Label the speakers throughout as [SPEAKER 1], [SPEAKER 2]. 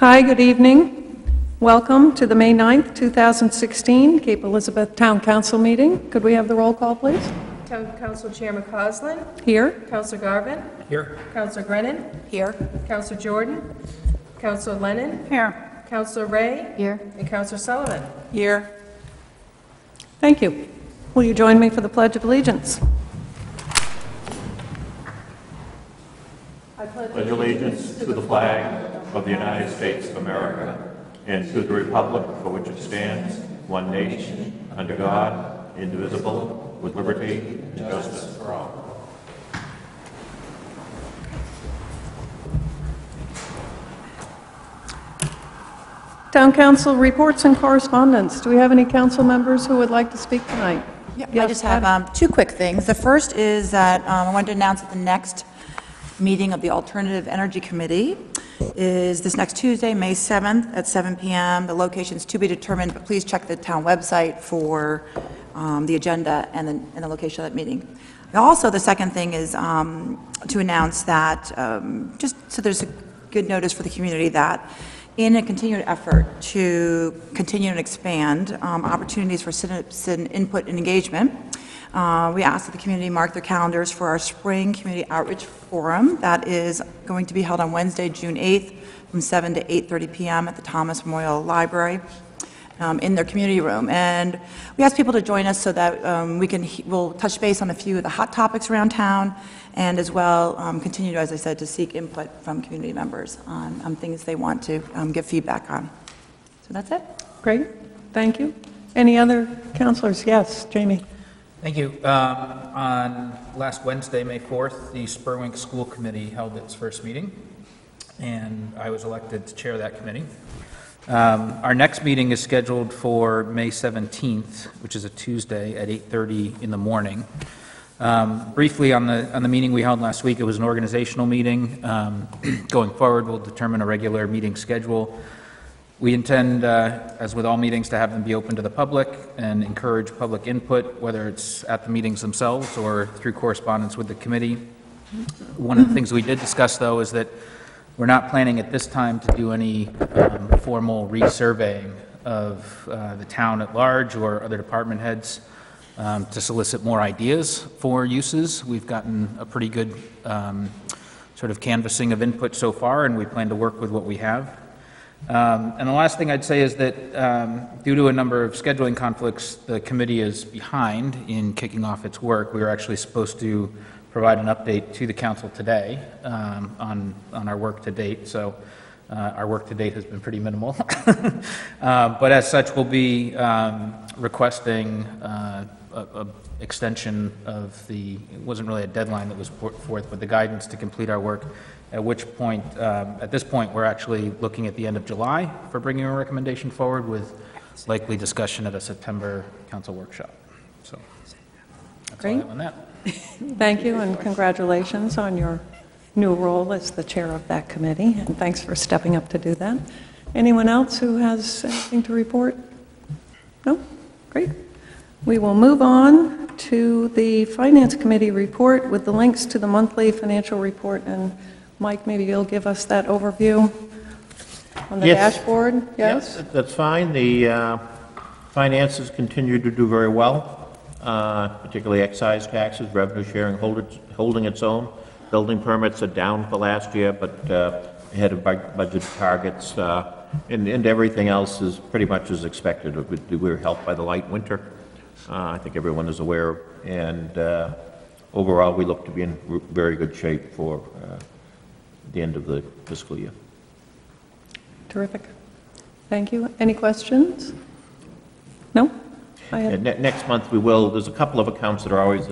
[SPEAKER 1] Hi, good evening. Welcome to the May 9th, 2016 Cape Elizabeth Town Council meeting. Could we have the roll call, please?
[SPEAKER 2] Town Council Chair MacAuslan,
[SPEAKER 1] Here.
[SPEAKER 2] Councilor Garvin,
[SPEAKER 3] Here.
[SPEAKER 2] Councilor Grennan,
[SPEAKER 4] Here.
[SPEAKER 2] Councilor Jordan, Councilor Lennon,
[SPEAKER 4] Here.
[SPEAKER 2] Councilor Ray,
[SPEAKER 4] Here.
[SPEAKER 2] and Councilor Sullivan.
[SPEAKER 4] Here.
[SPEAKER 1] Thank you. Will you join me for the Pledge of Allegiance?
[SPEAKER 5] I pledge allegiance to the flag of the United States of America and to the republic for which it stands, one nation, under God, indivisible, with liberty and justice for all.
[SPEAKER 1] Town Council reports and correspondence. Do we have any council members who would like to speak tonight?
[SPEAKER 4] Yeah, I
[SPEAKER 1] Yes,
[SPEAKER 4] just have um, two quick things. The first is that um, I wanted to announce that the next meeting of the Alternative Energy Committee is this next Tuesday, May 7th at 7 PM. The location is to be determined, but please check the town website for um, the agenda and the, and the location of that meeting. Also, the second thing is um, to announce that, um, just so there's a good notice for the community that in a continued effort to continue and expand um, opportunities for citizen input and engagement, uh, we ask that the community mark their calendars for our spring community outreach forum that is going to be held on Wednesday, June 8th, from 7 to 8:30 p.m. at the Thomas Memorial Library um, in their community room. And we ask people to join us so that um, we can, we'll touch base on a few of the hot topics around town, and as well, um, continue, as I said, to seek input from community members on on things they want to um, give feedback on. So that's it.
[SPEAKER 1] Great, thank you. Any other councilors? Yes, Jamie?
[SPEAKER 3] Thank you. Um, On last Wednesday, May 4th, the Spurwink School Committee held its first meeting, and I was elected to chair that committee. Um, Our next meeting is scheduled for May 17th, which is a Tuesday at 8:30 in the morning. Um, Briefly, on the, on the meeting we held last week, it was an organizational meeting. Um, Going forward, we'll determine a regular meeting schedule. We intend, uh, as with all meetings, to have them be open to the public and encourage public input, whether it's at the meetings themselves or through correspondence with the committee. One of the things we did discuss, though, is that we're not planning at this time to do any um, formal resurveying of uh, the town at large or other department heads um, to solicit more ideas for uses. We've gotten a pretty good um, sort of canvassing of input so far, and we plan to work with what we have. Um, And the last thing I'd say is that um, due to a number of scheduling conflicts, the committee is behind in kicking off its work. We were actually supposed to provide an update to the council today um, on, on our work to date, so uh, our work to date has been pretty minimal. Uh, But as such, we'll be um, requesting uh, extension of the, it wasn't really a deadline that was put forth, but the guidance to complete our work, at which point, um, at this point, we're actually looking at the end of July for bringing a recommendation forward with likely discussion at a September council workshop. So that's all I
[SPEAKER 1] Great.
[SPEAKER 3] have on that.
[SPEAKER 1] Thank you, and congratulations on your new role as the chair of that committee, and thanks for stepping up to do that. Anyone else who has anything to report? No? Great. We will move on to the Finance Committee report with the links to the monthly financial report, and Mike, maybe you'll give us that overview on the
[SPEAKER 6] Yes.
[SPEAKER 1] dashboard? Yes?
[SPEAKER 6] That's fine. The uh, finances continue to do very well, uh, particularly excise taxes, revenue sharing hold holding its own. Building permits are down for last year, but uh, ahead of bud- budget targets. uh, And and everything else is pretty much as expected. We we were helped by the light winter. Uh, I think everyone is aware. And uh, overall, we look to be in r- very good shape for uh, the end of the fiscal year.
[SPEAKER 1] Terrific. Thank you. Any questions? No? I
[SPEAKER 6] uh, ne- next month, we will, there's a couple of accounts that are always,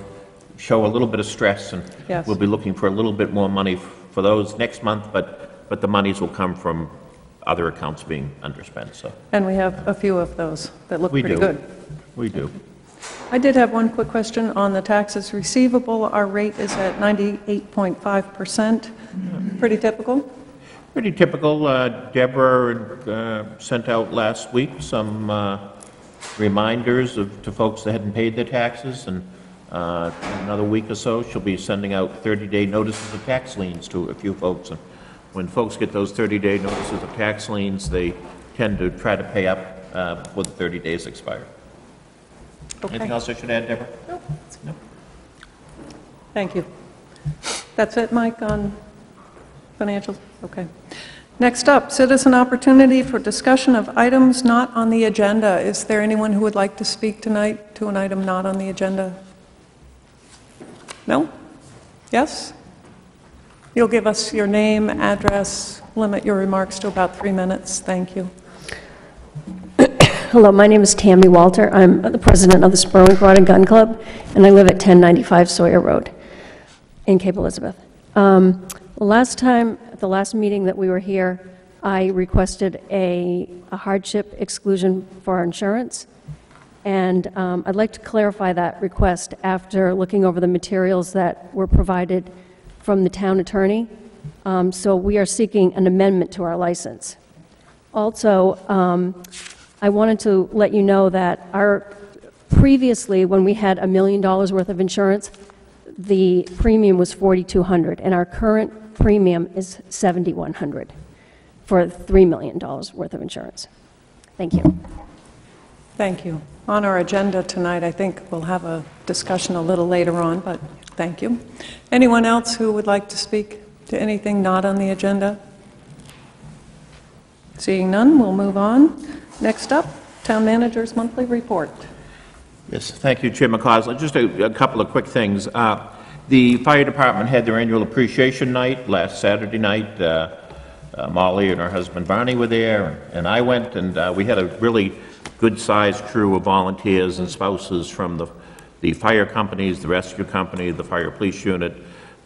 [SPEAKER 6] show a little bit of stress, and
[SPEAKER 1] Yes.
[SPEAKER 6] we'll be looking for a little bit more money f- for those next month, but, but the monies will come from other accounts being underspent, so.
[SPEAKER 1] And we have a few of those that look
[SPEAKER 6] We
[SPEAKER 1] pretty
[SPEAKER 6] do.
[SPEAKER 1] good.
[SPEAKER 6] We do.
[SPEAKER 1] I did have one quick question on the taxes receivable. Our rate is at 98.5%. Pretty typical?
[SPEAKER 6] Pretty typical. Uh, Deborah uh, sent out last week some uh, reminders of, to folks that hadn't paid their taxes, and uh, in another week or so, she'll be sending out 30-day notices of tax liens to a few folks. And when folks get those 30-day notices of tax liens, they tend to try to pay up uh, before the 30 days expire. Anything else I should add, Deborah? No.
[SPEAKER 1] thank you. That's it, Mike, on Okay. Next up, citizen opportunity for discussion of items not on the agenda. Is there anyone who would like to speak tonight to an item not on the agenda? No? Yes? You'll give us your name, address, limit your remarks to about three minutes. Thank you.
[SPEAKER 7] Hello, my name is Tammy Walter. I'm the president of the Spurwink Rod and Gun Club, and I live at 1095 Sawyer Road in Cape Elizabeth. Um, the Last time, at the last meeting that we were here, I requested a a hardship exclusion for our insurance, and um, I'd like to clarify that request after looking over the materials that were provided from the town attorney. Um, So we are seeking an amendment to our license. Also, um, I wanted to let you know that our, previously, when we had a million dollars worth of insurance, the premium was 4,200, and our current premium is 7,100 for $3 million worth of insurance. Thank you.
[SPEAKER 1] Thank you. On our agenda tonight, I think we'll have a discussion a little later on, but thank you. Anyone else who would like to speak to anything not on the agenda? Seeing none, we'll move on. Next up, Town Manager's Monthly Report.
[SPEAKER 6] Yes, thank you, Chair MacAuslan. Just a a couple of quick things. Uh, The fire department had their annual appreciation night last Saturday night. Uh, uh, Molly and her husband Barney were there, and I went, and uh, we had a really good-sized crew of volunteers and spouses from the the fire companies, the rescue company, the fire police unit,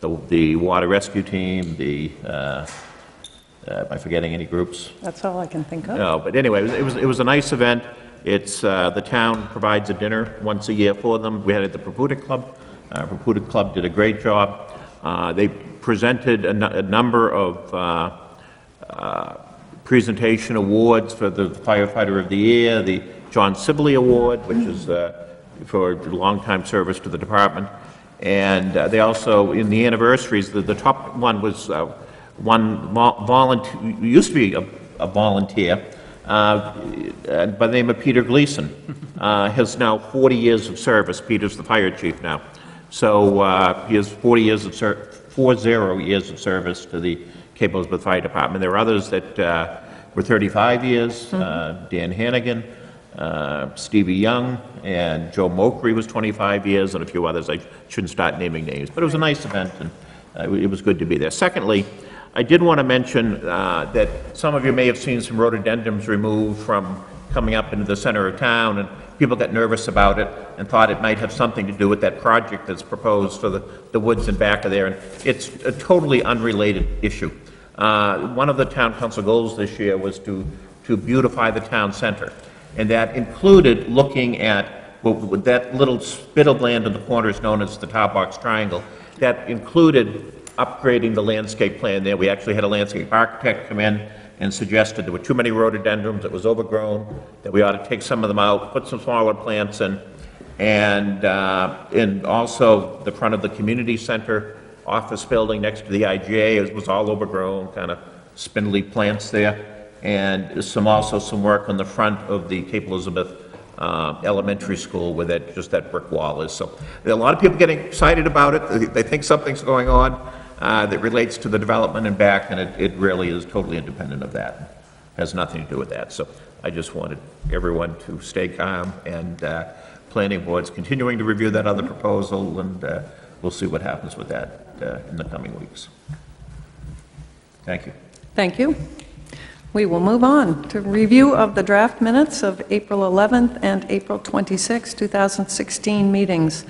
[SPEAKER 6] the the water rescue team, the, uh, uh, am I forgetting any groups?
[SPEAKER 1] That's all I can think of.
[SPEAKER 6] No, but anyway, it was- it was, it was a nice event. It's, uh, the town provides a dinner once a year for them. We had it at the Purpoodock Club. Uh, Purpoodock Club did a great job. Uh, They presented a a number of uh, uh, presentation awards for the firefighter of the year, the John Sibley Award, which is uh, for longtime service to the department. And uh, they also, in the anniversaries, the, the top one was uh, one volunteer, used to be a a volunteer, by the name of Peter Gleason. Has now 40 years of service. Peter's the fire chief now. So uh, he has 40 years of, ser- 40 years of service to the Cape Elizabeth Fire Department. There are others that uh, were 35 years, uh, Dan Hannigan, uh, Stevie Young, and Joe Mokry was 25 years, and a few others. I shouldn't start naming names, but it was a nice event, and uh, it was good to be there. Secondly, I did want to mention uh, that some of you may have seen some rhododendrons removed from coming up into the center of town, and people got nervous about it and thought it might have something to do with that project that's proposed for the, the woods in back of there, and it's a totally unrelated issue. Uh, One of the town council goals this year was to, to beautify the town center, and that included looking at, that little spit of land in the corner is known as the top box triangle, that included upgrading the landscape plan there. We actually had a landscape architect come in and suggested there were too many rhododendrons, it was overgrown, that we ought to take some of them out, put some smaller plants in, and, uh, and also the front of the community center office building next to the IGA was all overgrown, kind of spindly plants there, and some, also some work on the front of the Cape Elizabeth uh, Elementary School where that, just that brick wall is. So a lot of people getting excited about it, They- they think something's going on uh, that relates to the development and back, and it, it really is totally independent of that. Has nothing to do with that. So I just wanted everyone to stay calm, and uh, planning board's continuing to review that other proposal, and uh, we'll see what happens with that uh, in the coming weeks. Thank you.
[SPEAKER 1] Thank you. We will move on to review of the draft minutes of April 11th and April 26, 2016 meetings.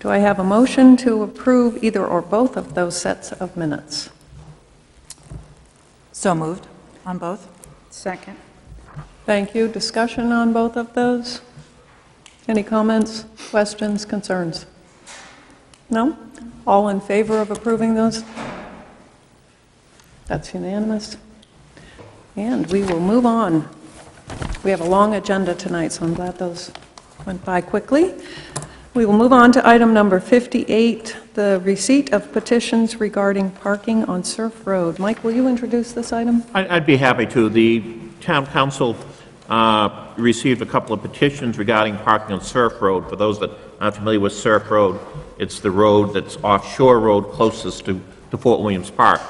[SPEAKER 1] Do I have a motion to approve either or both of those sets of minutes?
[SPEAKER 4] So moved on both?
[SPEAKER 2] Second.
[SPEAKER 1] Thank you. Discussion on both of those? Any comments, questions, concerns? No? All in favor of approving those? That's unanimous. And we will move on. We have a long agenda tonight, so I'm glad those went by quickly. We will move on to item number 58, the receipt of petitions regarding parking on Surf Road. Mike, will you introduce this item?
[SPEAKER 6] I'd be happy to. The town council uh, received a couple of petitions regarding parking on Surf Road. For those that aren't familiar with Surf Road, it's the road that's offshore road closest to to Fort Williams Park.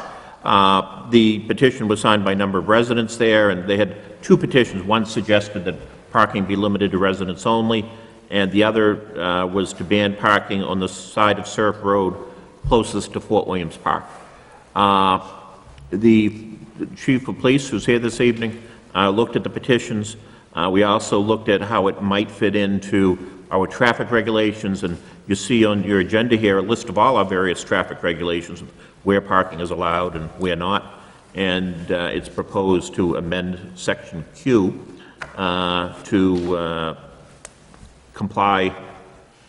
[SPEAKER 6] Uh, The petition was signed by a number of residents there, and they had two petitions. One suggested that parking be limited to residents only, and the other uh, was to ban parking on the side of Surf Road closest to Fort Williams Park. Uh, The chief of police, who's here this evening, uh, looked at the petitions. Uh, We also looked at how it might fit into our traffic regulations, and you see on your agenda here a list of all our various traffic regulations, where parking is allowed and where not, and uh, it's proposed to amend Section Q uh, to uh, comply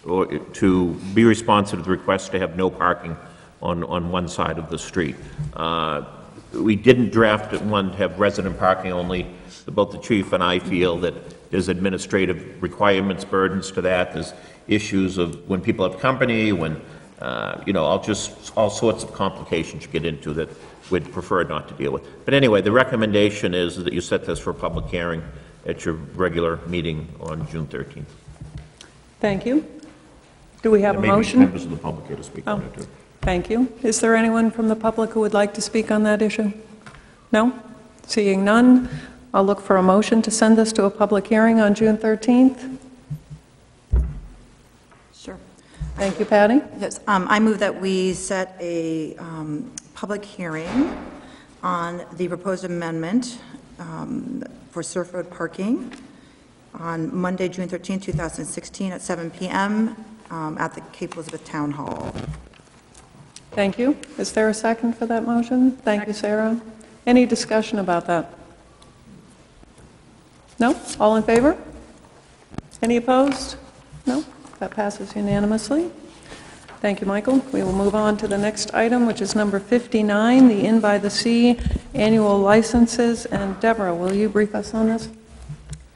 [SPEAKER 6] or to be responsive to the request to have no parking on, on one side of the street. Uh, We didn't draft it one to have resident parking only. Both the chief and I feel that there's administrative requirements, burdens to that. There's issues of when people have company, when, uh, you know, all just, all sorts of complications you get into that we'd prefer not to deal with. But anyway, the recommendation is that you set this for public hearing at your regular meeting on June 13th.
[SPEAKER 1] Thank you. Do we have a
[SPEAKER 6] There may be
[SPEAKER 1] motion?
[SPEAKER 6] members of the public here to speak on it, too.
[SPEAKER 1] Thank you. Is there anyone from the public who would like to speak on that issue? No? Seeing none, I'll look for a motion to send this to a public hearing on June 13th.
[SPEAKER 4] Sure.
[SPEAKER 1] Thank you, Patty.
[SPEAKER 4] Yes, um, I move that we set a um, public hearing on the proposed amendment um, for Surf Road parking on Monday, June 13, 2016, at 7 PM um, at the Cape Elizabeth Town Hall.
[SPEAKER 1] Thank you. Is there a second for that motion? Thank you, Sarah. Any discussion about that? No? All in favor? Any opposed? No? That passes unanimously. Thank you, Michael. We will move on to the next item, which is number 59, the Inn by the Sea annual licenses. And Deborah, will you brief us on this?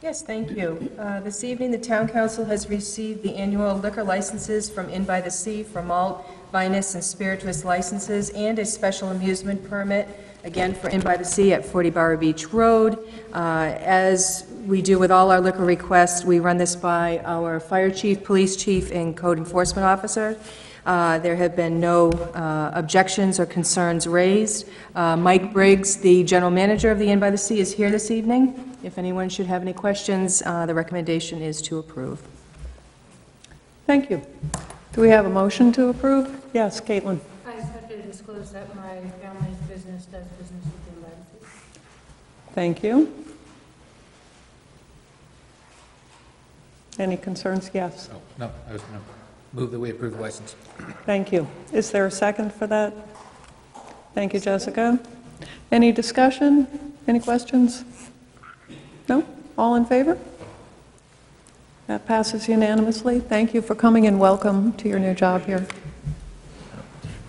[SPEAKER 2] Yes, thank you. Uh, This evening, the town council has received the annual liquor licenses from Inn by the Sea for malt, vinous, and spirituous licenses, and a special amusement permit, again for Inn by the Sea at 40 Bowery Beach Road. Uh, As we do with all our liquor requests, we run this by our fire chief, police chief, and code enforcement officer. Uh, There have been no uh, objections or concerns raised. Uh, Mike Briggs, the general manager of the Inn by the Sea, is here this evening. If anyone should have any questions, uh, the recommendation is to approve.
[SPEAKER 1] Thank you. Do we have a motion to approve? Yes, Caitlin.
[SPEAKER 8] I just have to disclose that my family's business does business with the Sea.
[SPEAKER 1] Thank you. Any concerns? Yes.
[SPEAKER 3] Oh, no, I was going to move that we approve the license.
[SPEAKER 1] Thank you. Is there a second for that? Thank you, Jessica. Any discussion? Any questions? No? All in favor? That passes unanimously. Thank you for coming and welcome to your new job here.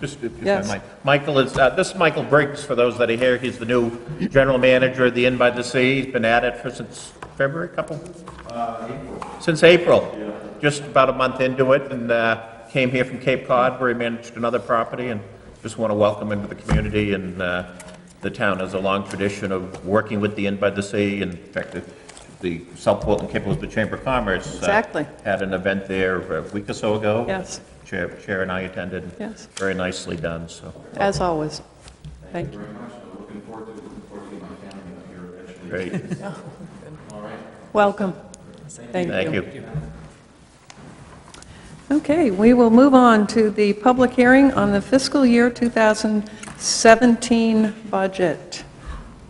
[SPEAKER 6] Just if if I
[SPEAKER 1] Yes.
[SPEAKER 6] might. Michael is, uh, this is Michael Briggs, for those that are here. He's the new general manager of the Inn by the Sea. He's been at it for since February, couple? Since April. Just about a month into it, and uh, came here from Cape Cod, where he managed another property, and just want to welcome him to the community. And uh, the town has a long tradition of working with the Inn by the Sea. In fact, the- the South Portland Cape Elizabeth Chamber of Commerce uh,
[SPEAKER 1] Exactly.
[SPEAKER 6] had an event there a week or so ago.
[SPEAKER 1] Yes.
[SPEAKER 6] Chair, Chair and I attended.
[SPEAKER 1] Yes.
[SPEAKER 6] Very nicely done, so.
[SPEAKER 1] As always. Thank you. Very much. I'm looking forward to, looking forward to my family here
[SPEAKER 6] eventually. Great,
[SPEAKER 1] Welcome. Thank
[SPEAKER 6] thank
[SPEAKER 1] you.
[SPEAKER 6] you.
[SPEAKER 1] Okay, we will move on to the public hearing on the fiscal year 2017 budget.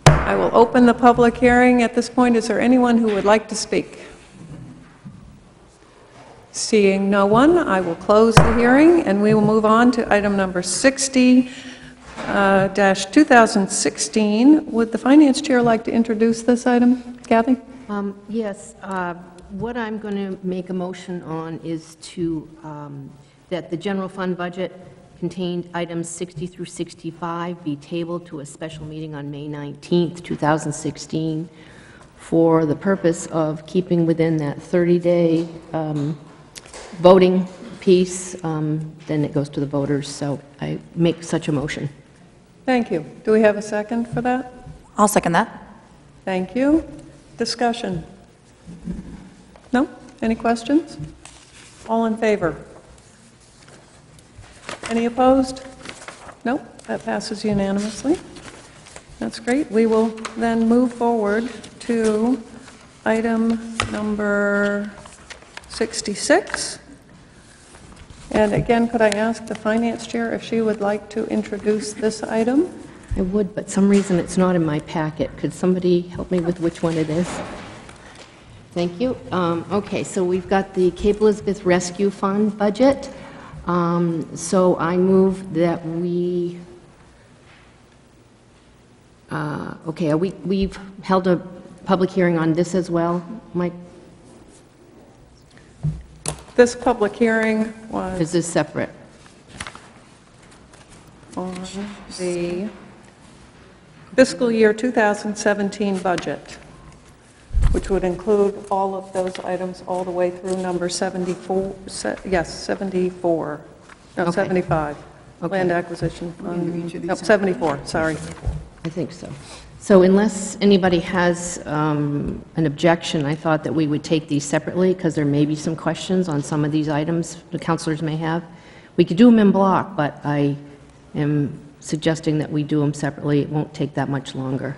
[SPEAKER 1] I will open the public hearing. At this point, is there anyone who would like to speak? Seeing no one, I will close the hearing, and we will move on to item number 60, uh, dash 2016. Would the finance chair like to introduce this item? Kathy?
[SPEAKER 8] Um, Yes, uh, what I'm going to make a motion on is to, um, that the general fund budget contained items 60 through 65 be tabled to a special meeting on May 19th, 2016, for the purpose of keeping within that 30-day voting piece, um, then it goes to the voters, so I make such a motion.
[SPEAKER 1] Thank you. Do we have a second for that?
[SPEAKER 4] I'll second that.
[SPEAKER 1] Thank you. Discussion? No? Any questions? All in favor? Any opposed? No? That passes unanimously. That's great. We will then move forward to item number 66. And again, could I ask the Finance Chair if she would like to introduce this item?
[SPEAKER 8] I would, but some reason it's not in my packet. Could somebody help me with which one it is? Thank you. Um, Okay, so we've got the Cape Elizabeth Rescue Fund budget. Um, So I move that we, uh, okay, we- we've held a public hearing on this as well, Mike?
[SPEAKER 1] This public hearing was
[SPEAKER 8] Is this separate?
[SPEAKER 1] on the fiscal year 2017 budget, which would include all of those items all the way through number 74, se- yes, 74, no,
[SPEAKER 8] Okay.
[SPEAKER 1] 75.
[SPEAKER 8] Okay.
[SPEAKER 1] Land acquisition fund, no, 74, sorry.
[SPEAKER 8] I think so. So unless anybody has um, an objection, I thought that we would take these separately, because there may be some questions on some of these items the counselors may have. We could do them in block, but I am suggesting that we do them separately. It won't take that much longer.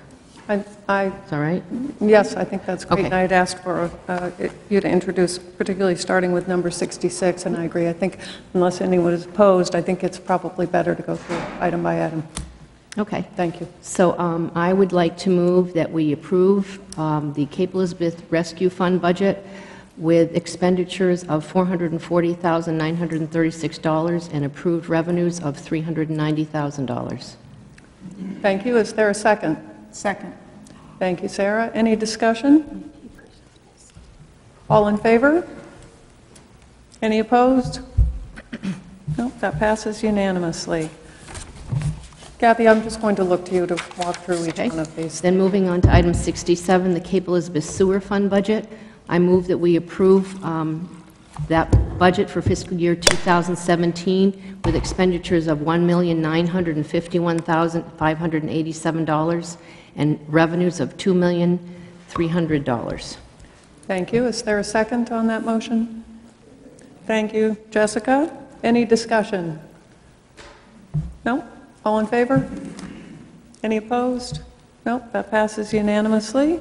[SPEAKER 1] I,
[SPEAKER 8] that right?
[SPEAKER 1] yes, I think that's great.
[SPEAKER 8] Okay.
[SPEAKER 1] And I'd asked for uh, you to introduce, particularly starting with number 66, and I agree. I think unless anyone is opposed, I think it's probably better to go through item by item.
[SPEAKER 8] Okay.
[SPEAKER 1] Thank you.
[SPEAKER 8] So um, I would like to move that we approve um, the Cape Elizabeth Rescue Fund budget with expenditures of $440,936 and approved revenues of $390,000.
[SPEAKER 1] Thank you. Is there a second?
[SPEAKER 2] Second.
[SPEAKER 1] Thank you, Sarah. Any discussion? All in favor? Any opposed? No, that passes unanimously. Kathy, I'm just going to look to you to walk through each
[SPEAKER 8] Okay.
[SPEAKER 1] one of these.
[SPEAKER 8] Then moving on to item 67, the Cape Elizabeth Sewer Fund budget. I move that we approve um, that budget for fiscal year 2017 with expenditures of $1,951,587 and revenues of $2,300.
[SPEAKER 1] Thank you. Is there a second on that motion? Thank you. Jessica, any discussion? No? All in favor? Any opposed? No, that passes unanimously.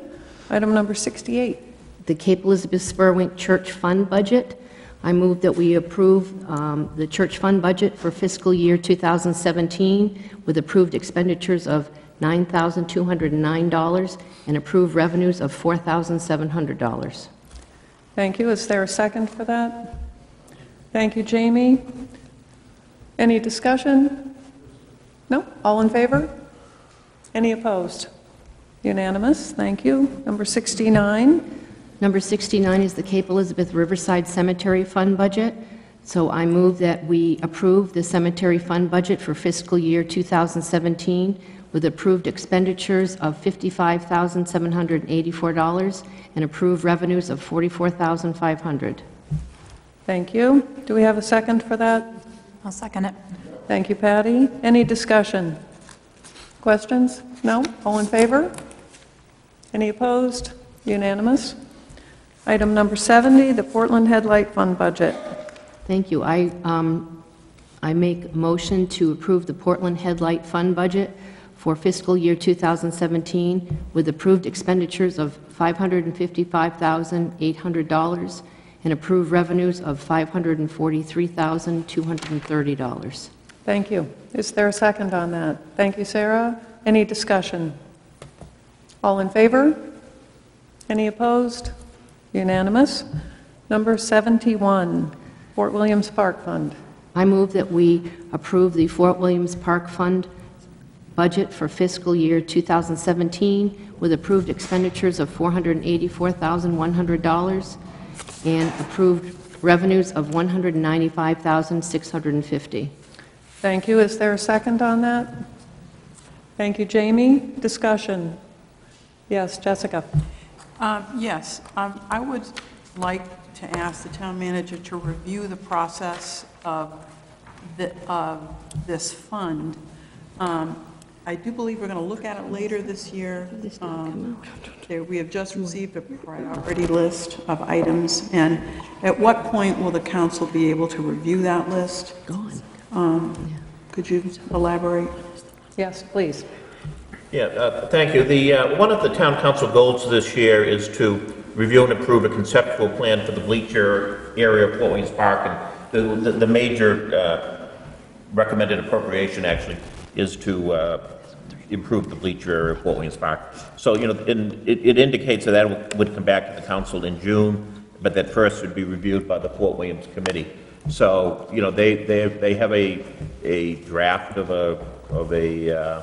[SPEAKER 1] Item number 68.
[SPEAKER 8] the Cape Elizabeth Spurwink Church Fund budget. I move that we approve um, the church fund budget for fiscal year 2017 with approved expenditures of $9,209 and approved revenues of $4,700.
[SPEAKER 1] Thank you. Is there a second for that? Thank you, Jamie. Any discussion? No? All in favor? Any opposed? Unanimous. Thank you. Number 69.
[SPEAKER 8] Number 69 is the Cape Elizabeth Riverside Cemetery Fund budget. So I move that we approve the cemetery fund budget for fiscal year 2017 with approved expenditures of $55,784 and approved revenues of 44,500.
[SPEAKER 1] Thank you. Do we have a second for that?
[SPEAKER 4] I'll second it.
[SPEAKER 1] Thank you, Patty. Any discussion? Questions? No? All in favor? Any opposed? Unanimous. Item number 70, the Portland Headlight Fund budget.
[SPEAKER 8] Thank you. I, um, I make a motion to approve the Portland Headlight Fund budget for fiscal year 2017 with approved expenditures of $555,800 and approved revenues of $543,230.
[SPEAKER 1] Thank you. Is there a second on that? Thank you, Sarah. Any discussion? All in favor? Any opposed? Unanimous. Number 71, Fort Williams Park Fund.
[SPEAKER 8] I move that we approve the Fort Williams Park Fund budget for fiscal year 2017 with approved expenditures of $484,100 and approved revenues of 195,650.
[SPEAKER 1] Thank you. Is there a second on that? Thank you, Jamie. Discussion? Yes, Jessica?
[SPEAKER 9] Um, Yes, um, I would like to ask the town manager to review the process of, the- of this fund. Um, I do believe we're going to look at it later this year. Um, there- We have just received a priority list of items, and at what point will the council be able to review that list? Um, Could you elaborate?
[SPEAKER 1] Yes, please.
[SPEAKER 6] Yeah, uh, thank you. The, uh, one of the town council goals this year is to review and approve a conceptual plan for the bleacher area of Fort Wayne Park. And the, the- the major uh, recommended appropriation actually is to uh, improve the bleacher area of Fort Wayne Park. So, you know, it it indicates that that would come back to the council in June, but that first would be reviewed by the Fort Williams Committee. So, you know, they, they, they have a, a draft of a, of a, uh,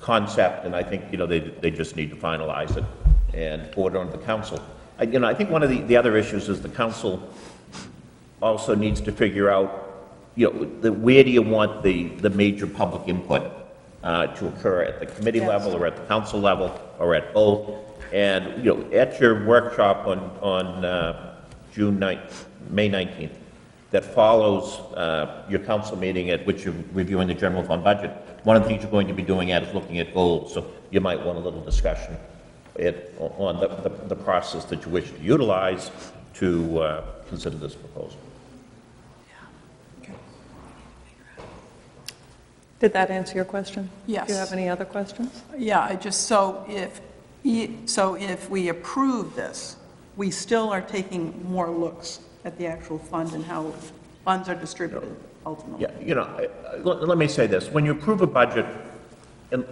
[SPEAKER 6] concept, and I think, you know, they, they just need to finalize it and forward it on to the council. I- You know, I think one of the, the other issues is the council also needs to figure out, you know, the, where do you want the, the major public input uh, to occur, at the committee level, or at the council level, or at both? And, you know, at your workshop on, on uh, June 9th, May 19th, that follows uh, your council meeting at which you're reviewing the general fund budget, one of the things you're going to be doing at is looking at goals, so you might want a little discussion it, on the, the, the process that you wish to utilize to uh, consider this proposal.
[SPEAKER 1] Did that answer your question?
[SPEAKER 9] Yes.
[SPEAKER 1] Do you have any other questions?
[SPEAKER 9] Yeah, I just, so if, so if we approve this, we still are taking more looks at the actual fund and how funds are distributed ultimately.
[SPEAKER 6] Yeah, you know, let me say this, when you approve a budget,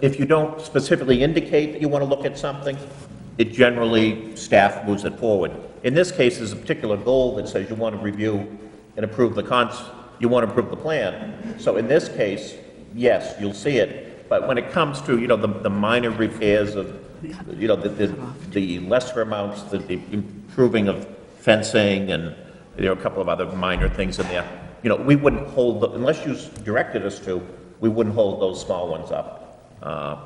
[SPEAKER 6] if you don't specifically indicate that you want to look at something, it generally, staff moves it forward. In this case, there's a particular goal that says you want to review and approve the cons, you want to approve the plan. So in this case, yes, you'll see it, but when it comes to, you know, the, the minor repairs of, you know, the, the, the lesser amounts, the, the improving of fencing and, you know, a couple of other minor things in there, you know, we wouldn't hold, the- unless you directed us to, we wouldn't hold those small ones up, uh,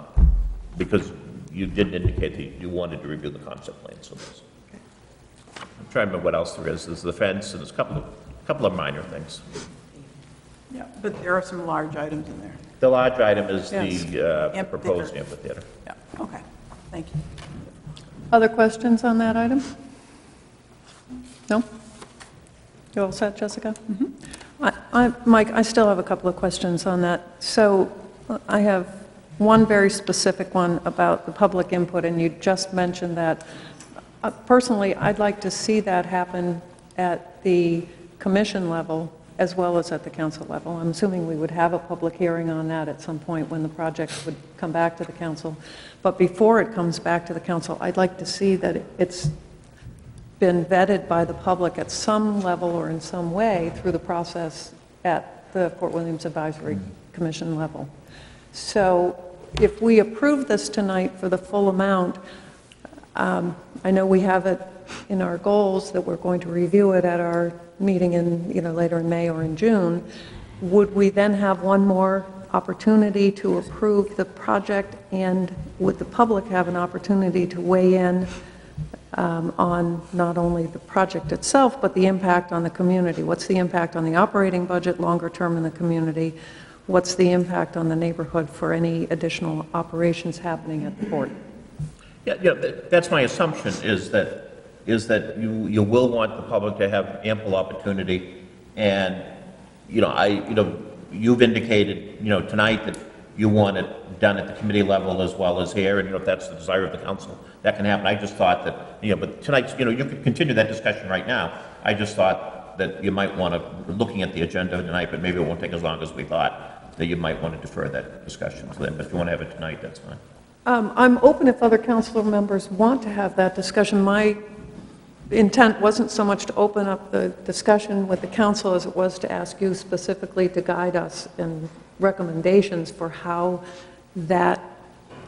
[SPEAKER 6] because you did indicate that you wanted to review the concept plan, so there's. I'm trying to remember what else there is, there's the fence, and there's a couple of, couple of minor things.
[SPEAKER 9] Yeah, but there are some large items in there.
[SPEAKER 6] The large item is
[SPEAKER 1] Yes.
[SPEAKER 6] the uh,
[SPEAKER 9] Amphitheater.
[SPEAKER 6] proposed amphitheater.
[SPEAKER 9] Yeah, okay, thank you.
[SPEAKER 1] Other questions on that item? No? You all set, Jessica? I- Mike, I still have a couple of questions on that. So I have one very specific one about the public input, and you just mentioned that. Uh, Personally, I'd like to see that happen at the commission level as well as at the council level. I'm assuming we would have a public hearing on that at some point when the project would come back to the council. But before it comes back to the council, I'd like to see that it's been vetted by the public at some level or in some way through the process at the Fort Williams Advisory Commission level. So if we approve this tonight for the full amount, um, I know we have it in our goals that we're going to review it at our meeting in, know, later in May or in June. Would we then have one more opportunity to approve the project, and would the public have an opportunity to weigh in um, on not only the project itself, but the impact on the community? What's the impact on the operating budget longer term in the community? What's the impact on the neighborhood for any additional operations happening at the port?
[SPEAKER 6] Yeah, yeah, that- that's my assumption, is that, is that you, you will want the public to have ample opportunity, and, you know, I, you know, you've indicated, you know, tonight that you want it done at the committee level as well as here, and, you know, if that's the desire of the council, that can happen. I just thought that, you know, but tonight, you know, you could continue that discussion right now. I just thought that you might want to, looking at the agenda tonight, but maybe it won't take as long as we thought, that you might want to defer that discussion to them. But if you want to have it tonight, that's fine.
[SPEAKER 1] Um, I'm open if other council members want to have that discussion. My intent wasn't so much to open up the discussion with the council as it was to ask you specifically to guide us in recommendations for how that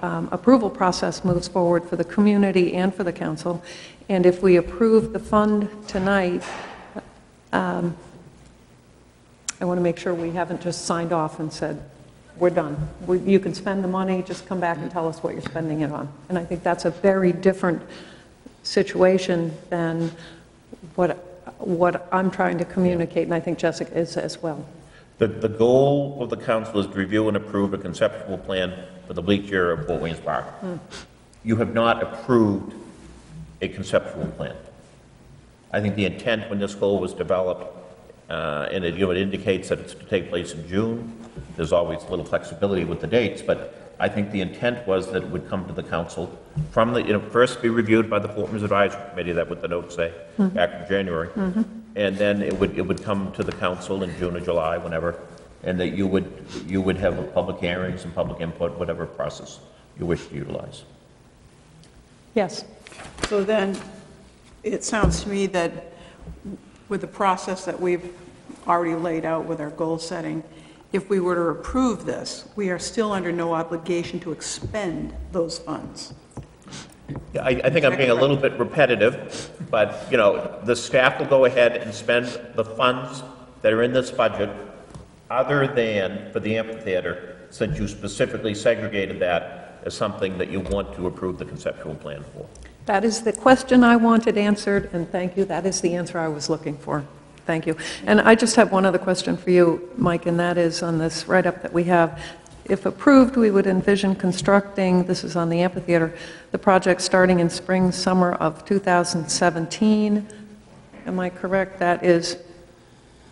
[SPEAKER 1] um, approval process moves forward for the community and for the council. And if we approve the fund tonight, um, I want to make sure we haven't just signed off and said, we're done. We- You can spend the money, just come back and tell us what you're spending it on. And I think that's a very different situation than what, what I'm trying to communicate, and I think Jessica is as well.
[SPEAKER 6] The, the goal of the council is to review and approve a conceptual plan for the bleacher of Fort Wayne Park. Hmm. You have not approved a conceptual plan. I think the intent when this goal was developed, uh, and it, you know, it indicates that it's to take place in June. There's always a little flexibility with the dates, but I think the intent was that it would come to the council from the, you know, first be reviewed by the Fulton's Advisory Committee, that what the notes say, hmm. back in January. Mm-hmm. And then it would, it would come to the council in June or July, whenever, and that you would, you would have a public hearings and public input, whatever process you wish to utilize.
[SPEAKER 1] Yes,
[SPEAKER 9] So then, it sounds to me that with the process that we've already laid out with our goal setting, if we were to approve this, we are still under no obligation to expend those funds.
[SPEAKER 6] Yeah, I, I think I'm being a little bit repetitive, but, you know, the staff will go ahead and spend the funds that are in this budget other than for the amphitheater, since you specifically segregated that as something that you want to approve the conceptual plan for.
[SPEAKER 1] that is the question I wanted answered, and thank you, that is the answer I was looking for. Thank you. And I just have one other question for you, Mike, and that is on this write-up that we have. If approved, we would envision constructing, this is on the amphitheater, the project starting in spring, summer of 2017. Am I correct? That is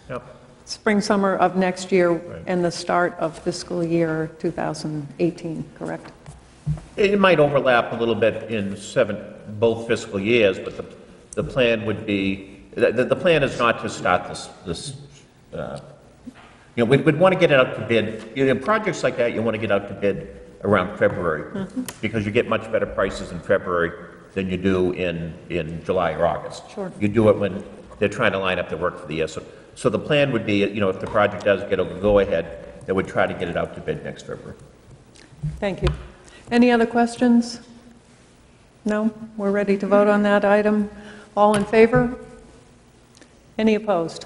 [SPEAKER 6] Yep.
[SPEAKER 1] Spring, summer of next year
[SPEAKER 6] Right.
[SPEAKER 1] and the start of fiscal year 2018, correct?
[SPEAKER 6] It might overlap a little bit in seven, both fiscal years, but the, the plan would be, the, the- plan is not to start this, this, uh, you know, we'd, we'd want to get it out to bid, you know, projects like that, you want to get out to bid around February, because you get much better prices in February than you do in, in July or August.
[SPEAKER 1] Sure.
[SPEAKER 6] You do it when they're trying to line up the work for the year. So, so the plan would be, you know, if the project does get a go-ahead, they would try to get it out to bid next February.
[SPEAKER 1] Thank you. Any other questions? No? We're ready to vote on that item. All in favor? Any opposed?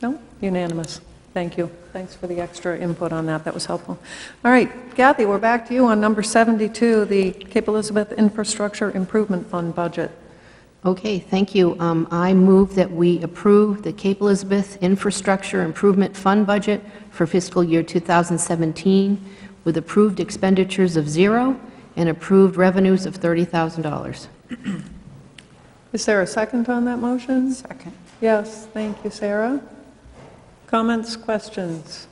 [SPEAKER 1] No? Unanimous. Thank you. Thanks for the extra input on that. That was helpful. All right, Kathy, we're back to you on number 72, the Cape Elizabeth Infrastructure Improvement Fund budget.
[SPEAKER 8] Okay, thank you. Um, I move that we approve the Cape Elizabeth Infrastructure Improvement Fund budget for fiscal year 2017 with approved expenditures of zero and approved revenues of $30,000.
[SPEAKER 1] Is there a second on that motion?
[SPEAKER 9] Second.
[SPEAKER 1] Yes, thank you, Sarah. Comments, questions?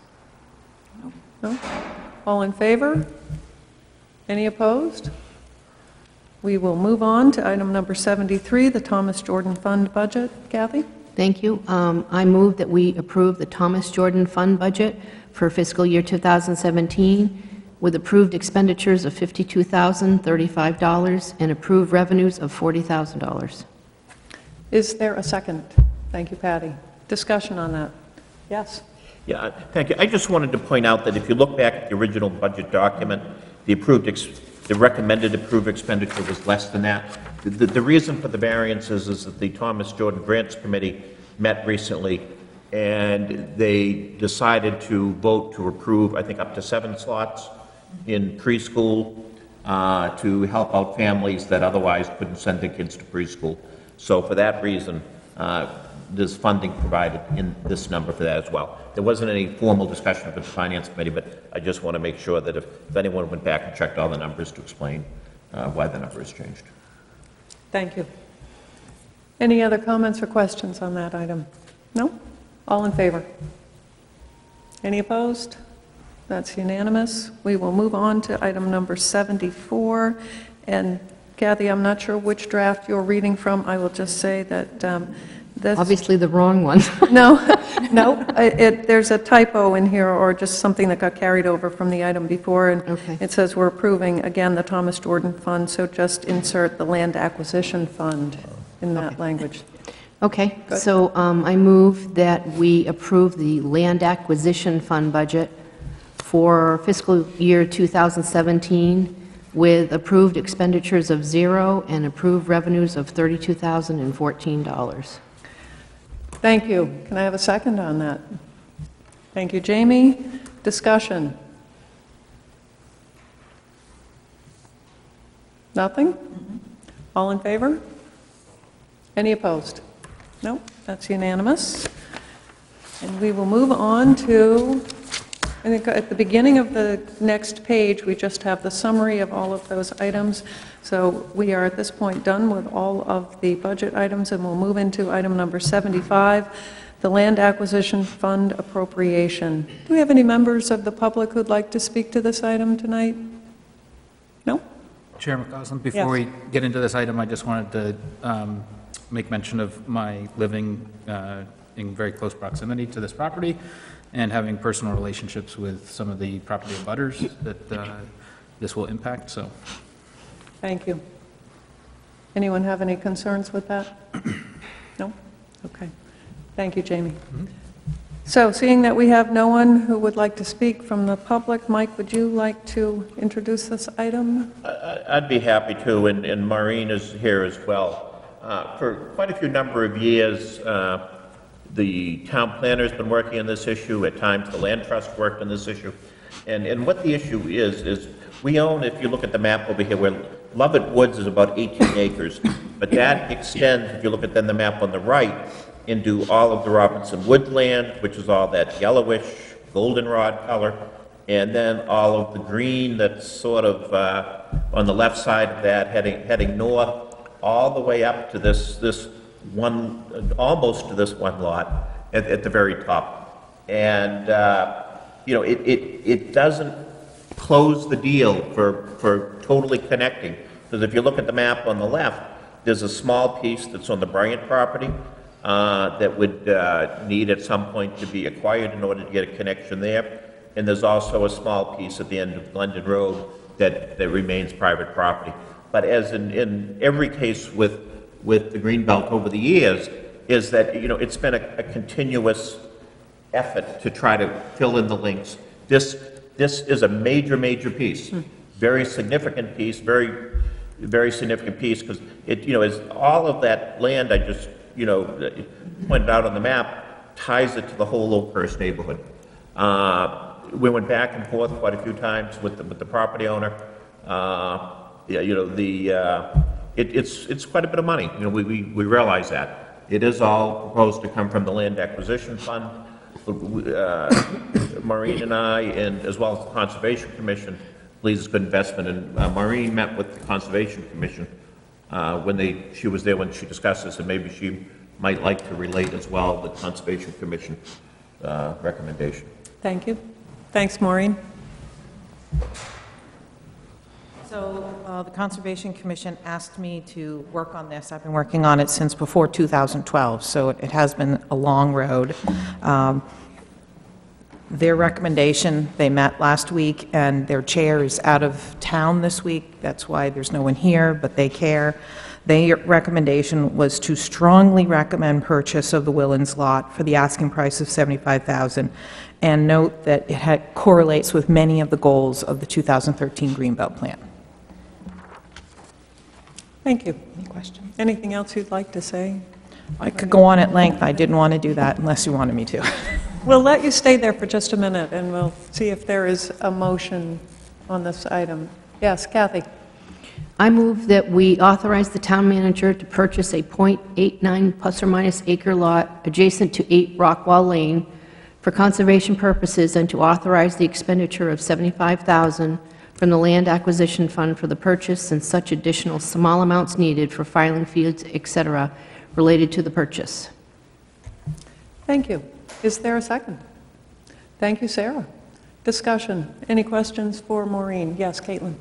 [SPEAKER 1] No? All in favor? Any opposed? We will move on to item number 73, the Thomas Jordan Fund budget. Kathy?
[SPEAKER 8] Thank you. Um, I move that we approve the Thomas Jordan Fund budget for fiscal year 2017 with approved expenditures of $52,035 and approved revenues of $40,000.
[SPEAKER 1] Is there a second? Thank you, Patty. Discussion on that? Yes?
[SPEAKER 6] Yeah, thank you. I just wanted to point out that if you look back at the original budget document, the approved, ex- the recommended approved expenditure was less than that. The, the reason for the variances is that the Thomas Jordan Grants Committee met recently, and they decided to vote to approve, I think, up to seven slots in preschool uh, to help out families that otherwise couldn't send their kids to preschool. So for that reason, uh, there's funding provided in this number for that as well. There wasn't any formal discussion with the Finance Committee, but I just want to make sure that if if anyone went back and checked all the numbers to explain uh, why the number has changed.
[SPEAKER 1] Thank you. Any other comments or questions on that item? No? All in favor? Any opposed? That's unanimous. We will move on to item number 74. And Kathy, I'm not sure which draft you're reading from. I will just say that um, this...
[SPEAKER 8] Obviously, the wrong one.
[SPEAKER 1] No, no, I- it, there's a typo in here, or just something that got carried over from the item before, and
[SPEAKER 8] Okay.
[SPEAKER 1] it says we're approving, again, the Thomas Jordan Fund, so just insert the Land Acquisition Fund in that language.
[SPEAKER 8] Okay, so um, I move that we approve the Land Acquisition Fund budget for fiscal year 2017 with approved expenditures of zero and approved revenues of $32,014.
[SPEAKER 1] Thank you. Can I have a second on that? Thank you, Jamie. Discussion? Nothing? Mm-hmm. All in favor? Any opposed? Nope, that's unanimous. And we will move on to, I think at the beginning of the next page, we just have the summary of all of those items. So we are at this point done with all of the budget items, and we'll move into item number 75, the Land Acquisition Fund appropriation. Do we have any members of the public who'd like to speak to this item tonight? No?
[SPEAKER 3] Chair MacAuslan, before we get into this item, I just wanted to um, make mention of my living uh, in very close proximity to this property and having personal relationships with some of the property abutters that uh, this will impact, so
[SPEAKER 1] Thank you. Anyone have any concerns with that? No? Okay. Thank you, Jamie. So seeing that we have no one who would like to speak from the public, Mike, would you like to introduce this item?
[SPEAKER 6] I- I'd be happy to, and and Maureen is here as well. Uh, For quite a few number of years, uh, the town planner's been working on this issue, at times the land trust worked on this issue. And, and what the issue is, is we own, if you look at the map over here, where Lovett Woods is about 18 acres, but that extends, if you look at then the map on the right, into all of the Robinson Woodland, which is all that yellowish goldenrod color, and then all of the green that's sort of uh, on the left side of that, heading, heading north, all the way up to this, this one, almost to this one lot at, at the very top. And, uh, you know, it, it, it doesn't close the deal for, for totally connecting. Because if you look at the map on the left, there's a small piece that's on the Bryant property uh, that would uh, need at some point to be acquired in order to get a connection there. And there's also a small piece at the end of Glendon Road that, that remains private property. But as in, in every case with, with the Greenbelt over the years, is that, you know, it's been a, a continuous effort to try to fill in the links. This, this is a major, major piece, very significant piece, very, very significant piece, because it, you know, is all of that land I just, you know, pointed out on the map ties it to the whole Oakhurst neighborhood. Uh, We went back and forth quite a few times with the, with the property owner. Uh, Yeah, you know, the, uh, it, it's, it's quite a bit of money, you know, we, we, we realize that. It is all proposed to come from the Land Acquisition Fund. Uh, Maureen and I, and as well as the Conservation Commission, believes it's a good investment, and uh, Maureen met with the Conservation Commission uh, when they, she was there when she discussed this, and maybe she might like to relate as well the Conservation Commission uh, recommendation.
[SPEAKER 1] Thank you. Thanks, Maureen.
[SPEAKER 10] So uh, the Conservation Commission asked me to work on this. I've been working on it since before 2012, so it it has been a long road. Um, Their recommendation, they met last week, and their chair is out of town this week. That's why there's no one here, but they care. Their recommendation was to strongly recommend purchase of the Willens lot for the asking price of 75,000, and note that it had- correlates with many of the goals of the 2013 Greenbelt Plan.
[SPEAKER 1] Thank you.
[SPEAKER 10] Any questions?
[SPEAKER 1] Anything else you'd like to say?
[SPEAKER 10] I could go on at length. I didn't want to do that unless you wanted me to.
[SPEAKER 1] We'll let you stay there for just a minute, and we'll see if there is a motion on this item. Yes, Kathy?
[SPEAKER 8] I move that we authorize the town manager to purchase a .89 plus or minus acre lot adjacent to 8 Rockwall Lane for conservation purposes and to authorize the expenditure of 75,000 from the Land Acquisition Fund for the purchase and such additional small amounts needed for filing fees, etc., related to the purchase.
[SPEAKER 1] Thank you. Is there a second? Thank you, Sarah. Discussion. Any questions for Maureen? Yes, Caitlin?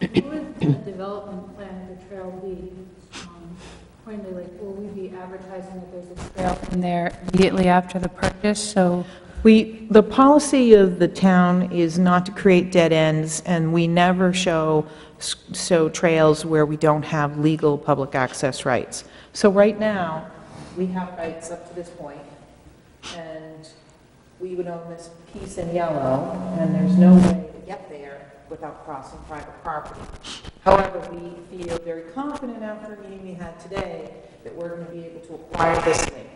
[SPEAKER 11] Would the development plan the trail be, um, like, will we be advertising that there's a trail in there immediately after the purchase, so
[SPEAKER 10] We, the policy of the town is not to create dead ends, and we never show, show trails where we don't have legal public access rights. So right now, we have rights up to this point, we would own this piece in yellow, and there's no way to get there without crossing private property. However, we feel very confident after a meeting we had today that we're going to be able to acquire this link.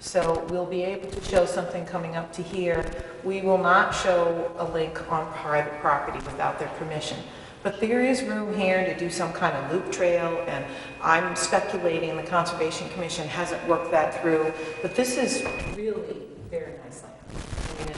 [SPEAKER 10] So we'll be able to show something coming up to here. We will not show a link on private property without their permission. But there is room here to do some kind of loop trail, and I'm speculating the Conservation Commission hasn't worked that through, but this is really very nice land. I mean,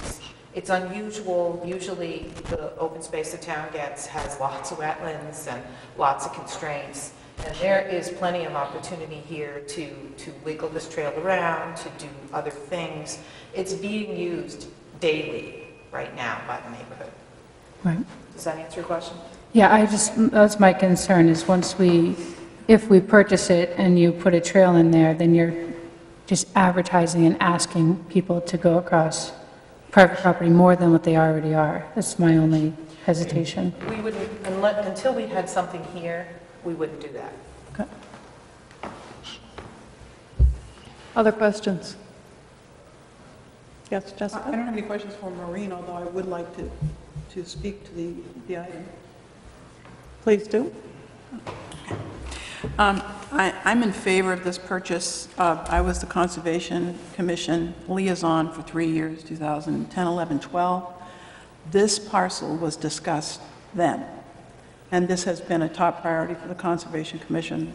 [SPEAKER 10] it's, unusual, usually the open space the town gets has lots of wetlands and lots of constraints, and there is plenty of opportunity here to, to wiggle this trail around, to do other things. It's being used daily right now by the neighborhood.
[SPEAKER 11] Right.
[SPEAKER 10] Does that answer your question?
[SPEAKER 11] Yeah, I just, that's my concern, is once we, if we purchase it and you put a trail in there, then you're just advertising and asking people to go across private property more than what they already are. That's my only hesitation.
[SPEAKER 10] We wouldn't, unless, until we had something here, we wouldn't do that.
[SPEAKER 1] Other questions? Yes, Jessica?
[SPEAKER 9] I
[SPEAKER 1] Jessica?
[SPEAKER 9] don't have any questions for Maureen, although I would like to, to speak to the, the item.
[SPEAKER 1] Please do.
[SPEAKER 9] Um, I, I'm in favor of this purchase. Uh, I was the Conservation Commission liaison for three years, 2010, 11, 12. This parcel was discussed then, and this has been a top priority for the Conservation Commission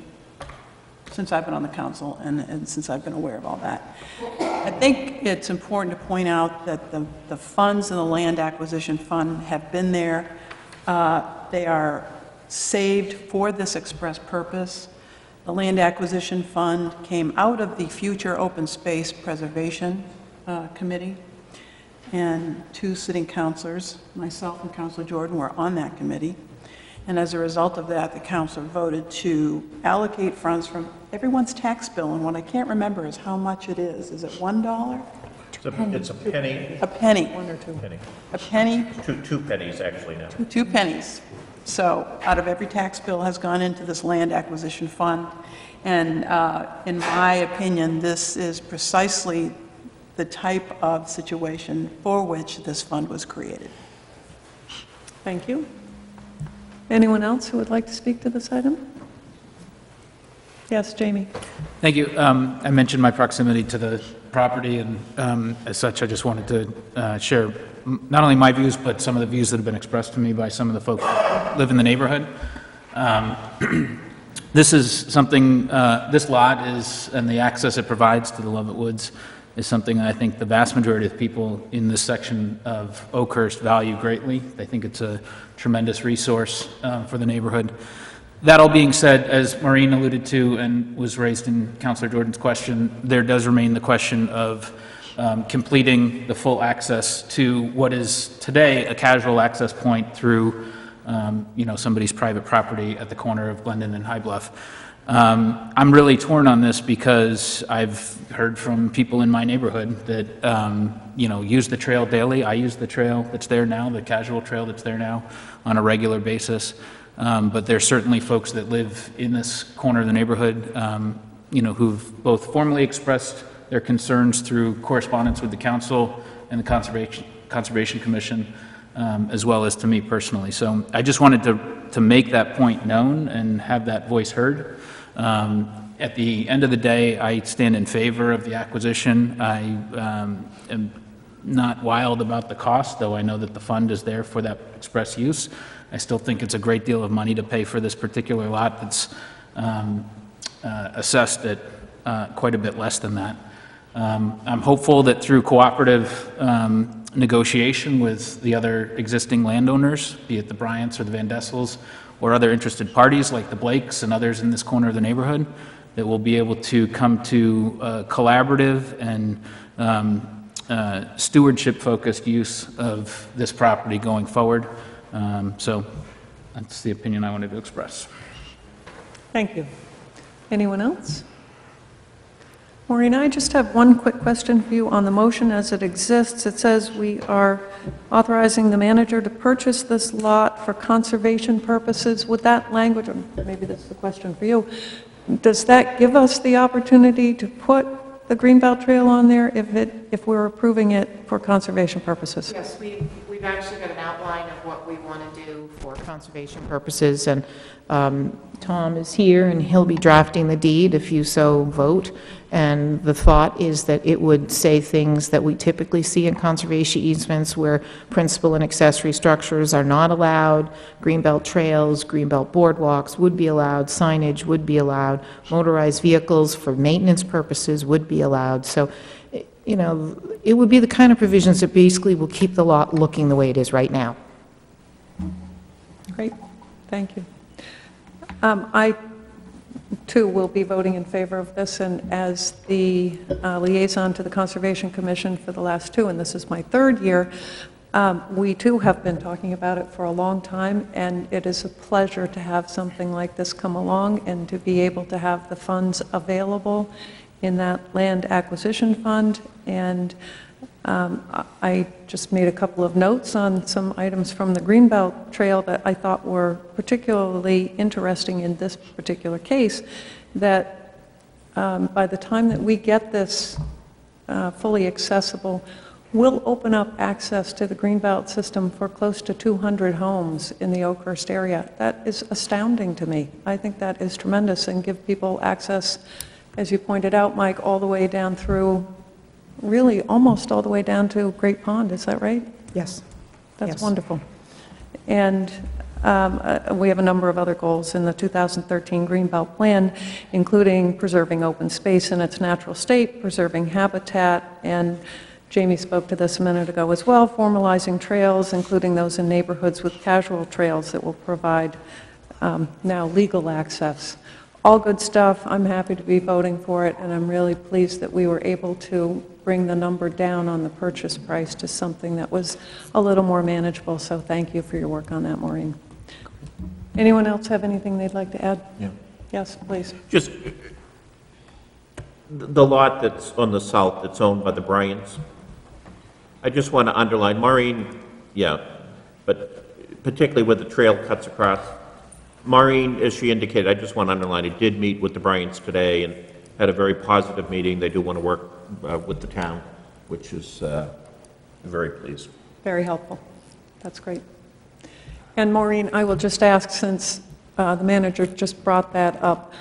[SPEAKER 9] since I've been on the council and, and since I've been aware of all that. I think it's important to point out that the, the funds in the Land Acquisition Fund have been there. Uh, They are saved for this express purpose. The Land Acquisition Fund came out of the Future Open Space Preservation uh, Committee, and two sitting councilors, myself and Councilor Jordan, were on that committee. And as a result of that, the council voted to allocate funds from everyone's tax bill, and what I can't remember is how much it is. Is it $1?
[SPEAKER 6] It's a- It's a penny,
[SPEAKER 9] A penny.
[SPEAKER 1] One or two.
[SPEAKER 6] penny,
[SPEAKER 9] A penny
[SPEAKER 6] two, two pennies actually now.
[SPEAKER 9] two pennies. So out of every tax bill has gone into this land acquisition fund. And uh, in my opinion, this is precisely the type of situation for which this fund was created.
[SPEAKER 1] Thank you. Anyone else who would like to speak to this item? Yes, Jamie?
[SPEAKER 3] Thank you. Um, I mentioned my proximity to the property, and um, as such, I just wanted to uh, share m- not only my views, but some of the views that have been expressed to me by some of the folks that live in the neighborhood. Um, This is something, uh, this lot is, and the access it provides to the Lovett Woods is something I think the vast majority of people in this section of Oakhurst value greatly. They think it's a tremendous resource uh, for the neighborhood. That all being said, as Maureen alluded to and was raised in Councilor Jordan's question, there does remain the question of um, completing the full access to what is today a casual access point through, um, you know, somebody's private property at the corner of Glendon and High Bluff. Um, I'm really torn on this because I've heard from people in my neighborhood that, um, you know, use the trail daily. I use the trail that's there now, the casual trail that's there now, on a regular basis. Um, But there's certainly folks that live in this corner of the neighborhood, um, you know, who've both formally expressed their concerns through correspondence with the council and the Conservation, Conservation Commission, um, as well as to me personally. So I just wanted to, to make that point known and have that voice heard. Um, At the end of the day, I stand in favor of the acquisition. I um, am not wild about the cost, though I know that the fund is there for that express use. I still think it's a great deal of money to pay for this particular lot that's um, uh, assessed at uh, quite a bit less than that. Um, I'm hopeful that through cooperative um, negotiation with the other existing landowners, be it the Bryants or the Van Dessels, or other interested parties like the Blakes and others in this corner of the neighborhood, that we'll be able to come to a collaborative and um, uh, stewardship-focused use of this property going forward. Um, So that's the opinion I wanted to express.
[SPEAKER 1] Thank you. Anyone else? Maureen, I just have one quick question for you on the motion as it exists. It says we are authorizing the manager to purchase this lot for conservation purposes. Would that language, or maybe is a question for you, does that give us the opportunity to put the Greenbelt Trail on there if it, if we're approving it for conservation purposes?
[SPEAKER 10] Yes, we, we've actually got an outline of what we want to do for conservation purposes, and um, Tom is here, and he'll be drafting the deed if you so vote. And the thought is that it would say things that we typically see in conservation easements where principal and accessory structures are not allowed, greenbelt trails, greenbelt boardwalks would be allowed, signage would be allowed, motorized vehicles for maintenance purposes would be allowed. So, you know, it would be the kind of provisions that basically will keep the lot looking the way it is right now.
[SPEAKER 1] Great, thank you. Um, I, too, will be voting in favor of this, and as the uh, liaison to the Conservation Commission for the last two, and this is my third year, um, we too have been talking about it for a long time, and it is a pleasure to have something like this come along and to be able to have the funds available in that land acquisition fund. And um, I just made a couple of notes on some items from the Greenbelt Trail that I thought were particularly interesting in this particular case, that um, by the time that we get this uh, fully accessible, will open up access to the Greenbelt system for close to 200 homes in the Oakhurst area. That is astounding to me. I think that is tremendous and give people access, as you pointed out, Mike, all the way down through, really almost all the way down to Great Pond, is that right?
[SPEAKER 10] Yes.
[SPEAKER 1] That's
[SPEAKER 10] Yes.
[SPEAKER 1] wonderful. And um, uh, we have a number of other goals in the 2013 Greenbelt Plan, including preserving open space in its natural state, preserving habitat, and Jamie spoke to this a minute ago as well, formalizing trails, including those in neighborhoods with casual trails that will provide um, now legal access. All good stuff. I'm happy to be voting for it, and I'm really pleased that we were able to bring the number down on the purchase price to something that was a little more manageable. So thank you for your work on that, Maureen. Anyone else have anything they'd like to add?
[SPEAKER 6] Yeah.
[SPEAKER 1] Yes, please.
[SPEAKER 6] Just, the lot that's on the south that's owned by the Bryants, I just want to underline, Maureen, yeah, but particularly where the trail cuts across, Maureen, as she indicated, I just want to underline, it did meet with the Bryants today and had a very positive meeting. They do want to work uh, with the town, which is uh, very pleased.
[SPEAKER 1] Very helpful. That's great. And Maureen, I will just ask, since uh, the manager just brought that up,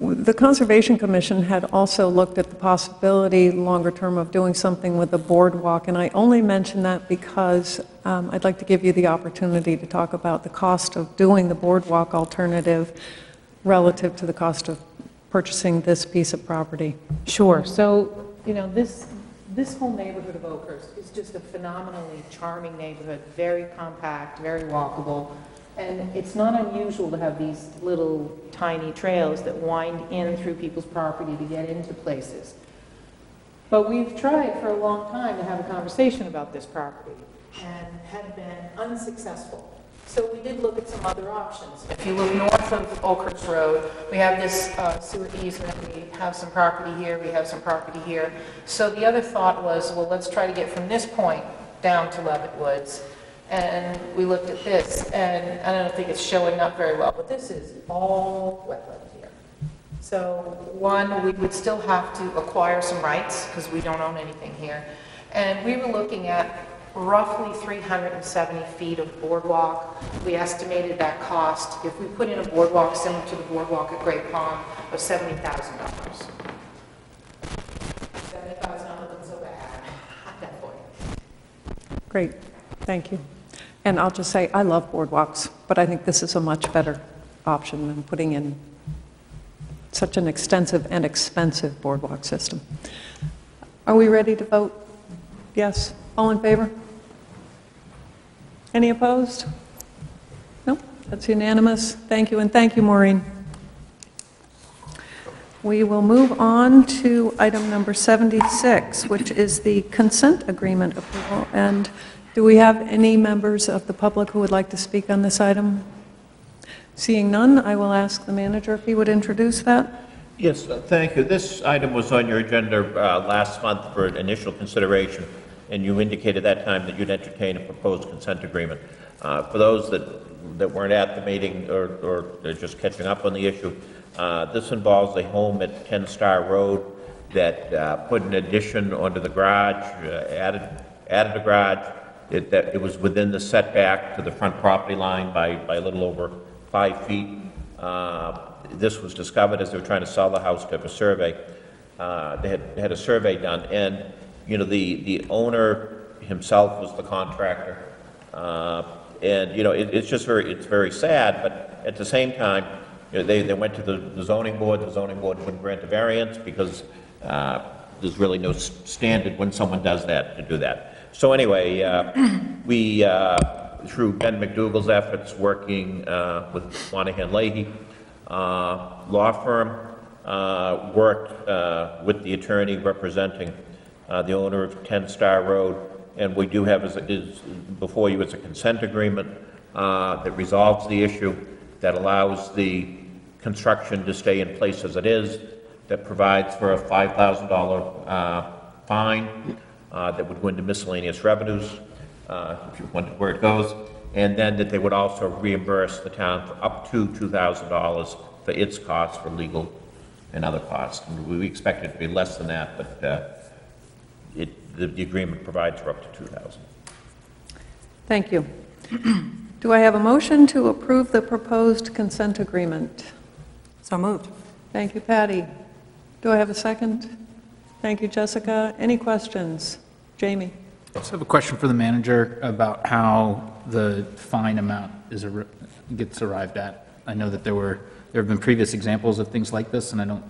[SPEAKER 1] the Conservation Commission had also looked at the possibility, longer term, of doing something with the boardwalk, and I only mention that because um, I'd like to give you the opportunity to talk about the cost of doing the boardwalk alternative relative to the cost of purchasing this piece of property.
[SPEAKER 10] Sure. So, you know, this, this whole neighborhood of Oakhurst is just a phenomenally charming neighborhood, very compact, very walkable. And it's not unusual to have these little tiny trails that wind in through people's property to get into places. But we've tried for a long time to have a conversation about this property and have been unsuccessful. So we did look at some other options. If you look north of Oakhurst Road, we have this uh, sewer easement, we have some property here, we have some property here. So the other thought was, well, let's try to get from this point down to Levitt Woods. And we looked at this, and I don't think it's showing up very well, but this is all wetland here. So, one, we would still have to acquire some rights, because we don't own anything here. And we were looking at roughly 370 feet of boardwalk. We estimated that cost, if we put in a boardwalk similar to the boardwalk at Great Pond, of $70,000. $70,000 isn't so bad at that point.
[SPEAKER 1] Great, thank you. And I'll just say, I love boardwalks, but I think this is a much better option than putting in such an extensive and expensive boardwalk system. Are we ready to vote? Yes? All in favor? Any opposed? No, that's unanimous. Thank you, and thank you, Maureen. We will move on to item number 76, which is the consent agreement approval. And do we have any members of the public who would like to speak on this item? Seeing none, I will ask the manager if he would introduce that.
[SPEAKER 6] Yes, uh, thank you. This item was on your agenda uh, last month for initial consideration, and you indicated at that time that you'd entertain a proposed consent agreement. Uh, For those that, that weren't at the meeting or, or they're just catching up on the issue, uh, this involves a home at 10 Star Road that uh, put an addition onto the garage, uh, added, added a garage, it, that it was within the setback to the front property line by, by a little over five feet. Uh, This was discovered as they were trying to sell the house to have a survey. Uh, They had, had a survey done, and, you know, the, the owner himself was the contractor. Uh, And, you know, it, it's just very, it's very sad, but at the same time, you know, they, they went to the the zoning board, the zoning board wouldn't grant a variance because uh, there's really no standard when someone does that, to do that. So anyway, uh, we, uh, through Ben McDougal's efforts, working uh, with Monaghan Leahy uh, Law Firm, uh, worked uh, with the attorney representing uh, the owner of 10 Star Road, and we do have, before you, is a consent agreement uh, that resolves the issue, that allows the construction to stay in place as it is, that provides for a $5,000 uh, fine uh, that would go into miscellaneous revenues, uh, if you wondered where it goes, and then that they would also reimburse the town for up to $2,000 for its costs for legal and other costs. And we expect it to be less than that, but uh, the the agreement provides for up to 2,000.
[SPEAKER 1] Thank you. Do I have a motion to approve the proposed consent agreement?
[SPEAKER 4] So moved.
[SPEAKER 1] Thank you, Patty. Do I have a second? Thank you, Jessica. Any questions? Jamie?
[SPEAKER 3] I just have a question for the manager about how the fine amount is, arri- gets arrived at. I know that there were, there have been previous examples of things like this, and I don't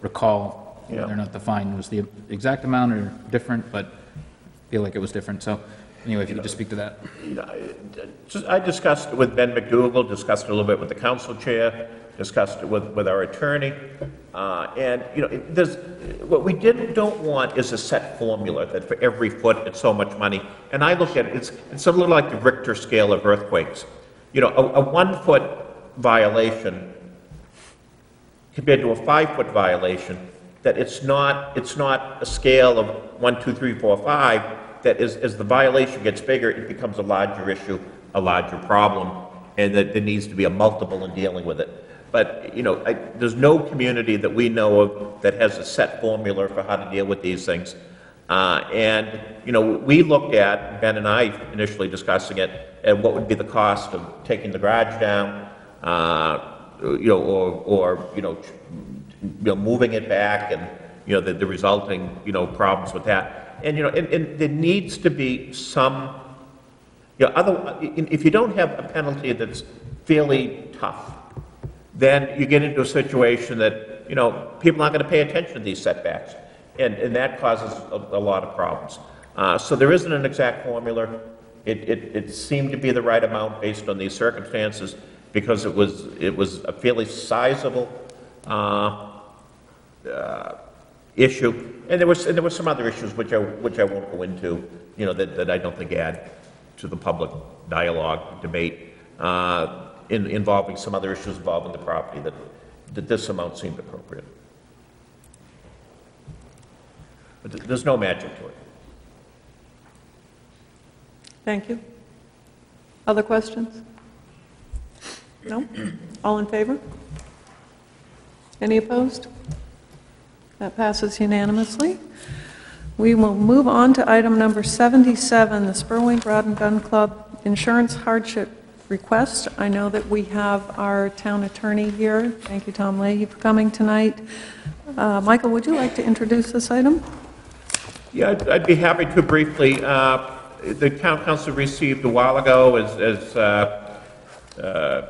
[SPEAKER 3] recall whether or not the fine was the exact amount or different, but I feel like it was different. So anyway, if you could just speak to that.
[SPEAKER 6] You know, I- discussed it with Ben McDougal, discussed it a little bit with the council chair, discussed it with, with our attorney, uh, and, you know, it- there's, what we didn't, don't want is a set formula, that for every foot, it's so much money. And I look at it, it's, it's a little like the Richter scale of earthquakes. You know, a, a one-foot violation compared to a five-foot violation, that it's not, it's not a scale of one, two, three, four, five, that as, as the violation gets bigger, it becomes a larger issue, a larger problem, and that there needs to be a multiple in dealing with it. But, you know, I, there's no community that we know of that has a set formula for how to deal with these things. Uh, and, you know, we looked at, Ben and I initially discussing it, and what would be the cost of taking the garage down, uh, you know, or, or, you know, you know, moving it back and, you know, the, the resulting, you know, problems with that. And, you know, and, and there needs to be some, you know, other, if you don't have a penalty that's fairly tough, then you get into a situation that, you know, people aren't going to pay attention to these setbacks. And, and that causes a, a lot of problems. Uh, so there isn't an exact formula. It, it, it seemed to be the right amount based on these circumstances because it was, it was a fairly sizable, uh, uh, issue. And there was, and there were some other issues which I, which I won't go into, you know, that, that I don't think add to the public dialogue, debate, uh, in, involving some other issues involving the property that, that this amount seemed appropriate. But th- there's no magic to it.
[SPEAKER 1] Thank you. Other questions? No? All in favor? Any opposed? That passes unanimously. We will move on to item number 77, the Spurwink Rod and Gun Club Insurance Hardship Request. I know that we have our town attorney here. Thank you, Tom Leahy, for coming tonight. Uh, Michael, would you like to introduce this item?
[SPEAKER 6] Yeah, I'd, I'd be happy to briefly. Uh, The town council received a while ago, as, as uh, uh,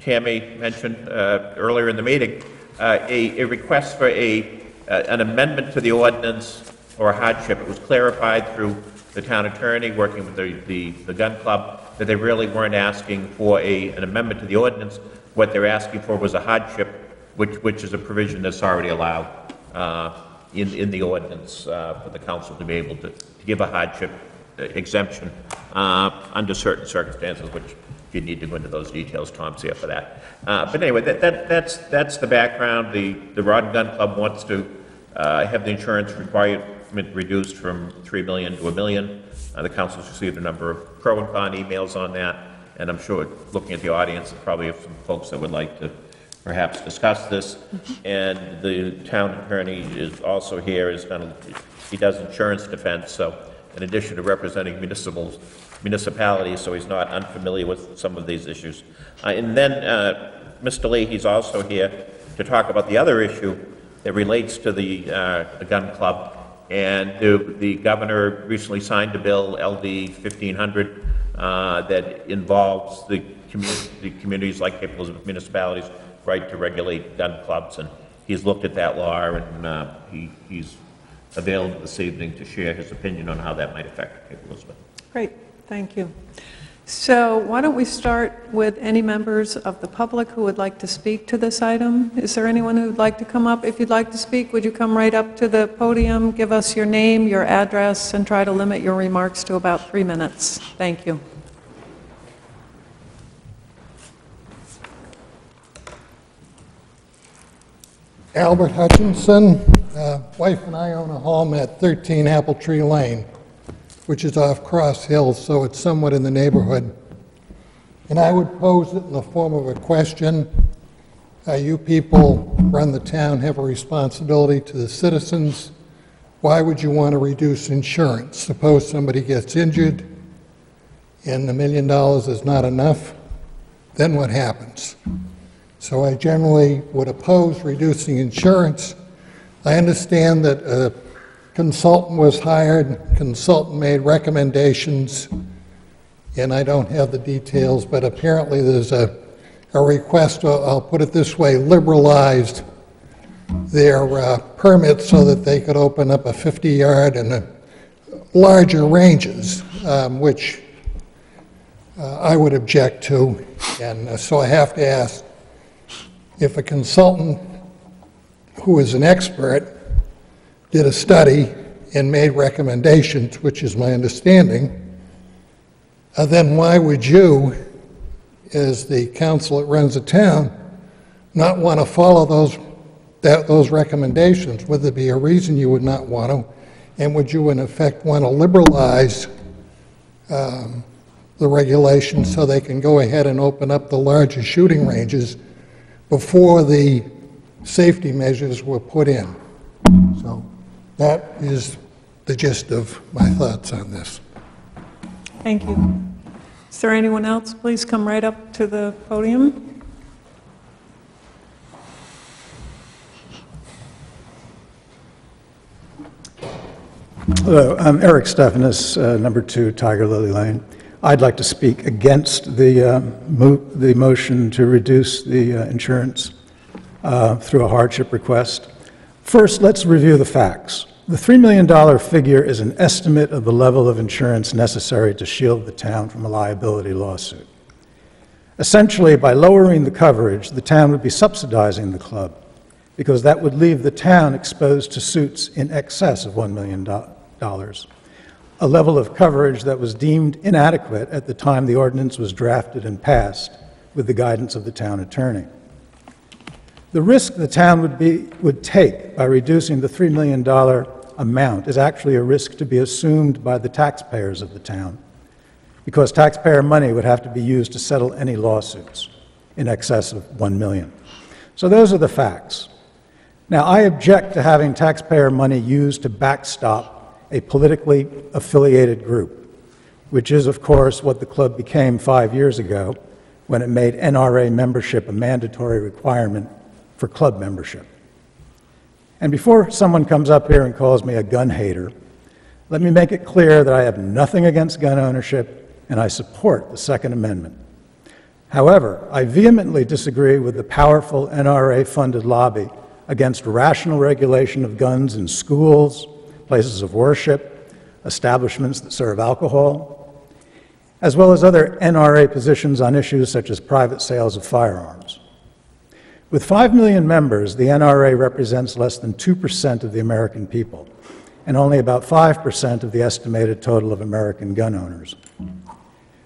[SPEAKER 6] Tammy mentioned uh, earlier in the meeting, uh, a, a request for a, uh, an amendment to the ordinance or a hardship. It was clarified through the town attorney, working with the, the, the gun club, that they really weren't asking for a, an amendment to the ordinance. What they're asking for was a hardship, which, which is a provision that's already allowed uh, in, in the ordinance uh, for the council to be able to, to give a hardship exemption uh, under certain circumstances, which you need to go into those details, Tom's here for that. Uh, But anyway, that, that, that's, that's the background. The, the Rod and Gun Club wants to uh, have the insurance requirement reduced from 3 million to a million. Uh, The council's received a number of pro and con emails on that, and I'm sure, looking at the audience, probably have some folks that would like to perhaps discuss this. And the town attorney is also here, is going to, he does insurance defense, so in addition to representing municipals, municipalities, so he's not unfamiliar with some of these issues. Uh, And then, uh, Mr. Lee, he's also here to talk about the other issue that relates to the uh, gun club. And the the governor recently signed a bill, LD 1500, uh, that involves the commu- the communities like Elizabeth municipalities' right to regulate gun clubs. And he's looked at that law, and uh, he he's available this evening to share his opinion on how that might affect Cape Elizabeth.
[SPEAKER 1] Great, thank you. So why don't we start with any members of the public who would like to speak to this item? Is there anyone who'd like to come up? If you'd like to speak, would you come right up to the podium, give us your name, your address, and try to limit your remarks to about three minutes? Thank you.
[SPEAKER 12] Albert Hutchinson. Uh, Wife and I own a home at 13 Apple Tree Lane, which is off Cross Hills, so it's somewhat in the neighborhood. And I would pose it in the form of a question. Uh, You people run the town, have a responsibility to the citizens. Why would you want to reduce insurance? Suppose somebody gets injured and the million dollars is not enough, then what happens? So I generally would oppose reducing insurance. I understand that a consultant was hired, consultant made recommendations, and I don't have the details, but apparently there's a, a request, I'll I'll put it this way, liberalized their uh, permits so that they could open up a 50-yard and a larger ranges, um, which uh, I would object to. And uh, so I have to ask, if a consultant who is an expert did a study and made recommendations, which is my understanding, uh, then why would you, as the council that runs the town, not want to follow those, that, those recommendations? Would there be a reason you would not want to? And would you, in effect, want to liberalize um, the regulations so they can go ahead and open up the larger shooting ranges before the safety measures were put in. So that is the gist of my thoughts on this.
[SPEAKER 1] Thank you. Is there anyone else? Please come right up to the podium.
[SPEAKER 13] Hello, I'm Eric Stephanus, uh, number two, Tiger Lily Lane. I'd like to speak against the, uh, mo- the motion to reduce the uh, insurance uh, through a hardship request. First, let's review the facts. The $3 million figure is an estimate of the level of insurance necessary to shield the town from a liability lawsuit. Essentially, by lowering the coverage, the town would be subsidizing the club because that would leave the town exposed to suits in excess of $1 million, a level of coverage that was deemed inadequate at the time the ordinance was drafted and passed with the guidance of the town attorney. The risk the town would, be, would take by reducing the $3 million amount is actually a risk to be assumed by the taxpayers of the town, because taxpayer money would have to be used to settle any lawsuits in excess of 1 million. So those are the facts. Now, I object to having taxpayer money used to backstop a politically affiliated group, which is, of course, what the club became five years ago when it made NRA membership a mandatory requirement for club membership. And before someone comes up here and calls me a gun hater, let me make it clear that I have nothing against gun ownership and I support the Second Amendment. However, I vehemently disagree with the powerful NRA funded lobby against rational regulation of guns in schools, places of worship, establishments that serve alcohol, as well as other NRA positions on issues such as private sales of firearms. With 5 million members, the NRA represents less than 2% of the American people and only about 5% of the estimated total of American gun owners.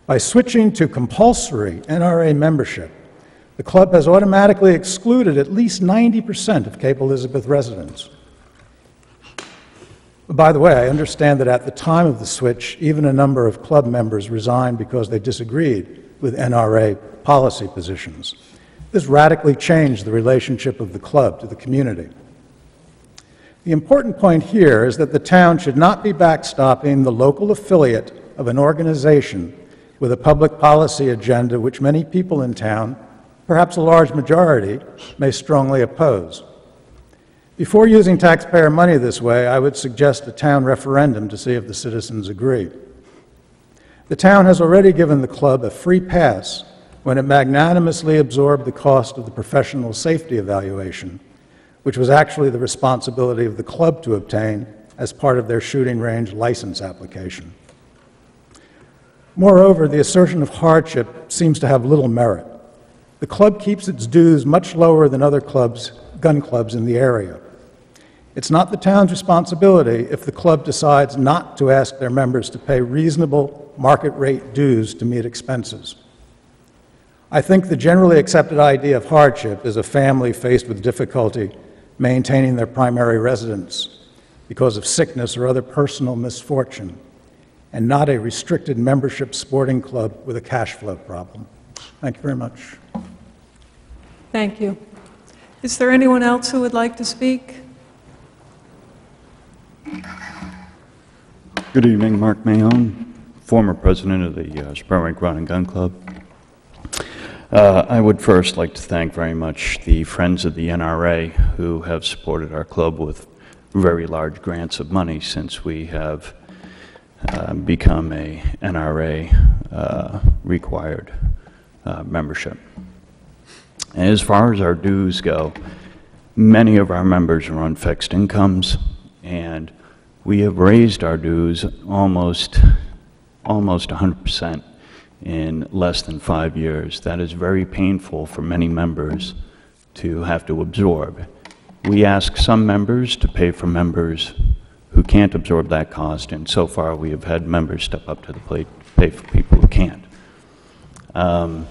[SPEAKER 13] By switching to compulsory NRA membership, the club has automatically excluded at least 90% of Cape Elizabeth residents. By the way, I understand that at the time of the switch, even a number of club members resigned because they disagreed with NRA policy positions. This radically changed the relationship of the club to the community. The important point here is that the town should not be backstopping the local affiliate of an organization with a public policy agenda which many people in town, perhaps a large majority, may strongly oppose. Before using taxpayer money this way, I would suggest a town referendum to see if the citizens agree. The town has already given the club a free pass when it magnanimously absorbed the cost of the professional safety evaluation, which was actually the responsibility of the club to obtain as part of their shooting range license application. Moreover, the assertion of hardship seems to have little merit. The club keeps its dues much lower than other clubs, gun clubs in the area. It's not the town's responsibility if the club decides not to ask their members to pay reasonable market rate dues to meet expenses. I think the generally accepted idea of hardship is a family faced with difficulty maintaining their primary residence because of sickness or other personal misfortune, and not a restricted membership sporting club with a cash flow problem. Thank you very much.
[SPEAKER 1] Thank you. Is there anyone else who would like to speak?
[SPEAKER 14] Good evening, Mark Mahone, former president of the uh, Spurwink Rod and Gun Club. Uh, I would first like to thank very much the Friends of the NRA who have supported our club with very large grants of money since we have uh, become a NRA uh, required uh, membership. As far as our dues go, many of our members are on fixed incomes, and we have raised our dues almost, almost 100% in less than five years. That is very painful for many members to have to absorb. We ask some members to pay for members who can't absorb that cost, and so far we have had members step up to the plate to pay for people who can't. Um,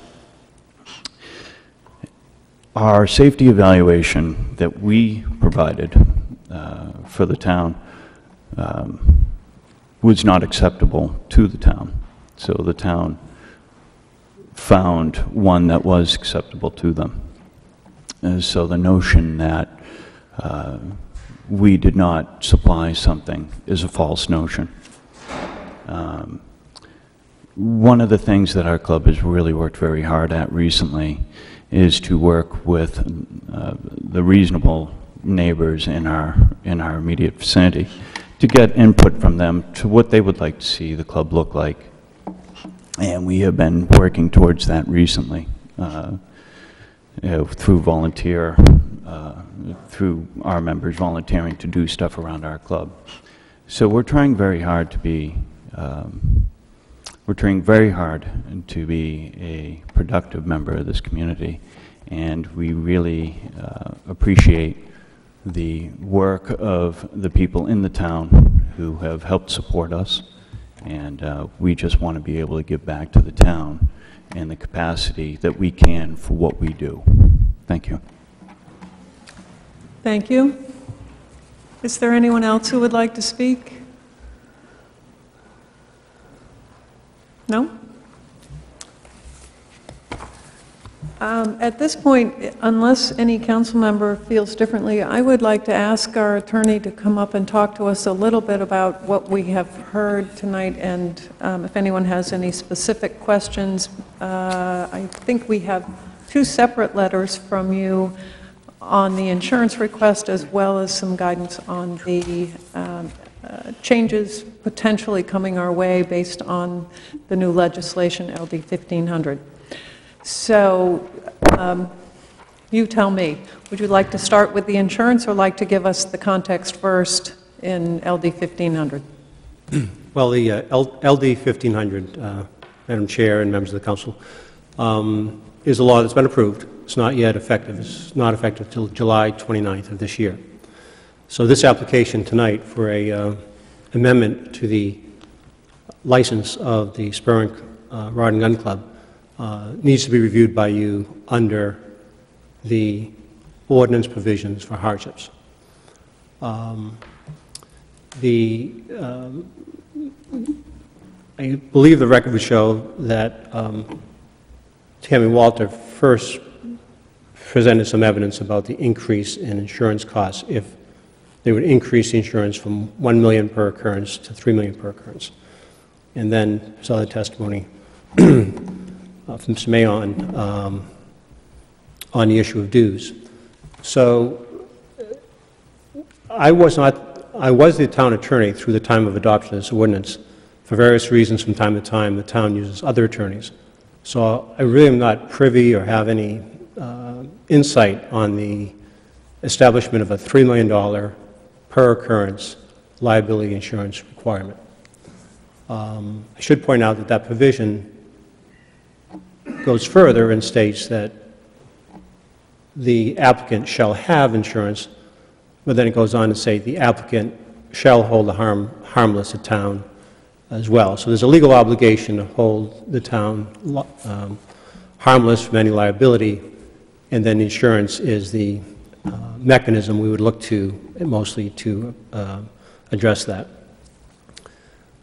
[SPEAKER 14] our safety evaluation that we provided uh, for the town um, was not acceptable to the town. So the town found one that was acceptable to them. And so the notion that uh, we did not supply something is a false notion. Um, one of the things that our club has really worked very hard at recently is to work with uh, the reasonable neighbors in our in our immediate vicinity to get input from them to what they would like to see the club look like. And we have been working towards that recently uh, you know, through volunteer, uh, through our members volunteering to do stuff around our club. So we're trying very hard to be, um, we're trying very hard to be a productive member of this community. And we really uh, appreciate the work of the people in the town who have helped support us. And uh, we just want to be able to give back to the town in the capacity that we can for what we do. Thank you.
[SPEAKER 1] Thank you. Is there anyone else who would like to speak? No? Um, At this point, unless any council member feels differently, I would like to ask our attorney to come up and talk to us a little bit about what we have heard tonight, and um, if anyone has any specific questions. Uh, I think we have two separate letters from you on the insurance request, as well as some guidance on the um, uh, changes potentially coming our way based on the new legislation, LD 1500. So um, you tell me, would you like to start with the insurance or like to give us the context first in LD 1500?
[SPEAKER 15] Well, the uh, LD 1500, uh, Madam Chair and members of the council, um, is a law that's been approved. It's not yet effective. It's not effective until July 29th of this year. So this application tonight for a uh, amendment to the license of the Spurwink uh, Rod and Gun Club uh, needs to be reviewed by you under the ordinance provisions for hardships. Um, The, um, I believe the record would show that um, Tammy Walter first presented some evidence about the increase in insurance costs if they would increase the insurance from 1 million per occurrence to 3 million per occurrence. And then saw the testimony uh, from. Mayon um, on the issue of dues. So I was not, I was the town attorney through the time of adoption of this ordinance. For various reasons, from time to time, the town uses other attorneys. So I really am not privy or have any uh, insight on the establishment of a $3 million per occurrence liability insurance requirement. Um, I should point out that that provision goes further and states that the applicant shall have insurance, but then it goes on to say the applicant shall hold the harm harmless at town as well. So there's a legal obligation to hold the town um, harmless from any liability, and then insurance is the uh, mechanism we would look to mostly to uh, address that.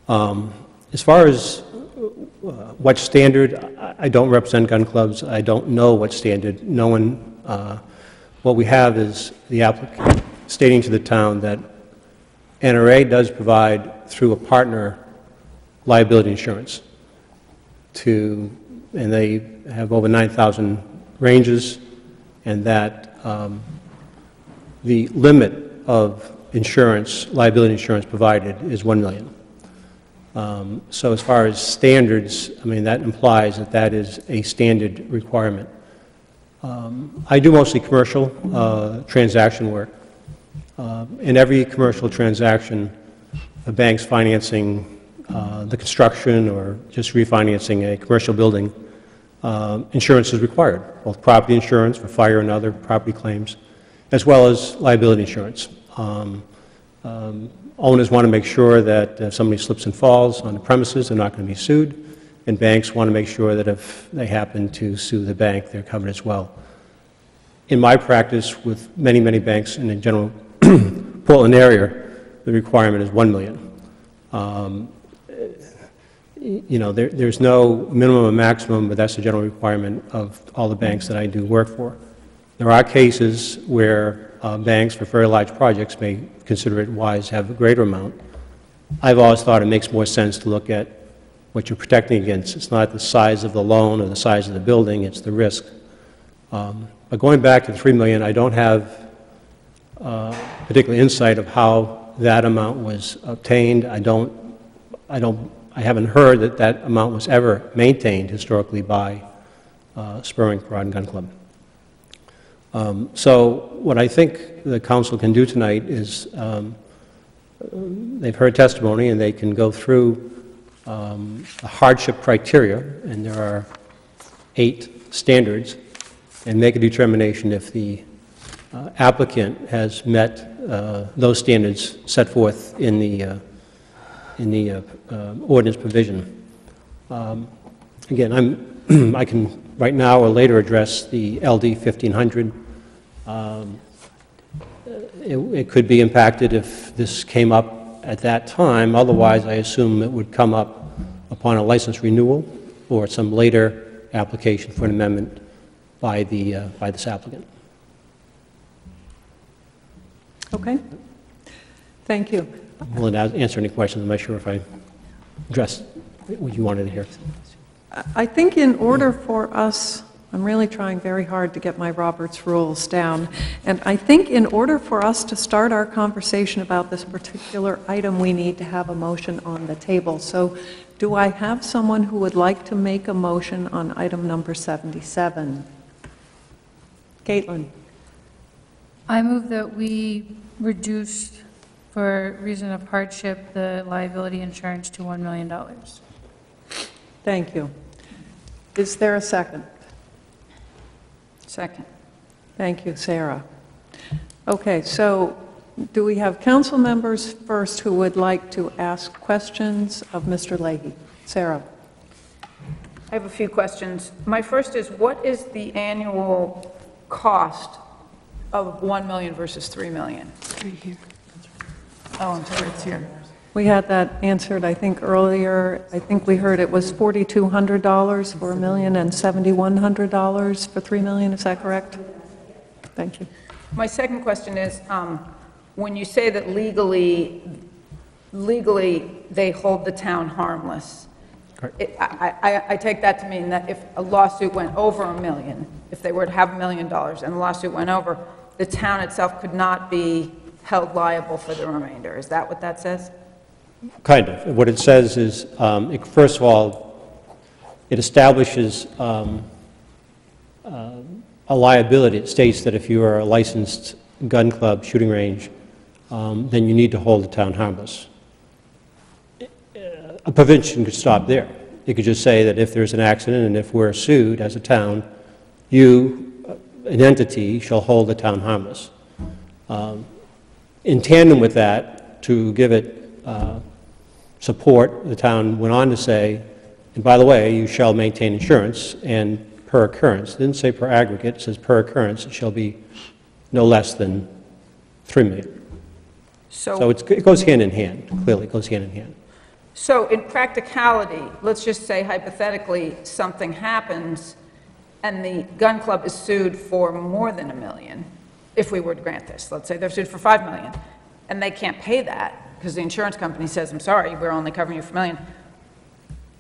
[SPEAKER 15] Um, As far as uh, what standard, I- don't represent gun clubs, I don't know what standard, no one, uh, what we have is the applicant stating to the town that NRA does provide through a partner liability insurance to, and they have over 9,000 ranges, and that um, the limit of insurance, liability insurance provided is 1 million. Um, So as far as standards, I mean, that implies that that is a standard requirement. Um, I do mostly commercial uh, transaction work. Uh, In every commercial transaction, the bank's financing uh, the construction or just refinancing a commercial building, uh, insurance is required, both property insurance for fire and other property claims, as well as liability insurance. Um, um, Owners want to make sure that if somebody slips and falls on the premises, they're not going to be sued, and banks want to make sure that if they happen to sue the bank, they're covered as well. In my practice with many, many banks in the general Portland area, the requirement is 1 million. Um, You know, there, there's no minimum or maximum, but that's the general requirement of all the banks that I do work for. There are cases where uh, banks for very large projects may consider it wise to have a greater amount. I've always thought it makes more sense to look at what you're protecting against. It's not the size of the loan or the size of the building, it's the risk. Um, But going back to the 3 million, I don't have uh, particular insight of how that amount was obtained. I don't, I don't, I haven't heard that that amount was ever maintained historically by uh, Spurwink Rod and Gun Club. Um, So what I think the council can do tonight is, um, they've heard testimony, and they can go through um, the hardship criteria, and there are eight standards, and make a determination if the uh, applicant has met uh, those standards set forth in the, uh, in the uh, uh, ordinance provision. Um, Again, I'm, I can, right now or later, address the LD 1500. Um, It it could be impacted if this came up at that time, otherwise, I assume it would come up upon a license renewal or some later application for an amendment by the, uh, by this applicant.
[SPEAKER 1] Okay. Thank you.
[SPEAKER 15] I'm willing to answer any questions, I'm not sure if I addressed what you wanted to hear.
[SPEAKER 1] I think in order for us, I'm really trying very hard to get my Roberts rules down, and I think in order for us to start our conversation about this particular item, we need to have a motion on the table. So do I have someone who would like to make a motion on item number 77? Caitlin?
[SPEAKER 11] I move that we reduce, for reason of hardship, the liability insurance to $1 million.
[SPEAKER 1] Thank you. Is there a second?
[SPEAKER 9] Second.
[SPEAKER 1] Thank you, Sarah. Okay, so do we have council members first who would like to ask questions of Mr. Leahy? Sarah?
[SPEAKER 16] I have a few questions. My first is, what is the annual cost of 1 million versus 3 million?
[SPEAKER 9] Right here.
[SPEAKER 16] Oh, I'm sorry, it's here.
[SPEAKER 1] We had that answered, I think, earlier. I think we heard it was $4,200 for a million and $7,100 for 3 million, is that correct? Thank you.
[SPEAKER 16] My second question is, um, when you say that legally, legally, they hold the town harmless, it- I, I, I take that to mean that if a lawsuit went over a million, if they were to have a million dollars and the lawsuit went over, the town itself could not be held liable for the remainder. Is that what that says?
[SPEAKER 15] Kind of. What it says is, um, it- first of all, it establishes um, uh, a liability. It states that if you are a licensed gun club, shooting range, um, then you need to hold the town harmless. A provision could stop there. It could just say that if there's an accident and if we're sued as a town, you, uh, an entity, shall hold the town harmless. Um, In tandem with that, to give it uh, support, the town went on to say, and by the way, you shall maintain insurance, and per occurrence, it didn't say per aggregate, it says per occurrence, it shall be no less than 3 million. So
[SPEAKER 16] So,
[SPEAKER 15] it's- it goes hand in hand, clearly, it goes hand in hand.
[SPEAKER 16] so in practicality, let's just say hypothetically, something happens and the gun club is sued for more than a million, if we were to grant this. Let's say they're sued for 5 million, and they can't pay that because the insurance company says, I'm sorry, we're only covering you for a million.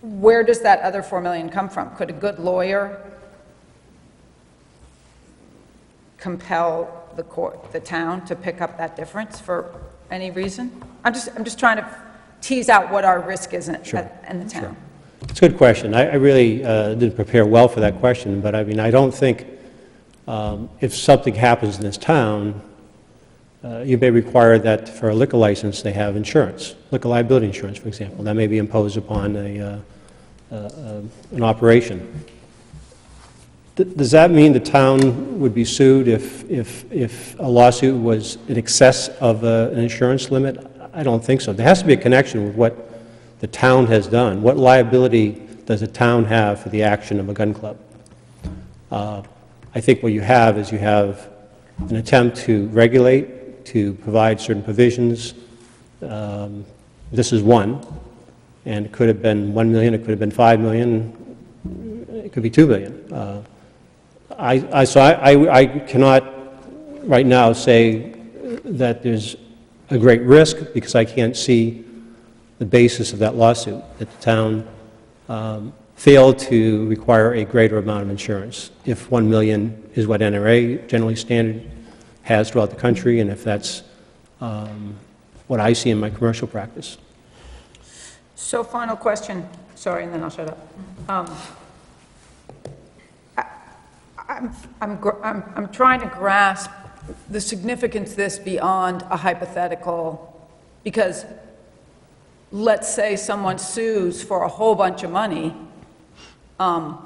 [SPEAKER 16] Where does that other 4 million come from? Could a good lawyer compel the court, the town, to pick up that difference for any reason? I'm just, I'm just trying to tease out what our risk is in,
[SPEAKER 15] Sure.
[SPEAKER 16] in the town. Sure.
[SPEAKER 15] It's a good question. I I really uh, didn't prepare well for that question, but I mean, I don't think um, if something happens in this town, uh, you may require that for a liquor license, they have insurance, liquor liability insurance, for example. That may be imposed upon a, uh, uh, uh, an operation. Th- Does that mean the town would be sued if, if, if a lawsuit was in excess of uh, an insurance limit? I don't think so. There has to be a connection with what the town has done. What liability does a town have for the action of a gun club? Uh, I think what you have is you have an attempt to regulate, to provide certain provisions. Um, This is one, and it could have been 1 million, it could have been 5 million, it could be 2 billion. Uh, I, I, so I, I- I cannot right now say that there's a great risk, because I can't see the basis of that lawsuit, that the town um, failed to require a greater amount of insurance. If 1 million is what NRA generally standard has throughout the country, and if that's um, what I see in my commercial practice.
[SPEAKER 16] So final question, sorry, and then I'll shut up. Um, I- I'm, I'm, I'm, I'm trying to grasp the significance of this beyond a hypothetical, because let's say someone sues for a whole bunch of money, um,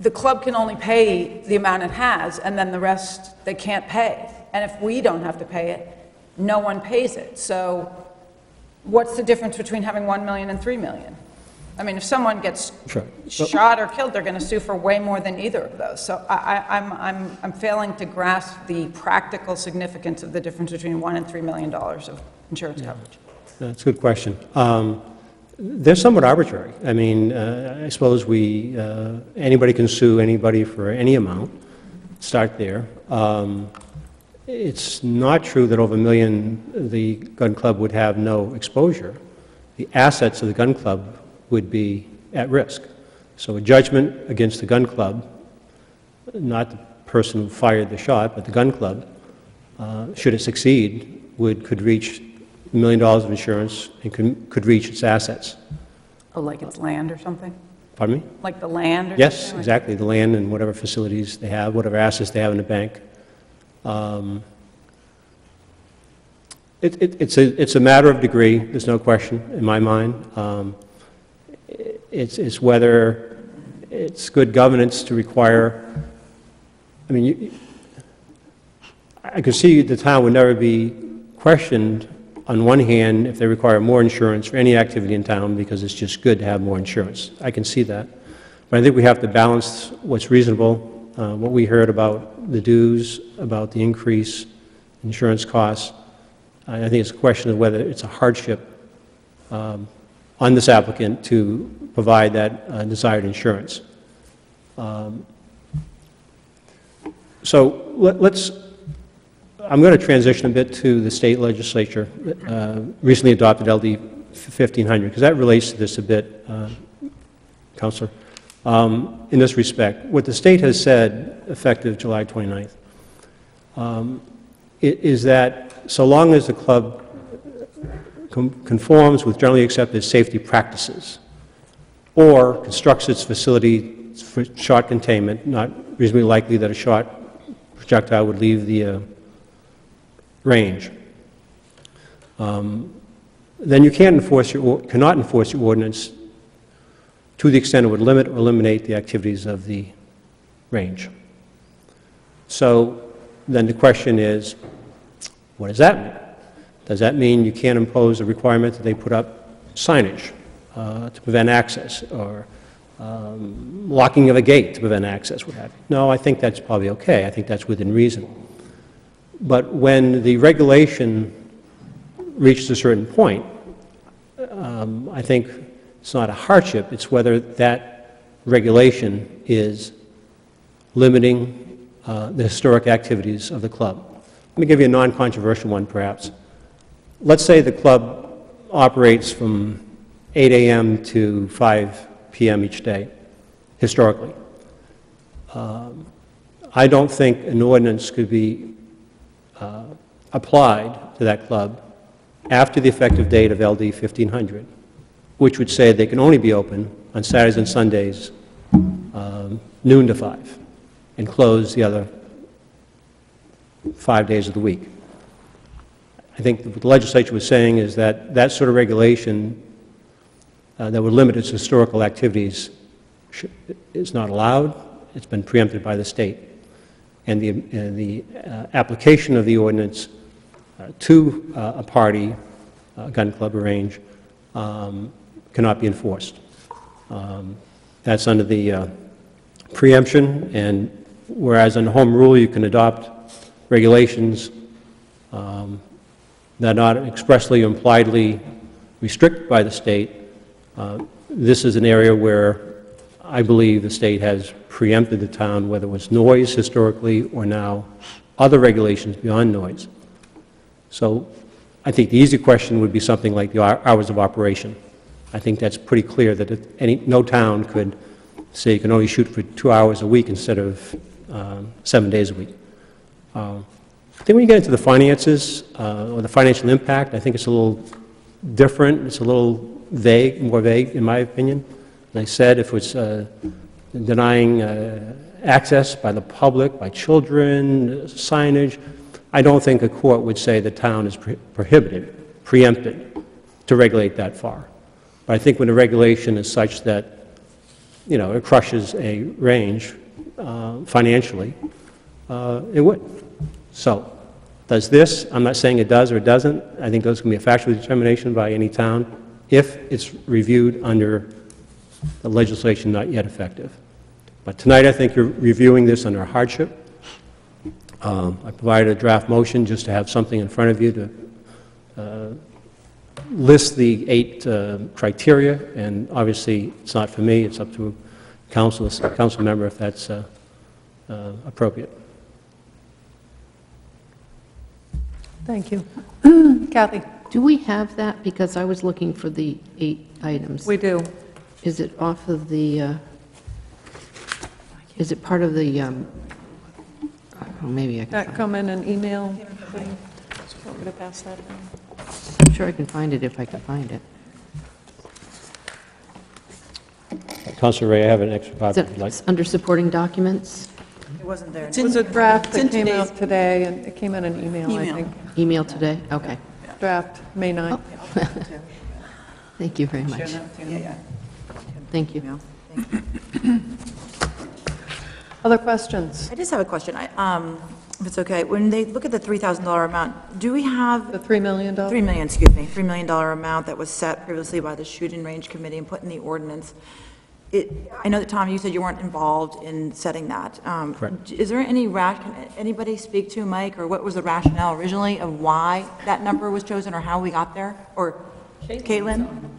[SPEAKER 16] the club can only pay the amount it has, and then the rest they can't pay. And if we don't have to pay it, no one pays it. So what's the difference between having 1 million and 3 million? I mean, if someone gets
[SPEAKER 15] Sure.
[SPEAKER 16] shot or killed, they're going to sue for way more than either of those. So I, I, I'm, I'm, I'm failing to grasp the practical significance of the difference between 1 and 3 million dollars of insurance coverage.
[SPEAKER 15] That's a good question. Um, They're somewhat arbitrary. I mean, uh, I suppose we, uh, anybody can sue anybody for any amount, start there. Um, It's not true that over a million, the gun club would have no exposure. The assets of the gun club would be at risk. So a judgment against the gun club, not the person who fired the shot, but the gun club, uh, should it succeed, would, could reach million dollars of insurance and could, could reach its assets.
[SPEAKER 16] Oh, like it's land or something?
[SPEAKER 15] Pardon me?
[SPEAKER 16] Like the land or
[SPEAKER 15] Yes,
[SPEAKER 16] something? like-
[SPEAKER 15] exactly, the land and whatever facilities they have, whatever assets they have in the bank. Um, it- it- It's a, it's a matter of degree, there's no question in my mind. Um, It's, it's whether it's good governance to require, I mean, you- I could see the town would never be questioned, on one hand, if they require more insurance for any activity in town, because it's just good to have more insurance. I can see that. But I think we have to balance what's reasonable, uh, what we heard about the dues, about the increase in insurance costs. I I think it's a question of whether it's a hardship um, on this applicant to provide that uh, desired insurance. Um, So let- let's, I'm going to transition a bit to the state legislature, uh, recently adopted LD 1500, because that relates to this a bit, uh, Counselor, um, in this respect. What the state has said, effective July 29th, um, is that so long as the club conforms with generally accepted safety practices, or constructs its facility for shot containment, not reasonably likely that a shot projectile would leave the uh, range, um, then you can't enforce your, cannot enforce your ordinance to the extent it would limit or eliminate the activities of the range. So then the question is, what does that mean? Does that mean you can't impose a requirement that they put up signage uh, to prevent access, or um, locking of a gate to prevent access, what have you? No, I think that's probably okay. I think that's within reason. But when the regulation reaches a certain point, um, I think it's not a hardship, it's whether that regulation is limiting uh, the historic activities of the club. Let me give you a non-controversial one, perhaps. Let's say the club operates from 8 a.m. to 5 p.m. each day, historically. Um, I don't think an ordinance could be uh, applied to that club after the effective date of LD 1500, which would say they can only be open on Saturdays and Sundays, um, noon to 5, and close the other five days of the week. I think what the legislature was saying is that that sort of regulation uh, that would limit its historical activities is not allowed. It's been preempted by the state. And the, and the uh, application of the ordinance uh, to uh, a party, gun club or range, um, cannot be enforced. Um, That's under the uh, preemption, and whereas under home rule, you can adopt regulations um, that are not expressly or impliedly restricted by the state, uh, this is an area where I believe the state has preempted the town, whether it was noise historically or now other regulations beyond noise. So I think the easy question would be something like the hours of operation. I think that's pretty clear that any, no town could say you can only shoot for two hours a week instead of um, seven days a week. Um, I think when you get into the finances, uh, or the financial impact, I think it's a little different, it's a little vague, more vague, in my opinion. I said, if it's uh, denying uh, access by the public, by children, signage, I don't think a court would say the town is pro- prohibited, preempted, to regulate that far. But I think when the regulation is such that, you know, it crushes a range uh, financially, uh, it would. So, does this, I'm not saying it does or it doesn't, I think those can be a factual determination by any town if it's reviewed under the legislation not yet effective. But tonight, I think you're reviewing this under hardship. Um, I provided a draft motion just to have something in front of you to uh, list the eight uh, criteria, and obviously, it's not for me, it's up to council, council member if that's uh, uh, appropriate.
[SPEAKER 1] Thank you. Kathy?
[SPEAKER 8] Do we have that? Because I was looking for the eight items.
[SPEAKER 1] We do.
[SPEAKER 8] Is it off of the, uh, is it part of the, um, maybe I can,
[SPEAKER 1] That come in an email thing? Want me to pass that down?
[SPEAKER 8] I'm sure I can find it if I can find it.
[SPEAKER 15] Councilor Ray, I have an extra
[SPEAKER 8] Is
[SPEAKER 15] copy if you'd like.
[SPEAKER 8] it under supporting documents?
[SPEAKER 4] It wasn't there.
[SPEAKER 1] It was a draft
[SPEAKER 9] It's
[SPEAKER 1] that came out today, and it came in an email, I
[SPEAKER 9] Email.
[SPEAKER 1] think.
[SPEAKER 8] Email today? Okay.
[SPEAKER 1] Draft, May 9th.
[SPEAKER 8] Thank you very much. Thank you.
[SPEAKER 1] Other questions?
[SPEAKER 4] I just have a question, I, um, if it's okay. When they look at the $3,000 amount, do we have...
[SPEAKER 1] The $3 million?
[SPEAKER 4] 3 million, excuse me, $3 million amount that was set previously by the shooting range committee and put in the ordinance. It, I know that, Tom, you said you weren't involved in setting that. Um,
[SPEAKER 15] Correct.
[SPEAKER 4] Is there any, ra- can anybody speak to, Mike, or what was the rationale originally of why that number was chosen, or how we got there? Or Caitlin?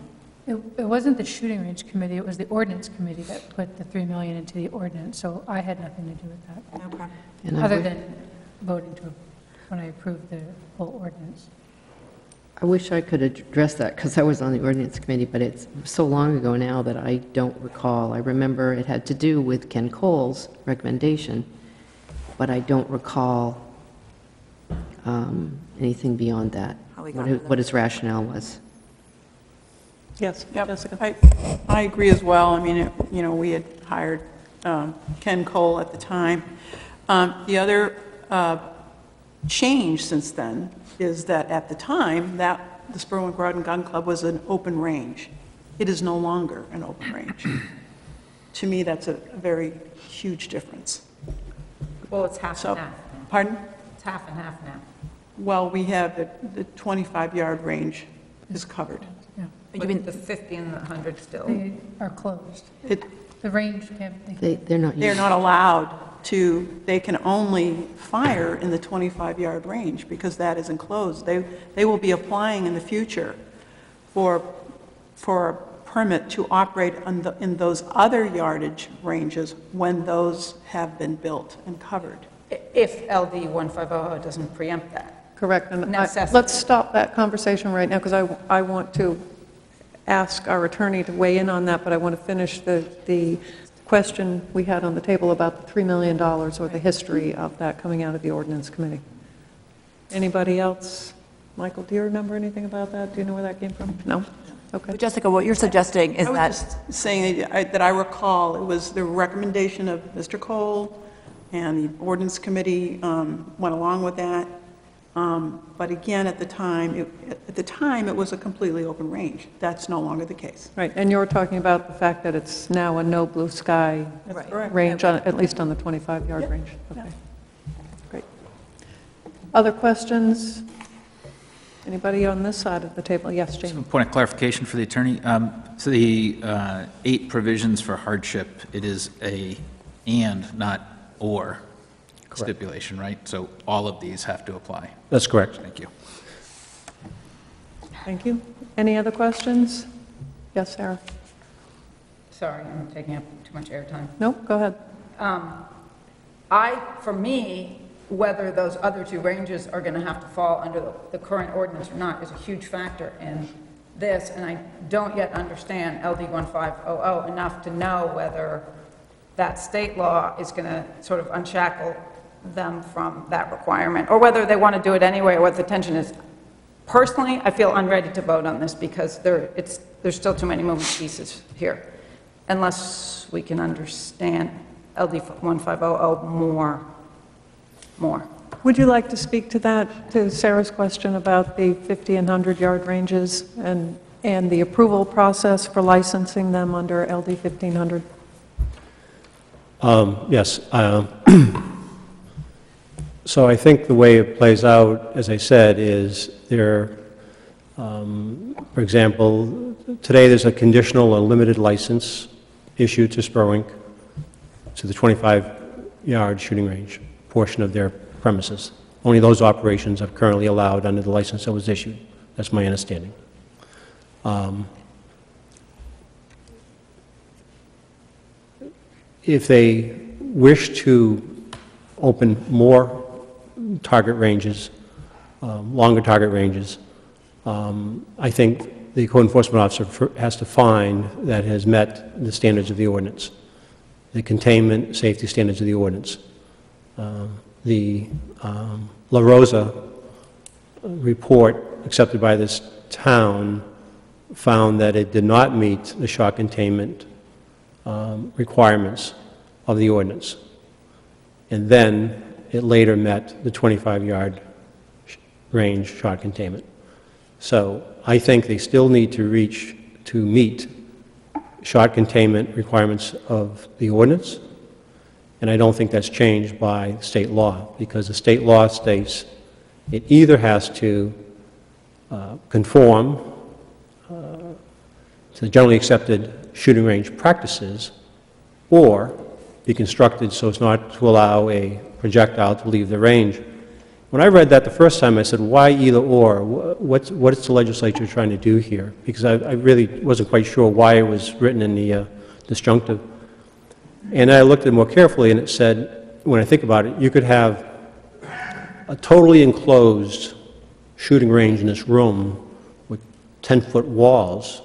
[SPEAKER 11] It it wasn't the shooting range committee, it was the ordinance committee that put the 3 million into the ordinance, so I had nothing to do with that,
[SPEAKER 4] Okay.
[SPEAKER 8] And I
[SPEAKER 11] other
[SPEAKER 8] would-
[SPEAKER 11] than voting to when I approved the whole ordinance.
[SPEAKER 8] I wish I could address that, because I was on the ordinance committee, but it's so long ago now that I don't recall. I remember it had to do with Ken Cole's recommendation, but I don't recall um, anything beyond that,
[SPEAKER 4] How we
[SPEAKER 8] what
[SPEAKER 4] got
[SPEAKER 8] hi-
[SPEAKER 4] to
[SPEAKER 8] what his rationale was.
[SPEAKER 1] Yes,
[SPEAKER 9] Yep.
[SPEAKER 1] Jessica?
[SPEAKER 9] I, I agree as well. I mean, it- you know, we had hired um, Ken Cole at the time. Um, The other uh, change since then is that at the time, that, the Spurwink Rod and Gun Club was an open range. It is no longer an open range. To me, that's a a very huge difference.
[SPEAKER 16] Well, it's half
[SPEAKER 9] So,
[SPEAKER 16] and half.
[SPEAKER 9] pardon?
[SPEAKER 16] It's half and half now.
[SPEAKER 9] Well, we have the the 25-yard range is covered.
[SPEAKER 16] But you mean the 50 and the 100 still.
[SPEAKER 11] They are closed.
[SPEAKER 9] It,
[SPEAKER 11] The range can't,
[SPEAKER 8] They-
[SPEAKER 11] they
[SPEAKER 8] They're not.
[SPEAKER 9] They're
[SPEAKER 8] used.
[SPEAKER 9] not allowed to, they can only fire in the 25-yard range because that is enclosed. They, they will be applying in the future for, for a permit to operate on the, in those other yardage ranges when those have been built and covered.
[SPEAKER 16] If LD 150 doesn't preempt that.
[SPEAKER 1] Correct. And I-
[SPEAKER 16] Necessity.
[SPEAKER 1] let's stop that conversation right now, because I, I want to ask our attorney to weigh in on that, but I want to finish the, the question we had on the table about the $3 million or the history of that coming out of the ordinance committee. Anybody else? Michael, do you remember anything about that? Do you know where that came from? No? Okay.
[SPEAKER 4] Jessica, what you're suggesting is
[SPEAKER 9] I was
[SPEAKER 4] that,
[SPEAKER 9] just saying that I- that I recall, it was the recommendation of Mr. Cole, and the ordinance committee um, went along with that. Um, But again, at the time, it- at the time, it was a completely open range. That's no longer the case.
[SPEAKER 1] Right, and you're talking about the fact that it's now a no blue sky
[SPEAKER 9] correct.
[SPEAKER 1] range, on- at least on the 25-yard range? Okay, great. Other questions? Anybody on this side of the table? Yes, Jamie?
[SPEAKER 3] Point of clarification for the attorney. Um, So the uh, eight provisions for hardship, it is a and, not or stipulation, right? So all of these have to apply.
[SPEAKER 15] That's correct.
[SPEAKER 3] Thank you.
[SPEAKER 1] Thank you. Any other questions? Yes, Sarah?
[SPEAKER 16] Sorry, I'm taking up too much airtime.
[SPEAKER 1] No, go ahead.
[SPEAKER 16] Um, I, for me, whether those other two ranges are going to have to fall under the- the current ordinance or not is a huge factor in this, and I don't yet understand LD 1500 enough to know whether that state law is going to sort of unshackle them from that requirement, or whether they want to do it anyway, or what the tension is. Personally, I feel unready to vote on this because there, it's, there's still too many moving pieces here, unless we can understand LD 1500 more, more.
[SPEAKER 1] Would you like to speak to that, to Sarah's question about the 50 and 100-yard ranges and, and the approval process for licensing them under LD 1500?
[SPEAKER 15] Um, Yes. uh, So I think the way it plays out, as I said, is there, um, for example, today there's a conditional or limited license issued to Spurwink to the 25-yard shooting range portion of their premises. Only those operations are currently allowed under the license that was issued. That's my understanding. Um, If they wish to open more target ranges, um, longer target ranges, um, I think the code enforcement officer fir- has to find that has met the standards of the ordinance, the containment, safety standards of the ordinance. Um, The um, La Rosa report accepted by this town found that it did not meet the shot containment um, requirements of the ordinance. And then it later met the 25-yard range shot containment. So I think they still need to reach, to meet shot containment requirements of the ordinance, and I don't think that's changed by state law, because the state law states it either has to uh, conform uh, to the generally accepted shooting range practices, or be constructed so as not to allow a projectile to leave the range. When I read that the first time, I said, why either or? What's, what is the legislature trying to do here? Because I, I really wasn't quite sure why it was written in the uh, disjunctive. And I looked at it more carefully, and it said, when I think about it, you could have a totally enclosed shooting range in this room with 10-foot walls,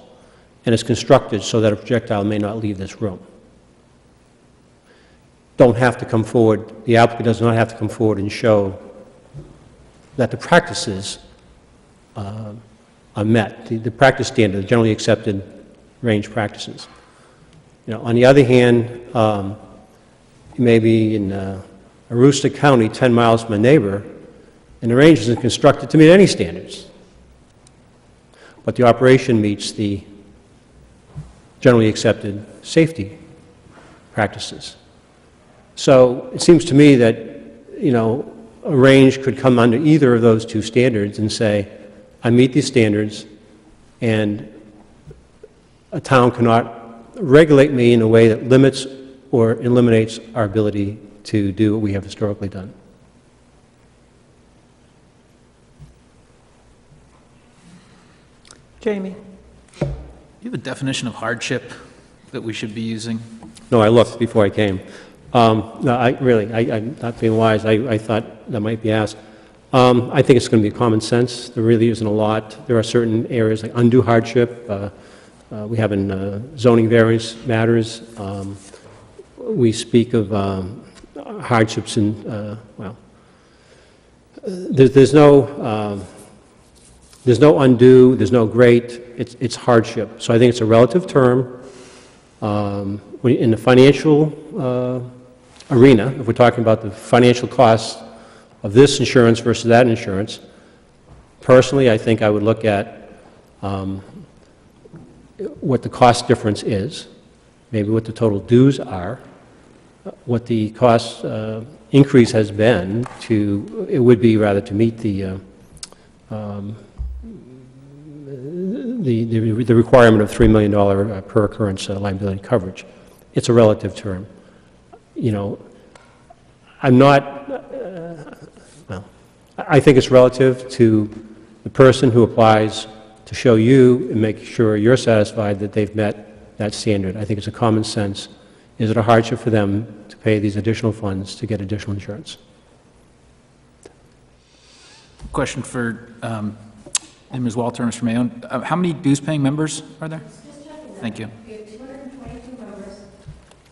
[SPEAKER 15] and it's constructed so that a projectile may not leave this room. Don't have to come forward, the applicant does not have to come forward and show that the practices uh, are met, the- the practice standard, the generally accepted range practices. You know, on the other hand, um, you may be in uh, Aroostook County, 10 miles from a neighbor, and the range isn't constructed to meet any standards. But the operation meets the generally accepted safety practices. So it seems to me that, you know, a range could come under either of those two standards and say, I meet these standards, and a town cannot regulate me in a way that limits or eliminates our ability to do what we have historically done.
[SPEAKER 1] Jamie?
[SPEAKER 3] Do You have a definition of hardship that we should be using?
[SPEAKER 15] No, I looked before I came. Um, No, I, really, I- I'm not being wise, I I thought that might be asked. Um, I think it's going to be common sense, there really isn't a lot. There are certain areas like undue hardship, uh, uh, we have in uh, zoning variance matters, um, we speak of um, hardships in, uh, well, there's there's no, um, there's no undue, there's no great, it's it's hardship. So I think it's a relative term. Um, In the financial uh, arena, if we're talking about the financial costs of this insurance versus that insurance, personally, I think I would look at um, what the cost difference is, maybe what the total dues are, what the cost uh, increase has been to, it would be rather to meet the, uh, um, the, the the requirement of $3 million uh, per occurrence uh, liability coverage. It's a relative term. You know, I'm not, uh, well, I I think it's relative to the person who applies to show you and make sure you're satisfied that they've met that standard. I think it's a common sense. Is it a hardship for them to pay these additional funds to get additional insurance?
[SPEAKER 3] Question for um, Ms. Walter and Mr. Mayo. Uh, How many dues-paying members are there? Thank you.
[SPEAKER 7] We have 222 members.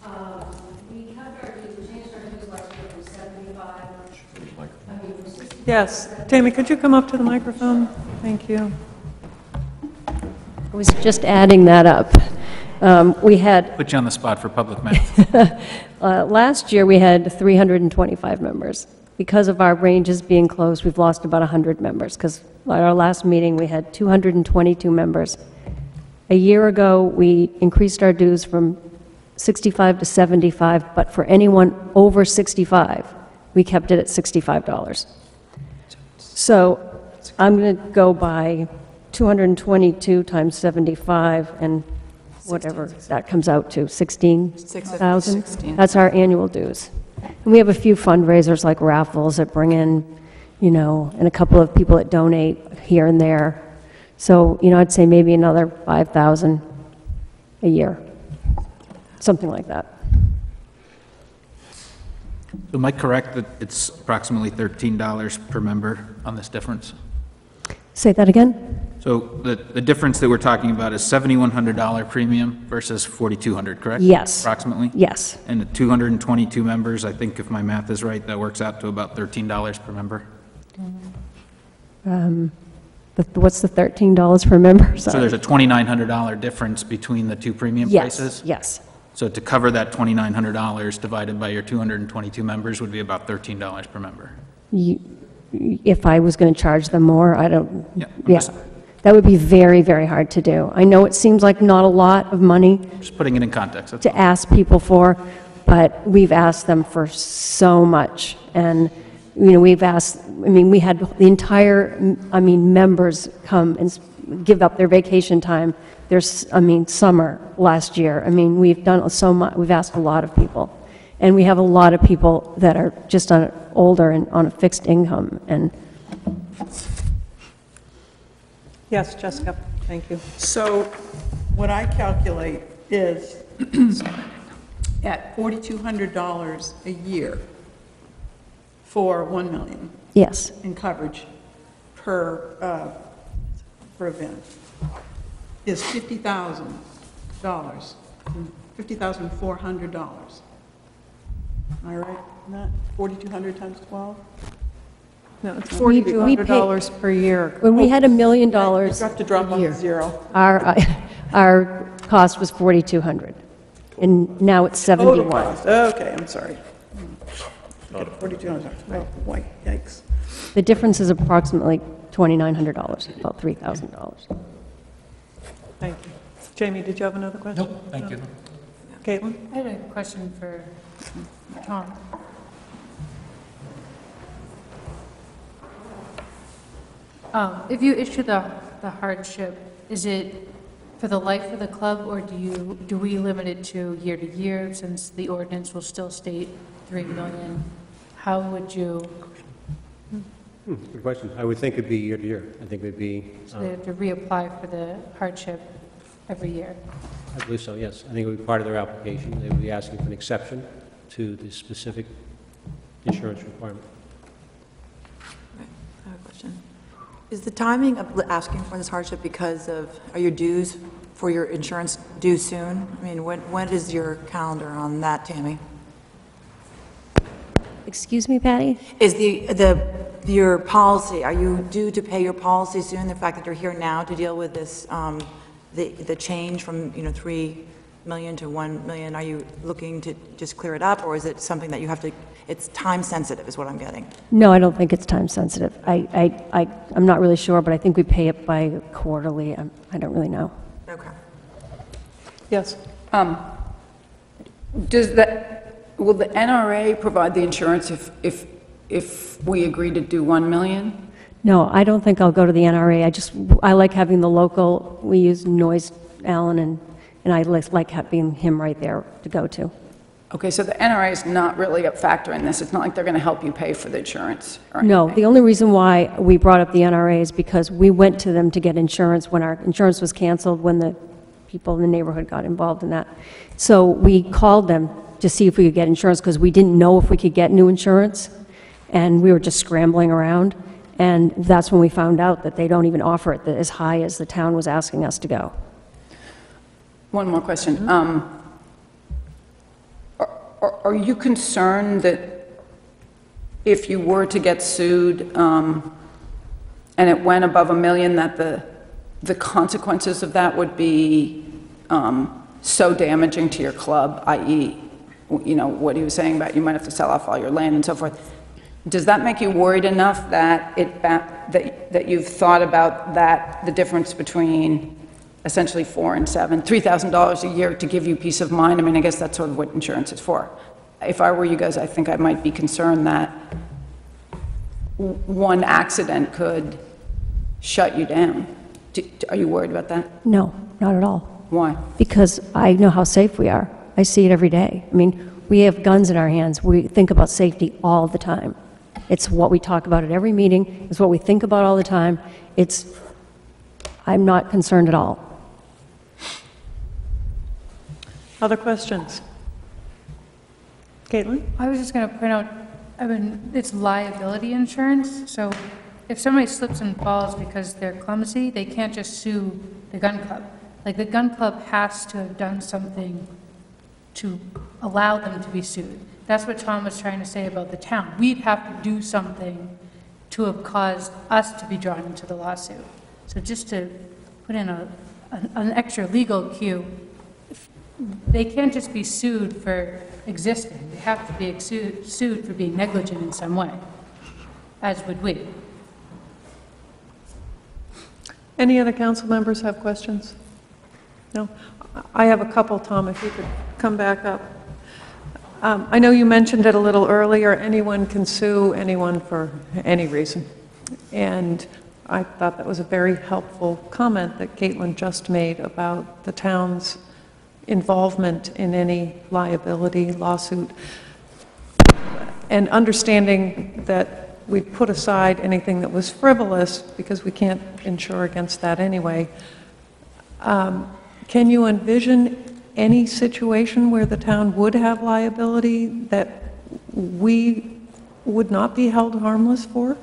[SPEAKER 7] Um, We kept our dues, we changed our dues last year from 75, I mean, from 60
[SPEAKER 1] Yes. Tammy, could you come up to the microphone? Thank you.
[SPEAKER 7] I was just adding that up. Um, We had,
[SPEAKER 3] Put you on the spot for public math.
[SPEAKER 7] uh, last year, we had 325 members. Because of our ranges being closed, we've lost about 100 members, because at our last meeting, we had 222 members. A year ago, we increased our dues from 65 to 75, but for anyone over 65, we kept it at $65. So I'm going to go by 222 times 75 and whatever that comes out to, 16,000?
[SPEAKER 16] 16.
[SPEAKER 7] That's our annual dues. And we have a few fundraisers like raffles that bring in, you know, and a couple of people that donate here and there. So, you know, I'd say maybe another 5,000 a year, something like that.
[SPEAKER 3] So am I correct that it's approximately $13 per member on this difference?
[SPEAKER 7] Say that again?
[SPEAKER 3] So the, the difference that we're talking about is $7,100 premium versus 4,200, correct?
[SPEAKER 7] Yes.
[SPEAKER 3] Approximately?
[SPEAKER 7] Yes.
[SPEAKER 3] And the 222 members, I think if my math is right, that works out to about $13 per member.
[SPEAKER 7] Um, the- What's the $13 per member?
[SPEAKER 3] So
[SPEAKER 7] Sorry.
[SPEAKER 3] there's a $2,900 difference between the two premium
[SPEAKER 7] Yes,
[SPEAKER 3] prices?
[SPEAKER 7] yes.
[SPEAKER 3] So to cover that $2,900 divided by your 222 members would be about $13 per member.
[SPEAKER 7] You- If I was going to charge them more, I don't,
[SPEAKER 3] Yeah, I'm
[SPEAKER 7] yeah.
[SPEAKER 3] just-
[SPEAKER 7] That would be very, very hard to do. I know it seems like not a lot of money
[SPEAKER 3] Just putting it in context, that's
[SPEAKER 7] to ask people for, but we've asked them for so much. And, you know, we've asked, I mean, we had the entire, I mean, members come and s- give up their vacation time, there's, I mean, summer last year. I mean, we've done so much, we've asked a lot of people. And we have a lot of people that are just on, older and on a fixed income, and
[SPEAKER 1] Yes, Jessica, thank you.
[SPEAKER 9] So what I calculate is at $4,200 a year, for 1 million
[SPEAKER 7] Yes.
[SPEAKER 9] in coverage per, uh, per event is $50,000, $50,400. Am I right in that? 4,200 times 12?
[SPEAKER 1] No, it's
[SPEAKER 7] We- we pay-
[SPEAKER 1] $4,200 per year.
[SPEAKER 7] When we had a million oh, dollars
[SPEAKER 9] You have to drop off
[SPEAKER 7] a year,
[SPEAKER 9] to zero.
[SPEAKER 7] our, uh, our cost was 4,200, and now it's
[SPEAKER 9] Total
[SPEAKER 7] 71.
[SPEAKER 9] cost, okay, I'm sorry. 4,200, well, white, yikes.
[SPEAKER 7] The difference is approximately $2,900, about $3,000.
[SPEAKER 1] Thank you. Jamie, did you have another question?
[SPEAKER 3] Nope, thank you.
[SPEAKER 1] Caitlin?
[SPEAKER 11] I had a question for Tom. Um, If you issue the the hardship, is it for the life of the club, or do you, do we limit it to year to year, since the ordinance will still state 3 million? How would you,
[SPEAKER 15] Hmm, Good question. I would think it'd be year to year. I think it'd be,
[SPEAKER 11] so they have to reapply for the hardship every year?
[SPEAKER 15] I believe so, yes. I think it would be part of their application. They would be asking for an exception to the specific insurance requirement.
[SPEAKER 4] I have a question. Is the timing of asking for this hardship because of, are your dues for your insurance due soon? I mean, when, when is your calendar on that, Tammy?
[SPEAKER 7] Excuse me, Patty?
[SPEAKER 4] Is the, the, your policy, are you due to pay your policy soon? The fact that you're here now to deal with this, um, the, the change from, you know, 3 million to 1 million, are you looking to just clear it up? Or is it something that you have to, it's time sensitive is what I'm getting?
[SPEAKER 7] No, I don't think it's time sensitive. I, I, I, I'm not really sure, but I think we pay it by quarterly. I'm- I don't really know.
[SPEAKER 4] Okay.
[SPEAKER 1] Yes.
[SPEAKER 16] Um, Does that, will the NRA provide the insurance if, if, if we agree to do 1 million?
[SPEAKER 7] No, I don't think I'll go to the NRA. I just, I like having the local, we use Noyes Allen, and, and I like like having him right there to go to.
[SPEAKER 16] Okay, so the NRA is not really a factor in this. It's not like they're going to help you pay for the insurance or
[SPEAKER 7] No,
[SPEAKER 16] anything.
[SPEAKER 7] the only reason why we brought up the NRA is because we went to them to get insurance when our insurance was canceled, when the people in the neighborhood got involved in that. So we called them to see if we could get insurance, because we didn't know if we could get new insurance, and we were just scrambling around. And that's when we found out that they don't even offer it as high as the town was asking us to go.
[SPEAKER 16] One more question. Um, Are are- are you concerned that if you were to get sued um, and it went above a million, that the, the consequences of that would be um, so damaging to your club, i.e., you know, what he was saying about you might have to sell off all your land and so forth? Does that make you worried enough that it, that, that you've thought about that, the difference between essentially four and seven, $3,000 a year to give you peace of mind? I mean, I guess that's sort of what insurance is for. If I were you guys, I think I might be concerned that w- one accident could shut you down. Do- Are you worried about that?
[SPEAKER 7] No, not at all.
[SPEAKER 16] Why?
[SPEAKER 7] Because I know how safe we are. I see it every day. I mean, we have guns in our hands. We think about safety all the time. It's what we talk about at every meeting, it's what we think about all the time. It's, I'm not concerned at all.
[SPEAKER 1] Other questions? Caitlin?
[SPEAKER 11] I was just going to point out, I mean, it's liability insurance, so if somebody slips and falls because they're clumsy, they can't just sue the gun club. Like, the gun club has to have done something to allow them to be sued. That's what Tom was trying to say about the town. We'd have to do something to have caused us to be drawn into the lawsuit. So just to put in a, an an extra legal cue, they can't just be sued for existing. They have to be exu- sued for being negligent in some way, as would we.
[SPEAKER 1] Any other council members have questions? No? I have a couple, Tom, if you could come back up. Um, I know you mentioned it a little earlier, anyone can sue anyone for any reason. And I thought that was a very helpful comment that Caitlin just made about the town's involvement in any liability lawsuit. And understanding that we'd put aside anything that was frivolous, because we can't insure against that anyway. Um, Can you envision any situation where the town would have liability that we would not be held harmless for?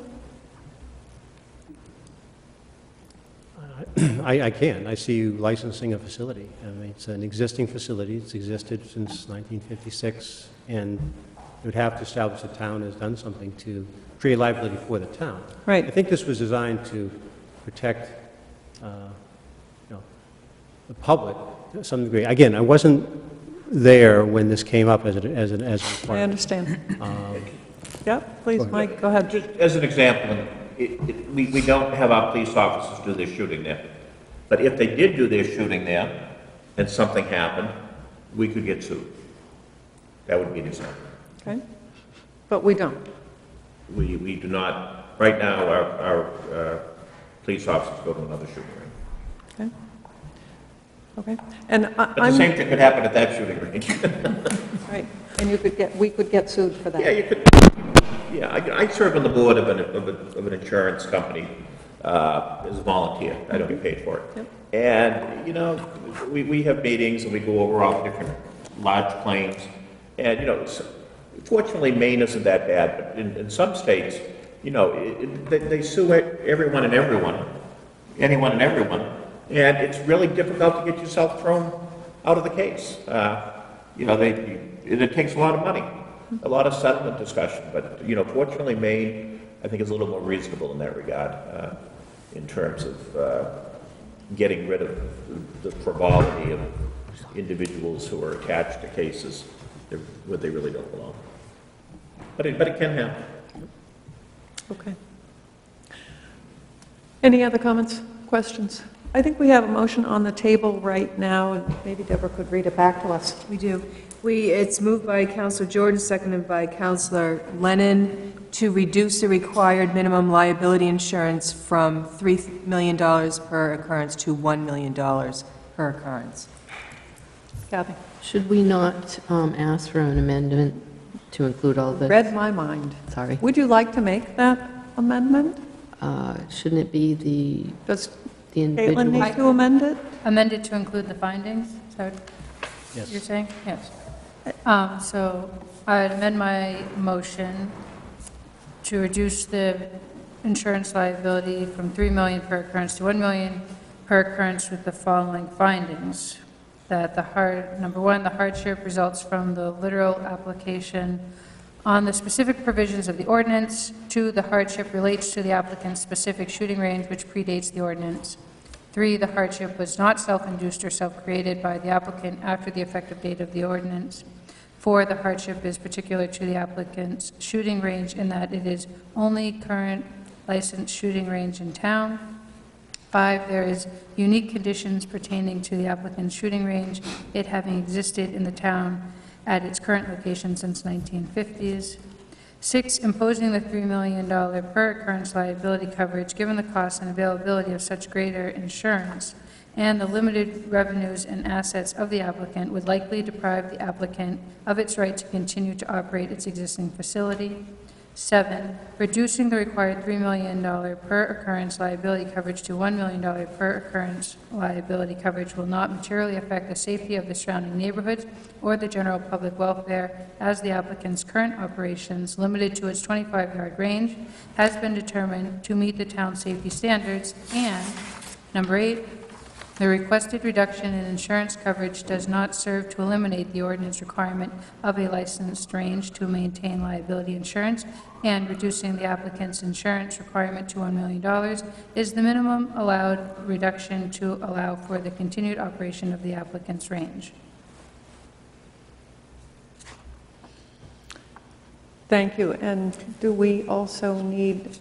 [SPEAKER 15] I, I can. I see you licensing a facility. It's an existing facility. It's existed since 1956, and it would have to establish the town has done something to create liability for the town.
[SPEAKER 1] Right.
[SPEAKER 15] I think this was designed to protect, uh, you know, the public to some degree. Again, I wasn't there when this came up as, a- as an, as a
[SPEAKER 1] I
[SPEAKER 15] requirement.
[SPEAKER 1] I understand.
[SPEAKER 15] Um,
[SPEAKER 1] Yeah, please, Mike, go ahead.
[SPEAKER 6] Just as an example, it, it, we, we don't have our police officers do their shooting there. But if they did do their shooting there, and something happened, we could get sued. That would be an example.
[SPEAKER 1] Okay? But we don't.
[SPEAKER 6] We, we do not, right now, our, our, uh, police officers go to another shooting range.
[SPEAKER 1] Okay? Okay. And I-
[SPEAKER 6] But the
[SPEAKER 1] I'm...
[SPEAKER 6] same thing could happen at that shooting range.
[SPEAKER 1] Right, and you could get, we could get sued for that.
[SPEAKER 6] Yeah, you could, yeah, I, I serve on the board of an, of a- of an insurance company, uh, as a volunteer, I don't get paid for it. And, you know, we, we have meetings and we go over all different large claims. And, you know, s- fortunately, Maine isn't that bad, but in, in some states, you know, it, they, they sue everyone and everyone, anyone and everyone. And it's really difficult to get yourself thrown out of the case. Uh, you know, they, it, it takes a lot of money, a lot of settlement discussion, but, you know, fortunately, Maine, I think, is a little more reasonable in that regard, uh, in terms of, uh, getting rid of the frivolity of individuals who are attached to cases that- where they really don't belong. But it, but it can happen.
[SPEAKER 1] Okay. Any other comments, questions? I think we have a motion on the table right now, and maybe Deborah could read it back to us.
[SPEAKER 2] We do. We, it's moved by Councilor Jordan, seconded by Councilor Lennon, to reduce the required minimum liability insurance from $3 million per occurrence to $1 million per occurrence.
[SPEAKER 1] Kathy?
[SPEAKER 8] Should we not um, ask for an amendment to include all this?
[SPEAKER 1] Read my mind.
[SPEAKER 8] Sorry.
[SPEAKER 1] Would you like to make that amendment?
[SPEAKER 8] Uh, Shouldn't it be the,
[SPEAKER 1] Does
[SPEAKER 8] the
[SPEAKER 1] Caitlin
[SPEAKER 8] individual?
[SPEAKER 1] need to amend it?
[SPEAKER 11] Amended to include the findings, is that what
[SPEAKER 15] Yes.
[SPEAKER 11] you're saying? Yes. Um, So I'd amend my motion to reduce the insurance liability from 3 million per occurrence to 1 million per occurrence with the following findings. That the hard, number one, the hardship results from the literal application on the specific provisions of the ordinance. Two, the hardship relates to the applicant's specific shooting range, which predates the ordinance. Three, the hardship was not self-induced or self-created by the applicant after the effective date of the ordinance. Four, the hardship is particular to the applicant's shooting range in that it is only current licensed shooting range in town. Five, there is unique conditions pertaining to the applicant's shooting range, it having existed in the town at its current location since 1950s. Six, imposing the $3 million per occurrence liability coverage, given the cost and availability of such greater insurance, and the limited revenues and assets of the applicant would likely deprive the applicant of its right to continue to operate its existing facility. Seven, reducing the required $3 million per occurrence liability coverage to $1 million per occurrence liability coverage will not materially affect the safety of the surrounding neighborhoods or the general public welfare, as the applicant's current operations, limited to its 25-yard range, has been determined to meet the town's safety standards, and, number eight, the requested reduction in insurance coverage does not serve to eliminate the ordinance requirement of a licensed range to maintain liability insurance, and reducing the applicant's insurance requirement to $1 million is the minimum allowed reduction to allow for the continued operation of the applicant's range.
[SPEAKER 1] Thank you. And do we also need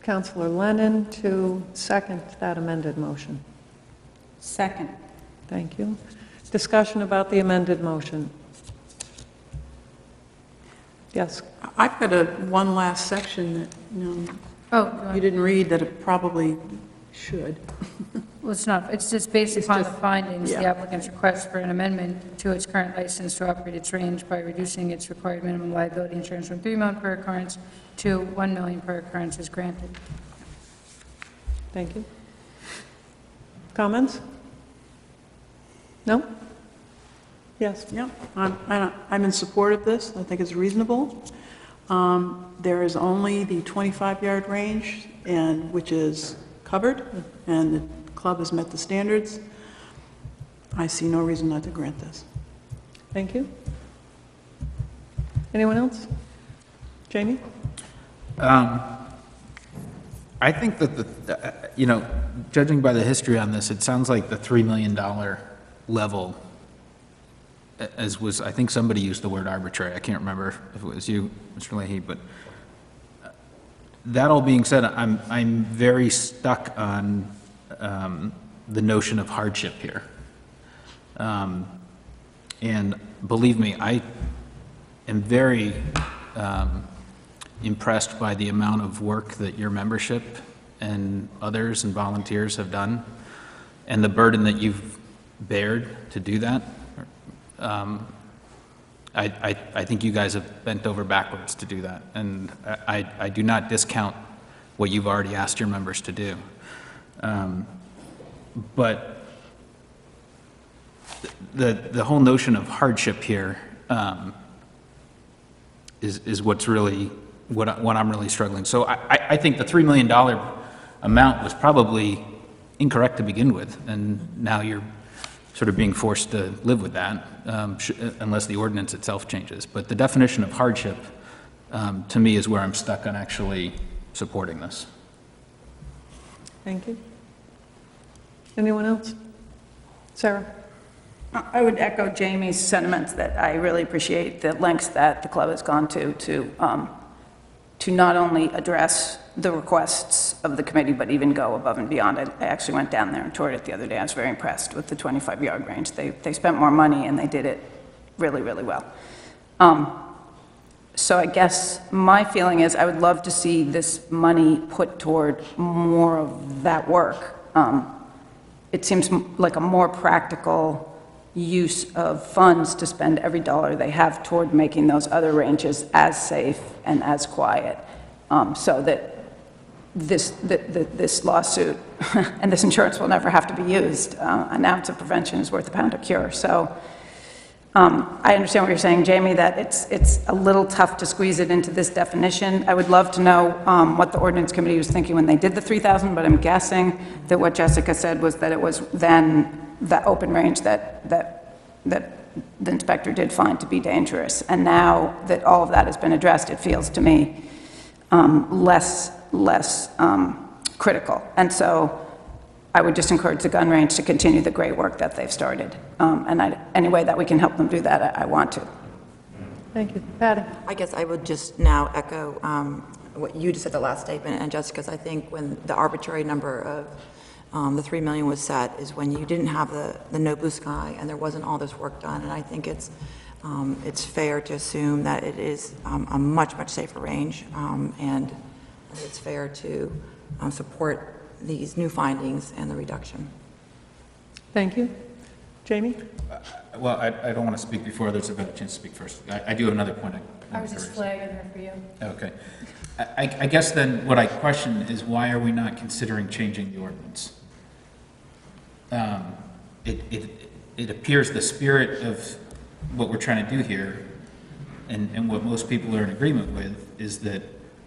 [SPEAKER 1] Councilor Lennon to second that amended motion?
[SPEAKER 9] Second.
[SPEAKER 1] Thank you. Discussion about the amended motion. Yes,
[SPEAKER 9] I've got a, one last section that, you know,
[SPEAKER 11] Oh,
[SPEAKER 9] you didn't read that it probably should.
[SPEAKER 11] well, it's not, it's just based
[SPEAKER 9] It's
[SPEAKER 11] upon the
[SPEAKER 9] just-
[SPEAKER 11] findings, the
[SPEAKER 9] yeah.
[SPEAKER 11] applicant's request for an amendment to its current license to operate its range by reducing its required minimum liability insurance from 3 million per occurrence to 1 million per occurrence is granted.
[SPEAKER 1] thank you. Comments? No? Yes?
[SPEAKER 9] Yeah, I'm, I- I'm in support of this, I think it's reasonable. Um, There is only the 25-yard range, and, which is covered, and the club has met the standards. I see no reason not to grant this.
[SPEAKER 1] Thank you. Anyone else? Jamie?
[SPEAKER 3] Um, I think that the, uh, you know, judging by the history on this, it sounds like the $3 million level, as was, I think somebody used the word arbitrary, I can't remember if it was you, Mr. Leahy, but uh, that all being said, I'm, I'm very stuck on um, the notion of hardship here. Um, And believe me, I am very um, impressed by the amount of work that your membership and others and volunteers have done, and the burden that you've bared to do that. Um, I, I, I think you guys have bent over backwards to do that, and I, I do not discount what you've already asked your members to do. Um, But the, the whole notion of hardship here um, is, is what's really, what, I- what I'm really struggling. So I, I- I think the $3 million amount was probably incorrect to begin with, and now you're sort of being forced to live with that, um, sh- unless the ordinance itself changes. But the definition of hardship, um, to me, is where I'm stuck on actually supporting this.
[SPEAKER 1] Thank you. Anyone else? Sarah?
[SPEAKER 16] I would echo Jamie's sentiments that I really appreciate the lengths that the club has gone to, to, um, to not only address the requests of the committee, but even go above and beyond. I I actually went down there and toured it the other day. I was very impressed with the 25-yard range. They, they spent more money and they did it really, really well. Um, So I guess my feeling is I would love to see this money put toward more of that work. Um, It seems like a more practical use of funds to spend every dollar they have toward making those other ranges as safe and as quiet, um, so that this, that- that this lawsuit and this insurance will never have to be used. Uh, An ounce of prevention is worth a pound of cure. So um, I understand what you're saying, Jamie, that it's, it's a little tough to squeeze it into this definition. I would love to know um, what the ordinance committee was thinking when they did the 3,000, but I'm guessing that what Jessica said was that it was then the open range that, that, that the inspector did find to be dangerous. And now that all of that has been addressed, it feels to me um, less, less um, critical. And so I would just encourage the gun range to continue the great work that they've started. Um, And I- any way that we can help them do that, I I want to.
[SPEAKER 1] Thank you. Patty?
[SPEAKER 4] I guess I would just now echo um, what you just said the last statement, and Jessica's, I think when the arbitrary number of um, the 3 million was set is when you didn't have the, the no blue sky and there wasn't all this work done, and I think it's, um, it's fair to assume that it is um, a much, much safer range, um, and it's fair to um, support these new findings and the reduction.
[SPEAKER 1] Thank you. Jamie?
[SPEAKER 3] Well, I, I don't want to speak before others have had a chance to speak first. I, I do have another point. I-
[SPEAKER 11] I was just flagging her for you.
[SPEAKER 3] Okay. I, I- I guess then what I question is why are we not considering changing the ordinance? Um, It, it, it appears the spirit of what we're trying to do here, and, and what most people are in agreement with, is that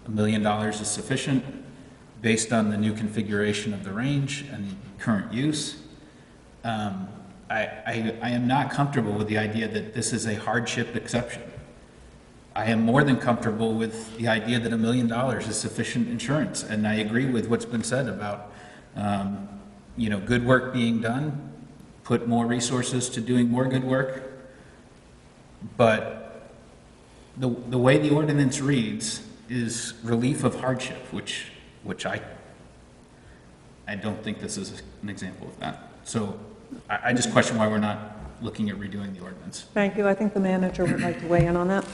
[SPEAKER 3] a million dollars is sufficient based on the new configuration of the range and current use. Um, I, I, I am not comfortable with the idea that this is a hardship exception. I am more than comfortable with the idea that a million dollars is sufficient insurance, and I agree with what's been said about, um, you know, good work being done, put more resources to doing more good work, but the, the way the ordinance reads is relief of hardship, which, which I, I don't think this is an example of that. So I, I just question why we're not looking at redoing the ordinance.
[SPEAKER 1] Thank you. I think the manager would like to weigh in on that.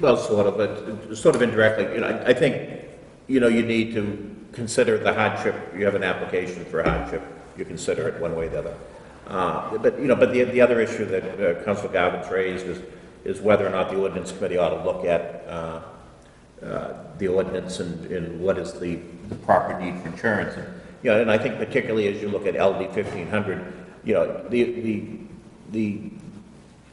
[SPEAKER 6] Well, sort of, but sort of indirectly, you know, I I think, you know, you need to consider the hardship, you have an application for hardship, you consider it one way or the other. Uh, But, you know, but the, the other issue that uh, Council Galvin's raised is, is whether or not the ordinance committee ought to look at uh, uh, the ordinance and, and what is the proper need for insurance. And, You know, and I think particularly as you look at LD fifteen hundred, you know, the, the, the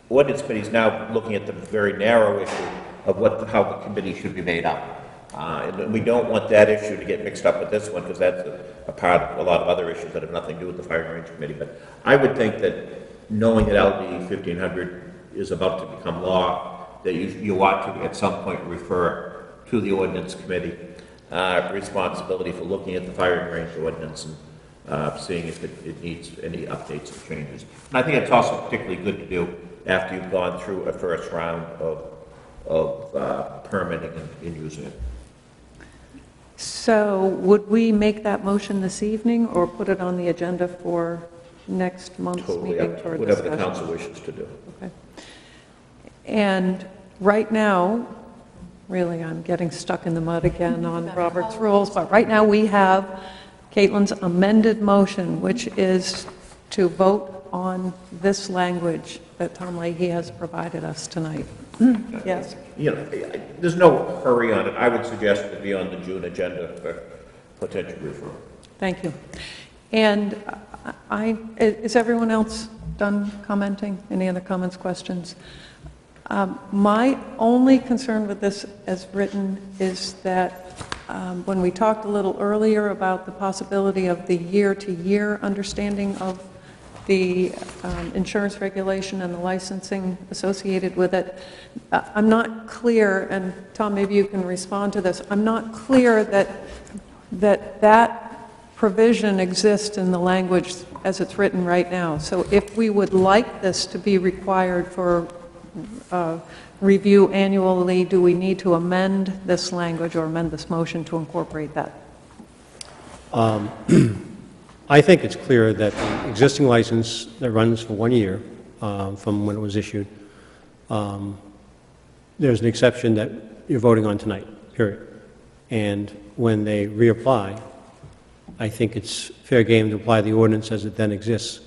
[SPEAKER 6] ordinance committee is now looking at the very narrow issue of what, how the committee should be made up. Uh, And we don't want that issue to get mixed up with this one, because that's a- a part of a lot of other issues that have nothing to do with the Firing Range Committee. But I would think that knowing that LD 1500 is about to become law, that you, you ought to at some point refer to the ordinance committee, uh, responsibility for looking at the Firing Range ordinance and uh, seeing if it, it needs any updates or changes. And I think it's also particularly good to do after you've gone through a first round of, of uh, permitting and, and using it.
[SPEAKER 1] So would we make that motion this evening or put it on the agenda for next month's
[SPEAKER 6] Totally
[SPEAKER 1] meeting
[SPEAKER 6] up to
[SPEAKER 1] for
[SPEAKER 6] whatever the council wishes to do.
[SPEAKER 1] Okay. And right now, really, I'm getting stuck in the mud again on Robert's rules, but right now we have Caitlin's amended motion, which is to vote on this language that Tom Leahy has provided us tonight. Mm. Yes?
[SPEAKER 6] You know, I- there's no hurry on it. I would suggest it be on the June agenda for potential referral.
[SPEAKER 1] Thank you. And I, is everyone else done commenting? Any other comments, questions? Um, My only concern with this as written is that um, when we talked a little earlier about the possibility of the year-to-year understanding of the um, insurance regulation and the licensing associated with it, uh, I'm not clear, and Tom, maybe you can respond to this, I'm not clear that, that that provision exists in the language as it's written right now. So if we would like this to be required for uh, review annually, do we need to amend this language or amend this motion to incorporate that?
[SPEAKER 15] Um, I think it's clear that the existing license that runs for one year um, from when it was issued, um, there's an exception that you're voting on tonight, period. And when they reapply, I think it's fair game to apply the ordinance as it then exists,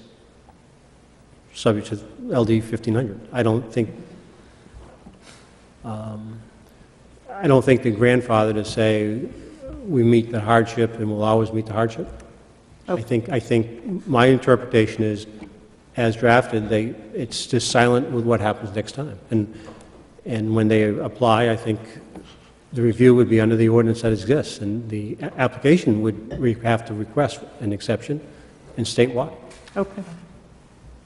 [SPEAKER 15] subject to LD 1500. I don't think, um, I don't think the grandfather to say, we meet the hardship and will always meet the hardship. I think, I think my interpretation is, as drafted, they, it's just silent with what happens next time. And, and when they apply, I think the review would be under the ordinance that exists, and the a- application would re- have to request an exception and state why.
[SPEAKER 1] Okay.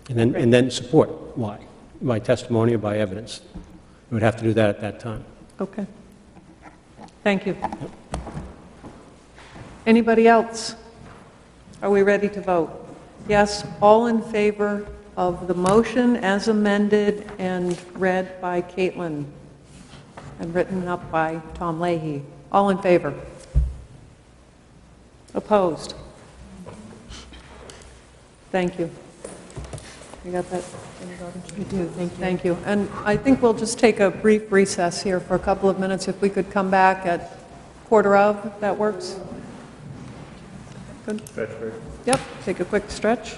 [SPEAKER 15] And then, and then support why, by testimony or by evidence. We would have to do that at that time.
[SPEAKER 1] Okay. Thank you. Anybody else? Are we ready to vote? Yes, all in favor of the motion as amended and read by Caitlin and written up by Tom Leahy. All in favor? Opposed? Thank you. You got that? You do, thank you. Thank you. And I think we'll just take a brief recess here for a couple of minutes. If we could come back at quarter of, if that works? Good? Yep, take a quick stretch.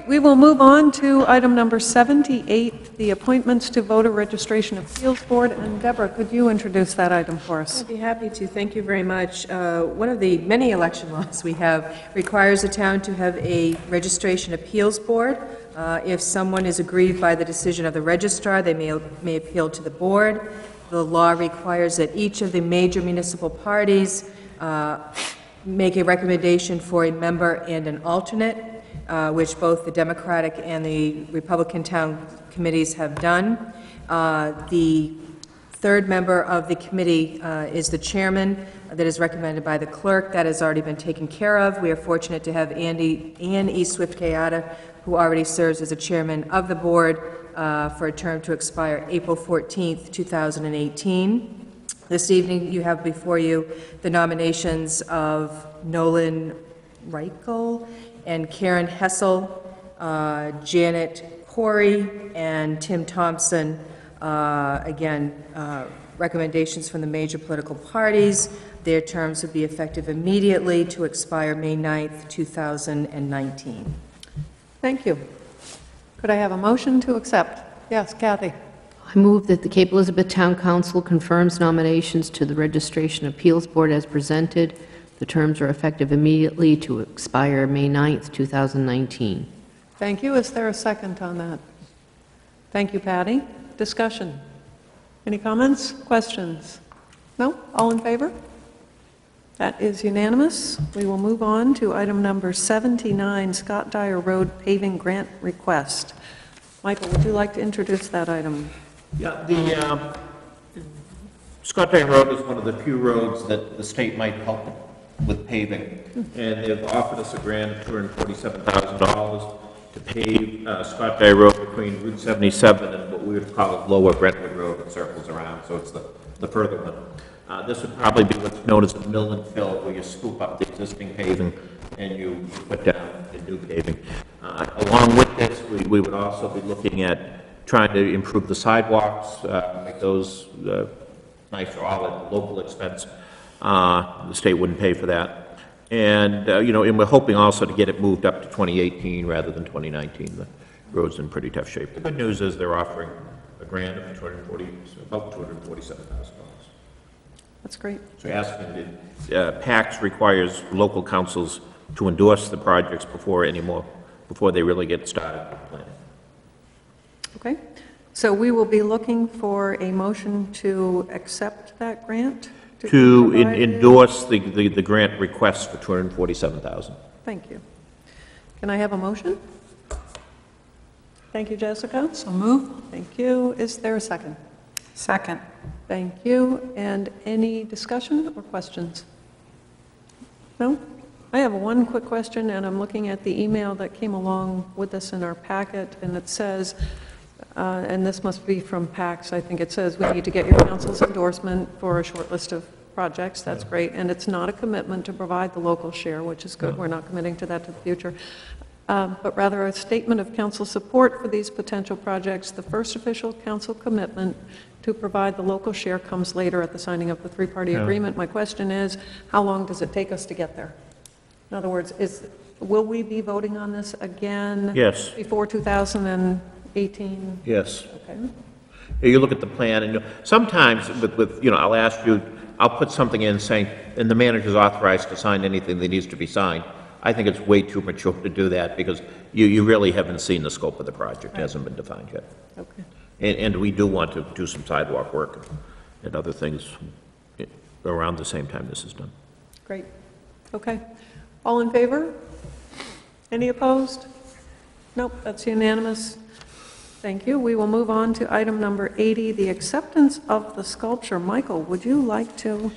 [SPEAKER 1] We will move on to item number 78, the appointments to voter registration appeals board. And Deborah, could you introduce that item for us?
[SPEAKER 2] I'd be happy to. Thank you very much. Uh, One of the many election laws we have requires a town to have a registration appeals board. Uh, If someone is aggrieved by the decision of the registrar, they may may appeal to the board. The law requires that each of the major municipal parties uh, make a recommendation for a member and an alternate, uh, which both the Democratic and the Republican town committees have done. Uh, The third member of the committee uh, is the chairman, that is recommended by the clerk. That has already been taken care of. We are fortunate to have Andy, Ann E. Swift Kayatta, who already serves as a chairman of the board uh, for a term to expire April 14th, 2018. This evening, you have before you the nominations of Nolan Reichel and Karen Hessel, uh, Janet Corey, and Tim Thompson. Uh, Again, uh, recommendations from the major political parties. Their terms would be effective immediately to expire May 9th, 2019.
[SPEAKER 1] Thank you. Could I have a motion to accept? Yes, Kathy?
[SPEAKER 8] I move that the Cape Elizabeth Town Council confirms nominations to the Registration Appeals Board as presented. The terms are effective immediately to expire May 9th, 2019.
[SPEAKER 1] Thank you. Is there a second on that? Thank you, Patty. Discussion? Any comments, questions? No? All in favor? That is unanimous. We will move on to item number 79, Scott Dyer Road paving grant request. Michael, would you like to introduce that item?
[SPEAKER 6] Yeah, the, um, Scott Dyer Road is one of the few roads that the state might help with paving. And they've offered us a grant of $247,000 to pave uh, Scott Dyer Road between Route 77 and what we would call Lower Brentwood Road that circles around, so it's the, the further one. Uh, This would probably be what's known as a mill and fill, where you scoop up the existing paving and you put down the new paving. Uh, Along with this, we, we would also be looking at trying to improve the sidewalks, uh, make those uh, nicer, all at local expense. Uh, The state wouldn't pay for that. And, uh, you know, and we're hoping also to get it moved up to 2018 rather than 2019. The road's in pretty tough shape. The good news is they're offering a grant of 240, about $247,000.
[SPEAKER 1] That's great.
[SPEAKER 6] So asking, the, uh, PACTS requires local councils to endorse the projects before any more, before they really get started with planning.
[SPEAKER 1] Okay. So we will be looking for a motion to accept that grant?
[SPEAKER 6] To en-
[SPEAKER 1] provide it?
[SPEAKER 6] endorse the, the, the grant request for 247,000.
[SPEAKER 1] Thank you. Can I have a motion? Thank you, Jessica.
[SPEAKER 9] So move.
[SPEAKER 1] Thank you. Is there a second?
[SPEAKER 9] Second.
[SPEAKER 1] Thank you. And any discussion or questions? No? I have one quick question, and I'm looking at the email that came along with this in our packet, and it says, uh, and this must be from PACTS, I think it says, we need to get your council's endorsement for a short list of projects. That's great. And it's not a commitment to provide the local share, which is good. We're not committing to that to the future. Um, But rather a statement of council support for these potential projects. The first official council commitment to provide the local share comes later at the signing of the three-party
[SPEAKER 6] Yeah.
[SPEAKER 1] agreement. My question is, how long does it take us to get there? In other words, is, will we be voting on this again?
[SPEAKER 6] Yes.
[SPEAKER 1] Before 2018?
[SPEAKER 6] Yes.
[SPEAKER 1] Okay.
[SPEAKER 6] You look at the plan, and you- sometimes with, with, you know, I'll ask you, I'll put something in saying, and the manager's authorized to sign anything that needs to be signed. I think it's way too mature to do that, because you, you really haven't seen the scope of the project, It hasn't been defined yet.
[SPEAKER 1] Okay.
[SPEAKER 6] And, and we do want to do some sidewalk work and other things eh, around the same time this is done.
[SPEAKER 1] Great. Okay. All in favor? Any opposed? Nope, that's unanimous. Thank you. We will move on to item number 80, the acceptance of the sculpture. Michael, would you like to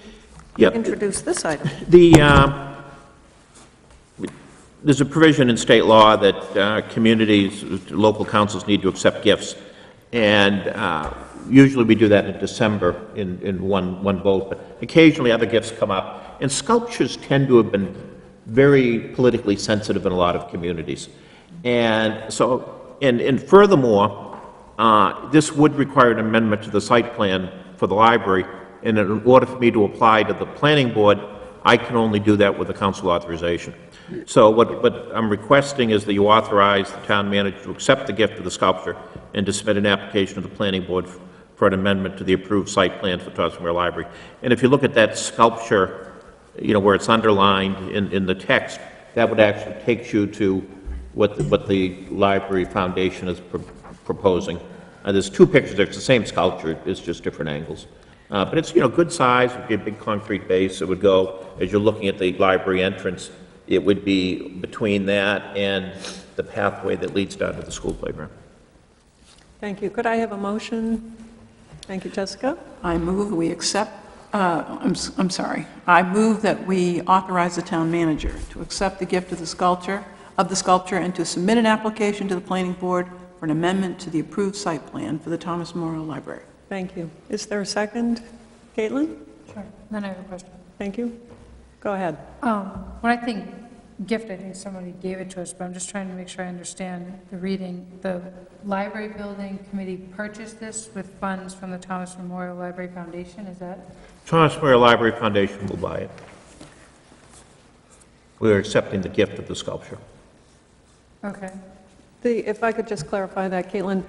[SPEAKER 6] Yep.
[SPEAKER 1] introduce this item?
[SPEAKER 6] The, um, there's a provision in state law that uh, communities, local councils need to accept gifts. And uh, usually we do that in December in, in one, one vote, but occasionally other gifts come up. And sculptures tend to have been very politically sensitive in a lot of communities. And so, and, and furthermore, uh, this would require an amendment to the site plan for the library. And in order for me to apply to the planning board, I can only do that with the council authorization. So what, what I'm requesting is that you authorize the town manager to accept the gift of the sculpture and to submit an application to the planning board for an amendment to the approved site plan for Thomas Memorial Library. And if you look at that sculpture, you know, where it's underlined in, in the text, that would actually take you to what, the- what the library foundation is pro- proposing. Uh, there's two pictures, it's the same sculpture, it's just different angles. Uh, but it's, you know, good size, it would be a big concrete base, it would go, as you're looking at the library entrance, it would be between that and the pathway that leads down to the school playground.
[SPEAKER 1] Thank you. Could I have a motion? Thank you, Jessica.
[SPEAKER 9] I move we accept, uh, I'm, s- I'm sorry, I move that we authorize the town manager to accept the gift of the sculpture, of the sculpture, and to submit an application to the planning board for an amendment to the approved site plan for the Thomas Memorial Library.
[SPEAKER 1] Thank you. Is there a second? Caitlin?
[SPEAKER 11] Sure. Then I have a question.
[SPEAKER 1] Thank you. Go ahead.
[SPEAKER 11] Um, When I think gift, I think somebody gave it to us, but I'm just trying to make sure I understand the reading. The library building committee purchased this with funds from the Thomas Memorial Library Foundation, is that?
[SPEAKER 6] Thomas Memorial Library Foundation will buy it. We are accepting the gift of the sculpture.
[SPEAKER 11] Okay.
[SPEAKER 1] The, if I could just clarify that, Caitlin,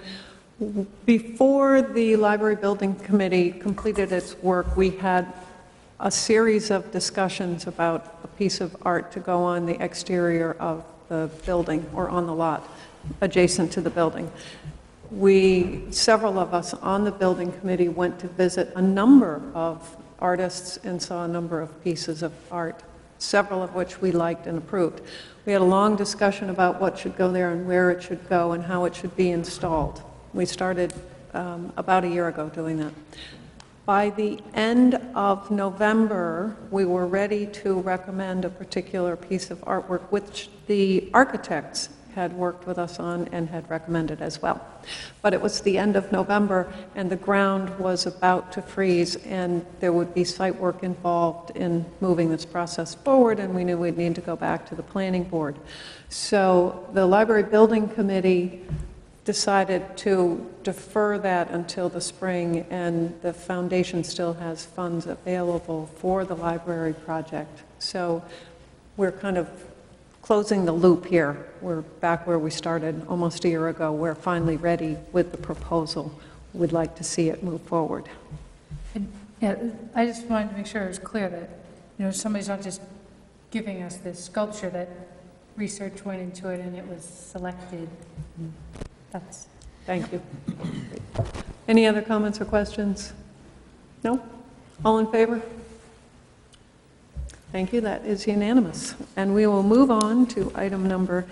[SPEAKER 1] before the library building committee completed its work, we had a series of discussions about a piece of art to go on the exterior of the building or on the lot adjacent to the building. We, several of us on the building committee went to visit a number of artists and saw a number of pieces of art, several of which we liked and approved. We had a long discussion about what should go there and where it should go and how it should be installed. We started um, about a year ago doing that. By the end of November, we were ready to recommend a particular piece of artwork, which the architects had worked with us on and had recommended as well. But it was the end of November, and the ground was about to freeze, and there would be site work involved in moving this process forward, and we knew we'd need to go back to the planning board. So the library building committee decided to defer that until the spring, and the foundation still has funds available for the library project. So we're kind of closing the loop here. We're back where we started almost a year ago. We're finally ready with the proposal. We'd like to see it move forward.
[SPEAKER 11] And, Yeah, I just wanted to make sure it was clear that, you know, somebody's not just giving us this sculpture, that research went into it and it was selected. That's,
[SPEAKER 1] Thank you. Any other comments or questions? No? All in favor? Thank you, that is unanimous. And we will move on to item number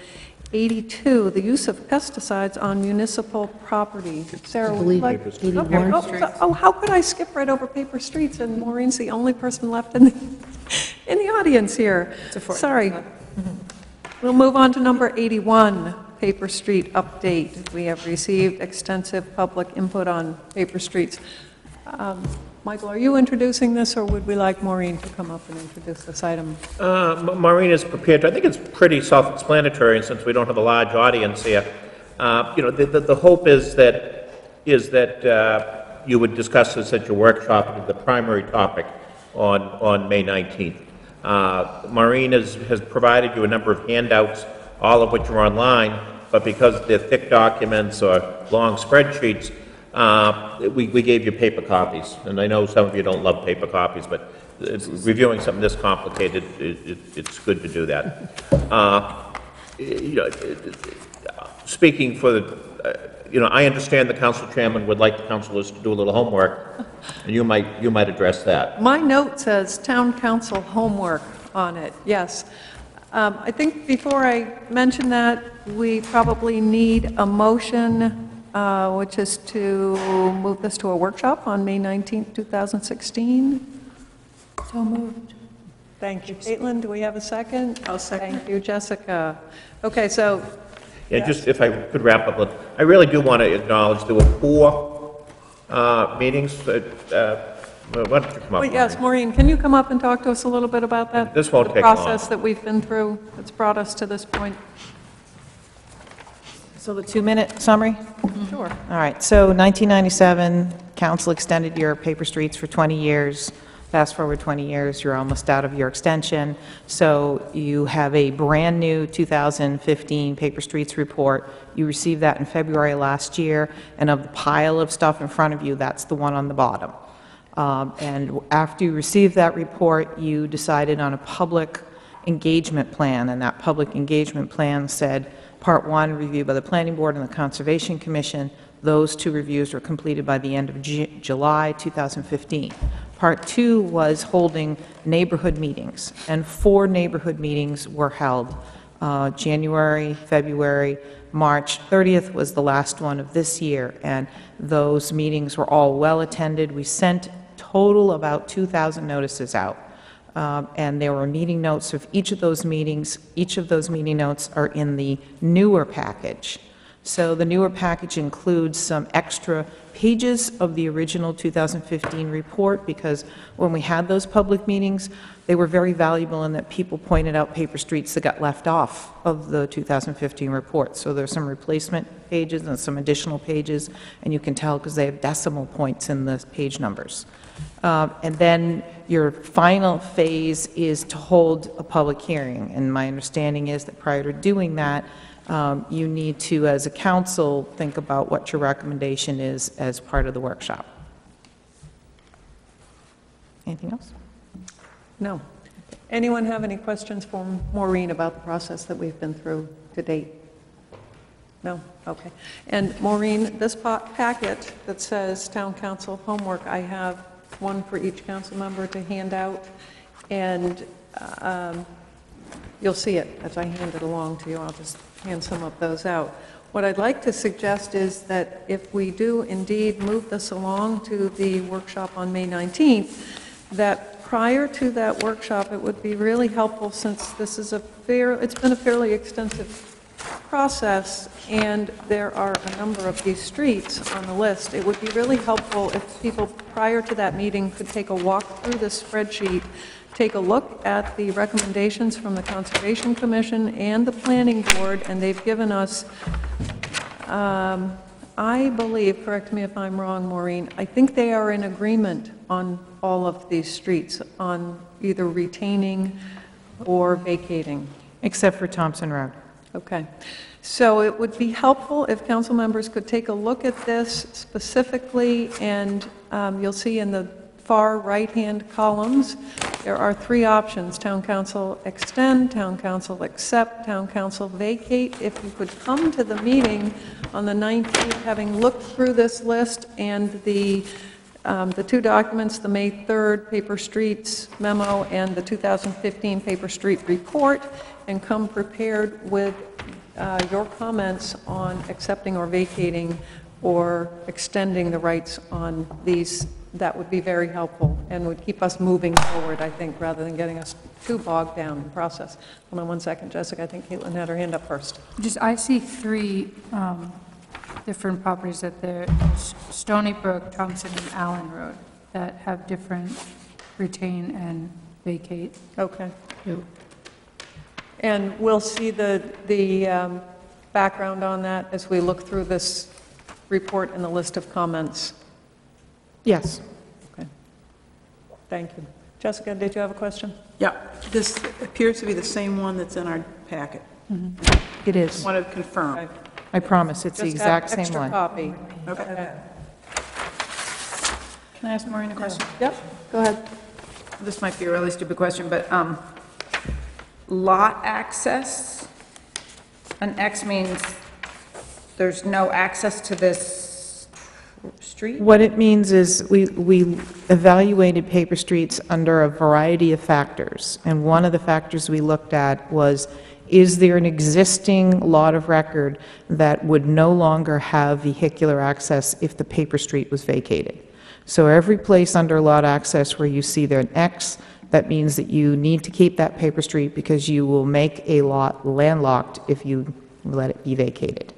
[SPEAKER 1] 82, the use of pesticides on municipal property. Sarah, would you like...
[SPEAKER 8] believe 81.
[SPEAKER 1] Okay. Oh, so- Oh, how could I skip right over paper streets, and Maureen's the only person left in the, in the audience here? Sorry. We'll move on to number 81, Paper Street update. We have received extensive public input on paper streets. Um, Michael, are you introducing this, or would we like Maureen to come up and introduce this item?
[SPEAKER 6] Uh, Ma- Maureen is prepared, I think it's pretty self-explanatory, and since we don't have a large audience here, uh, you know, the, the the hope is that, is that uh, you would discuss this at your workshop, the primary topic on, on May 19th. Uh, Maureen has, has provided you a number of handouts, all of which are online, but because they're thick documents or long spreadsheets, uh, we, we gave you paper copies. And I know some of you don't love paper copies, but it's- reviewing something this complicated, it, it- it's good to do that. Uh, You know, speaking for the, uh, you know, I understand the council chairman would like the councilors to do a little homework, and you might, you might address that.
[SPEAKER 1] My note says town council homework on it, yes. Um, I think before I mention that, we probably need a motion, uh, which is to move this to a workshop on May 19th, 2016. So moved. Thank you. Caitlin, do we have a second? I'll second. Thank you, Jessica. Okay, so
[SPEAKER 6] Yeah, just if I could wrap up, I really do want to acknowledge there were four uh, meetings that, uh, well, why don't you come up?
[SPEAKER 1] Wait, yes, Maureen, can you come up and talk to us a little bit about that?
[SPEAKER 6] This won't
[SPEAKER 1] The
[SPEAKER 6] take long.
[SPEAKER 1] process that we've been through that's brought us to this point?
[SPEAKER 10] So the two-minute summary?
[SPEAKER 1] Sure.
[SPEAKER 10] All right, so 1997, council extended your paper streets for 20 years. Fast forward 20 years, you're almost out of your extension, so you have a brand-new 2015 Paper Streets report. You received that in February last year, and of the pile of stuff in front of you, that's the one on the bottom. Um, And after you received that report, you decided on a public engagement plan, and that public engagement plan said, Part 1, reviewed by the Planning Board and the Conservation Commission. Those two reviews were completed by the end of Ju- July 2015. Part 2 was holding neighborhood meetings, and four neighborhood meetings were held. Uh, January, February, March 30th was the last one of this year, and those meetings were all well-attended. We sent total about 2,000 notices out. Um, And there were meeting notes of each of those meetings. Each of those meeting notes are in the newer package. So the newer package includes some extra pages of the original 2015 report, because when we had those public meetings, they were very valuable in that people pointed out paper streets that got left off of the 2015 report. So there's some replacement pages and some additional pages, and you can tell because they have decimal points in the page numbers. Um, And then your final phase is to hold a public hearing. And my understanding is that prior to doing that, um, you need to, as a council, think about what your recommendation is as part of the workshop. Anything else?
[SPEAKER 1] No. Anyone have any questions for Maureen about the process that we've been through to date? No? Okay. And Maureen, this pa- packet that says Town Council homework, I have one for each council member to hand out, and um, you'll see it as I hand it along to you. I'll just hand some of those out. What I'd like to suggest is that if we do indeed move this along to the workshop on May 19th, that prior to that workshop, it would be really helpful, since this is a fair, it's been a fairly extensive process, and there are a number of these streets on the list, it would be really helpful if people, prior to that meeting, could take a walk through this spreadsheet, take a look at the recommendations from the Conservation Commission and the Planning Board, and they've given us, um, I believe, correct me if I'm wrong, Maureen, I think they are in agreement on all of these streets, on either retaining or vacating.
[SPEAKER 10] Except for Thompson Road.
[SPEAKER 1] Okay. So it would be helpful if council members could take a look at this specifically, and um, you'll see in the far right-hand columns, there are three options, town council extend, town council accept, town council vacate. If you could come to the meeting on the 19th, having looked through this list and the, um, the two documents, the May 3rd Paper Streets memo and the 2015 Paper Street report, and come prepared with uh, your comments on accepting or vacating or extending the rights on these, that would be very helpful and would keep us moving forward, I think, rather than getting us too bogged down in process. Hold on one second, Jessica, I think Caitlin had her hand up first.
[SPEAKER 11] Just, I see three um, different properties that there, Stony Brook, Thompson, and Allen Road, that have different retain and vacate.
[SPEAKER 1] Okay. And we'll see the, the um, background on that as we look through this report and the list of comments.
[SPEAKER 10] Yes.
[SPEAKER 1] Okay. Thank you. Jessica, did you have a question?
[SPEAKER 9] Yeah, this appears to be the same one that's in our packet.
[SPEAKER 10] It is.
[SPEAKER 9] Want to confirm.
[SPEAKER 10] I promise, it's the
[SPEAKER 1] Just got
[SPEAKER 10] exact same
[SPEAKER 1] extra
[SPEAKER 10] one.
[SPEAKER 1] copy.
[SPEAKER 9] Okay. Can I ask Maureen a question?
[SPEAKER 1] Yep, go ahead.
[SPEAKER 17] This might be a really stupid question, but um, lot access, an X means there's no access to this street?
[SPEAKER 10] What it means is, we, we evaluated paper streets under a variety of factors, and one of the factors we looked at was, is there an existing lot of record that would no longer have vehicular access if the paper street was vacated? So every place under lot access where you see there an X, that means that you need to keep that paper street because you will make a lot landlocked if you let it be vacated.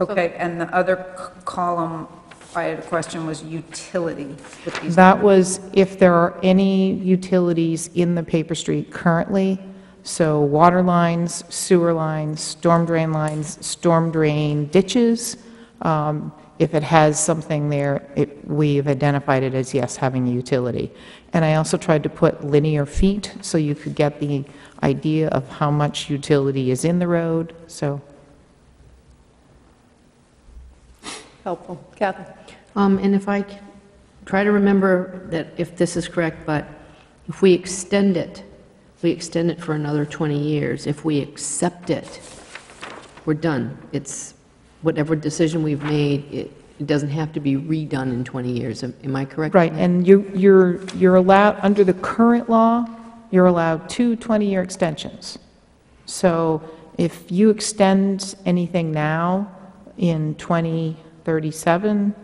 [SPEAKER 17] Okay, and the other c- column, I had a question, was utility with these.
[SPEAKER 10] That was if there are any utilities in the paper street currently, so water lines, sewer lines, storm drain lines, storm drain ditches. Um, if it has something there, it, we've identified it as, yes, having a utility. And I also tried to put linear feet, so you could get the idea of how much utility is in the road, so.
[SPEAKER 1] Helpful. Kathy?
[SPEAKER 8] Um, And if I c- try to remember that if this is correct, but if we extend it, we extend it for another 20 years, if we accept it, we're done. It's, whatever decision we've made, it it doesn't have to be redone in 20 years. Am am I correct?
[SPEAKER 10] Right, and you, you're, you're allowed, under the current law, you're allowed two 20-year extensions. So if you extend anything now in 2037,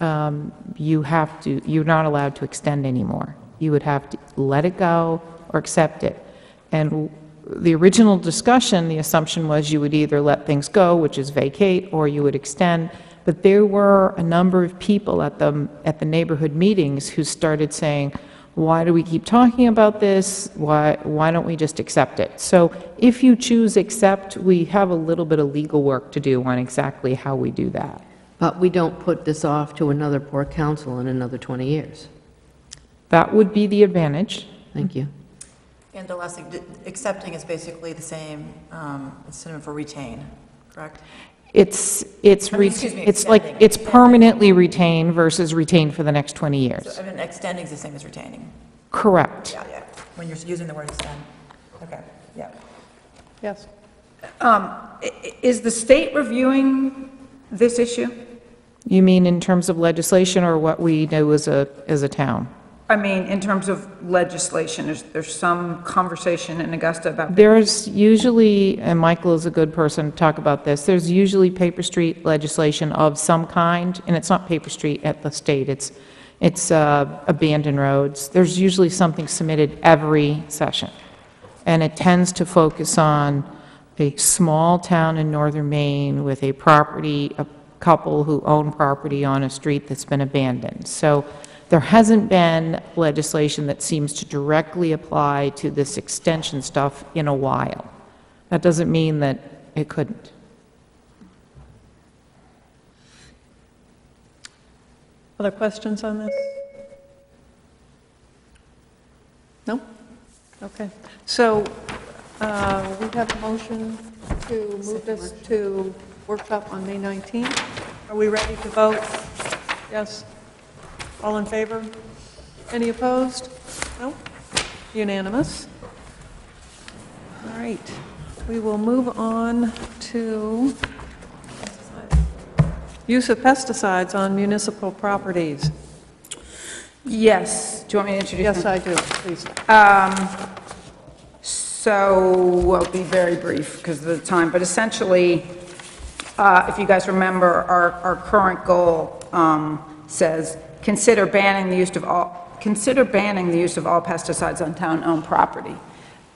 [SPEAKER 10] um, you have to, you're not allowed to extend anymore. You would have to let it go or accept it. And the original discussion, the assumption was you would either let things go, which is vacate, or you would extend. But there were a number of people at the, at the neighborhood meetings who started saying, why do we keep talking about this? Why, why don't we just accept it? So if you choose accept, we have a little bit of legal work to do on exactly how we do that.
[SPEAKER 8] But we don't put this off to another poor council in another 20 years.
[SPEAKER 10] That would be the advantage.
[SPEAKER 8] Thank you.
[SPEAKER 4] And the last thing, d- accepting is basically the same, um, it's synonym for retain, correct?
[SPEAKER 10] It's, it's,
[SPEAKER 4] I mean,
[SPEAKER 10] re-
[SPEAKER 4] excuse me,
[SPEAKER 10] it's like,
[SPEAKER 4] extending,
[SPEAKER 10] it's permanently retained versus retained for the next 20 years.
[SPEAKER 4] So, I mean, extending is the same as retaining.
[SPEAKER 10] Correct.
[SPEAKER 4] Yeah, yeah, when you're using the word extend. Okay, yeah.
[SPEAKER 1] Yes.
[SPEAKER 16] Um, i- i- Is the state reviewing this issue?
[SPEAKER 10] You mean in terms of legislation or what we do as a, as a town?
[SPEAKER 16] I mean, in terms of legislation, is there some conversation in Augusta about?
[SPEAKER 10] There's usually, and Michael is a good person to talk about this, there's usually paper street legislation of some kind, and it's not paper street at the state, it's, it's uh, abandoned roads. There's usually something submitted every session. And it tends to focus on a small town in northern Maine with a property, a couple who own property on a street that's been abandoned. So there hasn't been legislation that seems to directly apply to this extension stuff in a while. That doesn't mean that it couldn't.
[SPEAKER 1] Other questions on this? No? Okay. So uh, we have a motion to move this to workshop on May 19th. Are we ready to vote? Yes? All in favor? Any opposed? No? Unanimous? All right. We will move on to use of pesticides on municipal properties.
[SPEAKER 16] Yes. Do you want me to introduce?
[SPEAKER 1] Yes,
[SPEAKER 16] them?
[SPEAKER 1] I do, please.
[SPEAKER 16] Um, So, I'll be very brief because of the time, but essentially, uh, if you guys remember, our, our current goal um, says, consider banning the use of all, consider banning the use of all pesticides on town-owned property.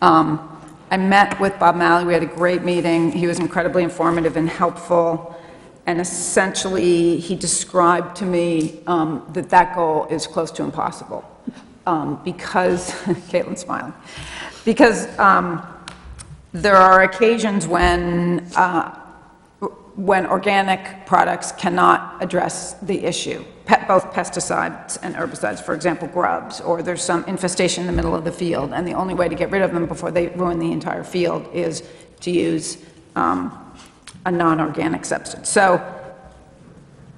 [SPEAKER 16] Um, I met with Bob Malley, we had a great meeting, he was incredibly informative and helpful, and essentially, he described to me um, that that goal is close to impossible, um, because, Caitlin's smiling, because um, there are occasions when, uh, when organic products cannot address the issue, Pe- both pesticides and herbicides, for example, grubs, or there's some infestation in the middle of the field, and the only way to get rid of them before they ruin the entire field is to use um, a non-organic substance. So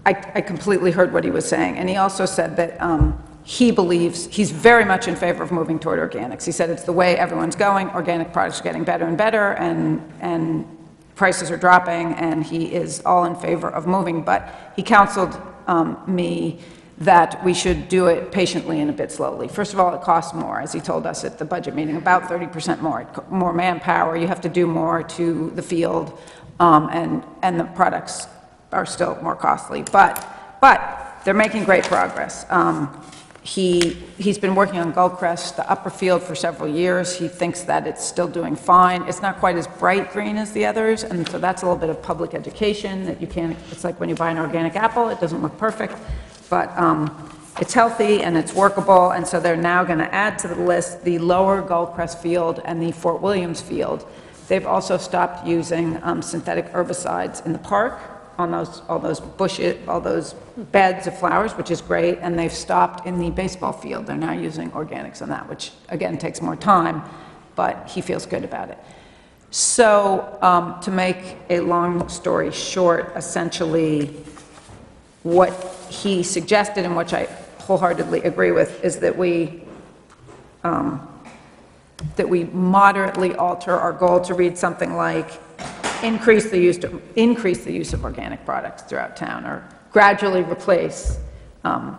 [SPEAKER 16] I, I completely heard what he was saying, and he also said that um, he believes, he's very much in favor of moving toward organics. He said it's the way everyone's going, organic products are getting better and better, and, and prices are dropping, and he is all in favor of moving, but he counseled um, me that we should do it patiently and a bit slowly. First of all, it costs more, as he told us at the budget meeting, about 30% more. More manpower, you have to do more to the field, um, and, and the products are still more costly, but, but they're making great progress. Um, He, he's been working on Gull Crest, the upper field, for several years. He thinks that it's still doing fine. It's not quite as bright green as the others, and so that's a little bit of public education, that you can't, it's like when you buy an organic apple, it doesn't look perfect, but um, it's healthy and it's workable, and so they're now going to add to the list the lower Gull Crest field and the Fort Williams field. They've also stopped using um, synthetic herbicides in the park, on those, all those bushes, all those beds of flowers, which is great, and they've stopped in the baseball field. They're now using organics on that, which, again, takes more time, but he feels good about it. So, um, to make a long story short, essentially, what he suggested, and which I wholeheartedly agree with, is that we, um, that we moderately alter our goal to read something like, increase the use, to- increase the use of organic products throughout town, or gradually replace um,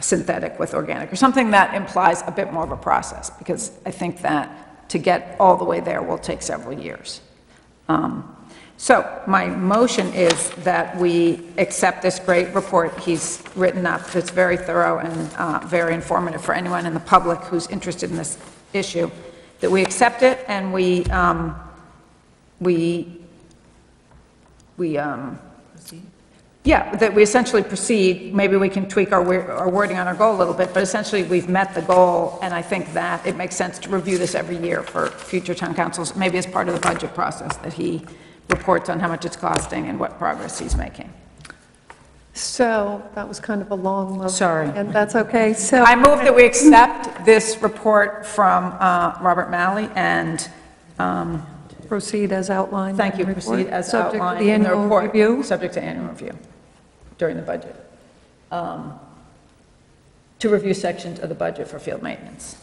[SPEAKER 16] synthetic with organic, or something that implies a bit more of a process, because I think that to get all the way there will take several years. Um, So my motion is that we accept this great report he's written up. It's very thorough and uh, very informative for anyone in the public who's interested in this issue, that we accept it and we, um, we, we, um, yeah, that we essentially proceed, maybe we can tweak our our wording on our goal a little bit, but essentially, we've met the goal, and I think that it makes sense to review this every year for future town councils, maybe as part of the budget process, that he reports on how much it's costing and what progress he's making.
[SPEAKER 1] So, that was kind of a long motion.
[SPEAKER 16] Sorry.
[SPEAKER 1] And that's okay, so.
[SPEAKER 16] I move that we accept this report from uh, Robert Malley and, um,
[SPEAKER 1] Proceed as outlined.
[SPEAKER 16] thank you,
[SPEAKER 1] in the report,
[SPEAKER 16] proceed as
[SPEAKER 1] subject to
[SPEAKER 16] outlined
[SPEAKER 1] the
[SPEAKER 16] in the
[SPEAKER 1] annual
[SPEAKER 16] report.
[SPEAKER 1] review.
[SPEAKER 16] Subject to annual review during the budget. Um, To review sections of the budget for field maintenance.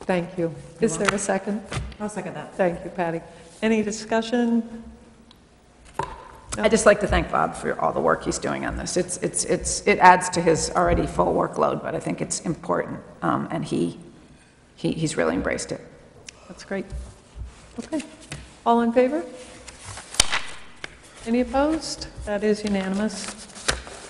[SPEAKER 1] Thank you. Is there a second?
[SPEAKER 4] I'll second that.
[SPEAKER 1] Thank you, Patty. Any discussion?
[SPEAKER 16] I'd just like to thank Bob for all the work he's doing on this. It's, it's, it's, it adds to his already full workload, but I think it's important, um, and he, he, he's really embraced it.
[SPEAKER 1] That's great. Okay. All in favor? Any opposed? That is unanimous.